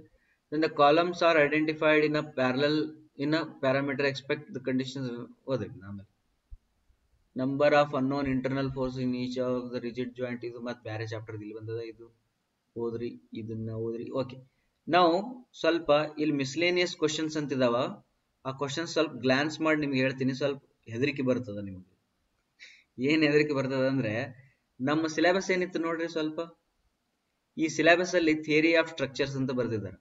then columns are identified in a parallel in a parameter expect the condition ಓದಿ ನಾನು number of unknown internal force in each of the rigid joint ಇದು ಮತ್ತೆ ಬೇರೆ chapter ಇಲ್ಲಿ ಬಂದದ ಇದು ಓದ್ರಿ ಇದನ್ನ ಓದ್ರಿ ಓಕೆ ನಾವು ಸ್ವಲ್ಪ ಇಲ್ಲಿ ಮಿಸ್ಲೇನಿಯಸ್ ಕ್ವಶನ್ಸ್ ಅಂತ ಇದಾವ ಆ ಕ್ವಶನ್ ಸ್ವಲ್ಪ ಗ್ಲಾನ್ಸ್ ಮಾಡಿ ನಿಮ್ಗೆ ಹೇಳ್ತೀನಿ ಸ್ವಲ್ಪ ಹೆದರಿಕೆ ಬರ್ತದ ನಿಮಗೆ ಏನ್ ಹೆದರಿಕೆ ಬರ್ತದ ಅಂದ್ರೆ ನಮ್ಮ ಸಿಲೆಬಸ್ ಏನಿತ್ತು ನೋಡ್ರಿ ಸ್ವಲ್ಪ ಈ ಸಿಲೆಬಸ್ ಅಲ್ಲಿ ಥಿಯರಿ ಆಫ್ ಸ್ಟ್ರಕ್ಚರ್ಸ್ ಅಂತ ಬರ್ತಿದ್ದಾರೆ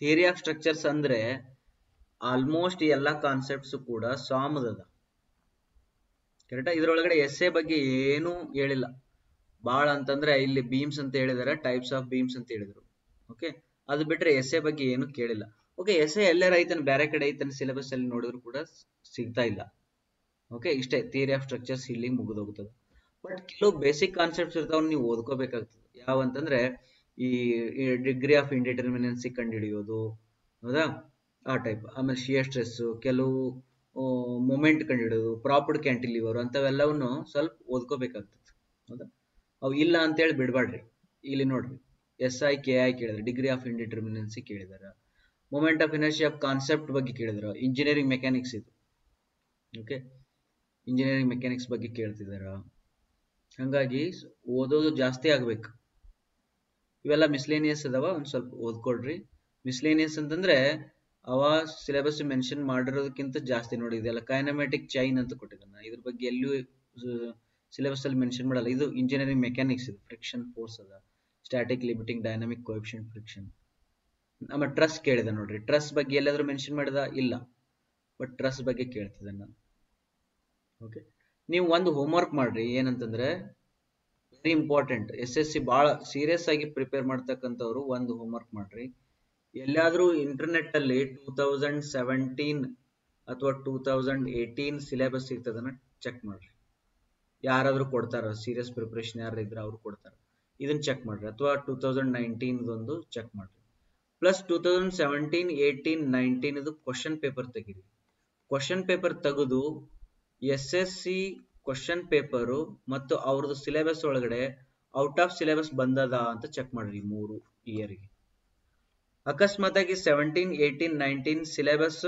ಥಿಯರಿ ಆಫ್ ಸ್ಟ್ರಕ್ಚರ್ಸ್ ಅಂದ್ರೆ ಆಲ್ಮೋಸ್ಟ್ ಎಲ್ಲಾ ಕಾನ್ಸೆಪ್ಟ್ಸ್ ಕೂಡ ಅದ ಕರೆಕ್ಟಾ ಇದ್ರೊಳಗಡೆ ಎಸ್ ಎ ಬಗ್ಗೆ ಏನೂ ಹೇಳಿಲ್ಲ ಭಾಳ ಅಂತಂದ್ರೆ ಇಲ್ಲಿ ಬೀಮ್ಸ್ ಅಂತ ಹೇಳಿದಾರೆ ಟೈಪ್ಸ್ ಆಫ್ ಬೀಮ್ಸ್ ಅಂತ ಹೇಳಿದ್ರು ಓಕೆ ಅದು ಬಿಟ್ರೆ ಎಸ್ ಎ ಬಗ್ಗೆ ಏನು ಕೇಳಿಲ್ಲ ಓಕೆ ಎಸ್ ಎ ಎಲ್ಲರ ಐತನ ಬೇರೆ ಕಡೆ ಐತನ ಸಿಲೆಬಸ್ ಅಲ್ಲಿ ನೋಡಿದ್ರು ಕೂಡ ಸಿಗ್ತಾ ಇಲ್ಲ ಓಕೆ ಇಷ್ಟೇ ಥಿಯರಿ ಆಫ್ ಸ್ಟ್ರಕ್ಚರ್ಸ್ ಇಲ್ಲಿ ಮುಗಿದೋಗ್ತದೆ ಬಟ್ ಕೆಲವು ಬೇಸಿಕ್ ಕಾನ್ಸೆಪ್ಟ್ಸ್ ಇರ್ತಾವ್ ನೀವು ಓದ್ಕೋಬೇಕಾಗ್ತದೆ ಯಾವಂತಂದ್ರೆ ಈ ಡಿಗ್ರಿ ಆಫ್ ಇಂಡಿಟರ್ಮಿನೆನ್ಸಿ ಕಂಡು ಹಿಡಿಯೋದು ಹೌದಾ ಆ ಟೈಪ್ ಆಮೇಲೆ ಶಿಯರ್ ಸ್ಟ್ರೆಸ್ ಕೆಲವು ಮೊಮೆಂಟ್ ಕಂಡುಹಿಡೋದು ಪ್ರಾಪರ್ಡ್ ಕ್ಯಾಂಟಿಲಿವರ್ ಅಂತವೆಲ್ಲವನ್ನು ಸ್ವಲ್ಪ ಓದ್ಕೋಬೇಕಾಗ್ತದೆ ಹೌದಾ ಅವು ಇಲ್ಲ ಅಂತೇಳಿ ಬಿಡ್ಬಾಡ್ರಿ ಇಲ್ಲಿ ನೋಡ್ರಿ ಎಸ್ ಐ ಕೆ ಐ ಕೇಳಿದ್ರೆ ಡಿಗ್ರಿ ಆಫ್ ಇಂಡಿಟರ್ಮಿನೆನ್ಸಿ ಕೇಳಿದಾರೆ ಮೊಮೆಂಟ್ ಆಫ್ ಆಫ್ ಕಾನ್ಸೆಪ್ಟ್ ಬಗ್ಗೆ ಕೇಳಿದ್ರು ಇಂಜಿನಿಯರಿಂಗ್ ಮೆಕ್ಯಾನಿಕ್ಸ್ ಇದು ಓಕೆ ಇಂಜಿನಿಯರಿಂಗ್ ಮೆಕ್ಯಾನಿಕ್ಸ್ ಬಗ್ಗೆ ಕೇಳ್ತಿದಾರ ಹಾಗಾಗಿ ಓದೋದು ಜಾಸ್ತಿ ಆಗ್ಬೇಕು ಇವೆಲ್ಲ ಮಿಸ್ಲೇನಿಯಸ್ ಅದಾವ ಒಂದು ಸ್ವಲ್ಪ ಓದ್ಕೊಳ್ರಿ ಮಿಸ್ಲೇನಿಯಸ್ ಅಂತಂದ್ರೆ ಅವ ಸಿಲೆಬಸ್ ಮೆನ್ಷನ್ ಮಾಡಿರೋದಕ್ಕಿಂತ ಜಾಸ್ತಿ ನೋಡಿ ಇದೆಲ್ಲ ಕೈನಮ್ಯಾಟಿಕ್ ಚೈನ್ ಅಂತ ಕೊಟ್ಟಿದ್ದಾನೆ ಇದ್ರ ಬಗ್ಗೆ ಎಲ್ಲೂ ಸಿಲೆಬಸ್ ಅಲ್ಲಿ ಮೆನ್ಷನ್ ಮಾಡಲ್ಲ ಇದು ಇಂಜಿನಿಯರಿಂಗ್ ಮೆಕ್ಯಾನಿಕ್ಸ್ ಇದು ಫ್ರಿಕ್ಷನ್ ಫೋರ್ಸ್ ಅದ static limiting dynamic coefficient friction ನಮ್ಮ ಟ್ರಸ್ ಕೇಳಿದೆ ನೋಡ್ರಿ ಟ್ರಸ್ ಬಗ್ಗೆ ಎಲ್ಲಾದರೂ ಮೆನ್ಷನ್ ಮಾಡಿದ ಇಲ್ಲ ಬಟ್ ಟ್ರಸ್ ಬಗ್ಗೆ ಕೇಳ್ತಿದ್ದೆ ನಾನು ಓಕೆ ನೀವು ಒಂದು ವರ್ಕ್ ಮಾಡ್ರಿ ಏನಂತಂದ್ರೆ very important S S C ಭಾಳ ಸೀರಿಯಸ್ ಆಗಿ ಪ್ರಿಪೇರ್ ಮಾಡ್ತಕ್ಕಂಥವ್ರು ಒಂದು ಹೋಮ್ ವರ್ಕ್ ಮಾಡ್ರಿ ಎಲ್ಲಾದ್ರೂ ಇಂಟರ್ನೆಟ್ ಅಲ್ಲಿ ಟೂ ತೌಸಂಡ್ ಸೆವೆಂಟೀನ್ ಅಥವಾ ಟೂ ತೌಸಂಡ್ ಏಯ್ಟೀನ್ ಸಿಲೆಬಸ್ ಇರ್ತದನ್ನ ಚೆಕ್ ಮಾಡ್ರಿ ಯಾರಾದರೂ ಕೊಡ್ತಾರ ಸೀರಿಯಸ್ ಪ್ರಿಪರೇಷನ್ ಯಾರು ಇದ್ರೆ ಅವ್ರು ಕೊಡ್ತಾರೆ ಇದನ್ನ ಚೆಕ್ ಮಾಡ್ರಿ ಅಥವಾ ಟೂ ತೌಸಂಡ್ ನೈನ್ಟೀನ್ ಒಂದು ಚೆಕ್ ಮಾಡ್ರಿ plus two thousand seventeen eighteen nineteen ಇದು ಕ್ವಶನ್ ಪೇಪರ್ ತೆಗೀರಿ ಕ್ವಶನ್ ಪೇಪರ್ ತೆಗೆದು S S C question paper ಮತ್ತು ಅವ್ರದ್ದು ಸಿಲೆಬಸ್ ಒಳಗಡೆ ಔಟ್ ಆಫ್ ಸಿಲೆಬಸ್ ಬಂದದ ಅಂತ ಚೆಕ್ ಮಾಡ್ರಿ ಮೂರು ಇಯರ್ಗೆ ಆಗಿ seventeen eighteen nineteen syllabus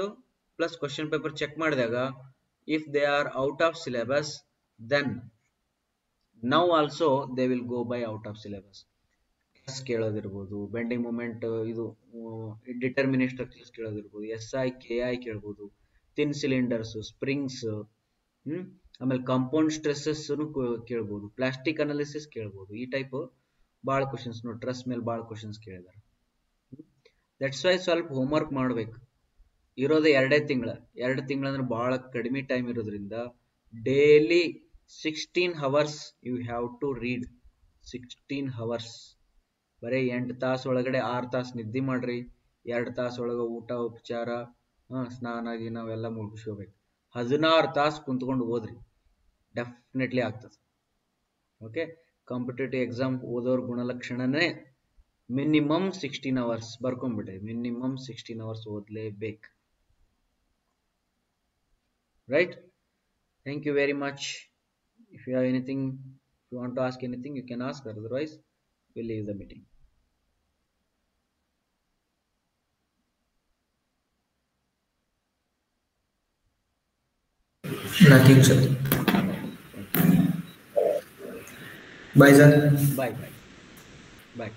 plus question paper check ಮಾಡಿದಾಗ if they are out of syllabus then now also they will go by out of syllabus S ಕೇಳೋದಿರ್ಬೋದು ಬೆಂಡಿಂಗ್ ಮೂಮೆಂಟ್ ಇದು determinate structures ಕೇಳೋದಿರ್ಬೋದು ಎಸ್ ಐ ಕೆ ಐ ಕೇಳ್ಬೋದು thin cylinders springs ಆಮೇಲೆ compound stresses ಕೇಳ್ಬೋದು plastic analysis ಕೇಳ್ಬೋದು ಈ type ಭಾಳ questions ನೋಡಿ ಟ್ರಸ್ ಮೇಲೆ ಭಾಳ ಕ್ವಶನ್ಸ್ ಕೇಳಿದಾರೆ ದಟ್ಸ್ ವೈ ಸ್ವಲ್ಪ ವರ್ಕ್ ಮಾಡಬೇಕು ಇರೋದು ಎರಡೇ ತಿಂಗಳ ಎರಡು ತಿಂಗಳಂದ್ರೆ ಭಾಳ ಕಡಿಮೆ ಟೈಮ್ ಇರೋದ್ರಿಂದ daily sixteen hours you have to read sixteen hours ಬರೀ ಎಂಟು ತಾಸು ಒಳಗಡೆ ಆರು ತಾಸು ನಿದ್ದೆ ಮಾಡ್ರಿ ಎರಡು ತಾಸು ಒಳಗೆ ಊಟ ಉಪಚಾರ ಸ್ನಾನ ಗಿನ ಅವೆಲ್ಲ ಮುಗಿಸ್ಕೋಬೇಕು ಹದಿನಾರು ತಾಸು ಕುಂತ್ಕೊಂಡು ಓದ್ರಿ ಡೆಫಿನೆಟ್ಲಿ ಆಗ್ತದೆ ಓಕೆ ಕಾಂಪಿಟೇಟಿವ್ ಎಕ್ಸಾಮ್ ಓದೋರ್ ಗುಣಲಕ್ಷಣನೇ minimum sixteen hours ಬರ್ಕೊಂಡ್ಬಿಡ್ರಿ minimum sixteen hours ಓದಲೇಬೇಕು right thank you very much if you have anything if you want to ask anything you can ask otherwise we'll leave the meeting Nothing, sir. Bye, sir. bye bye bye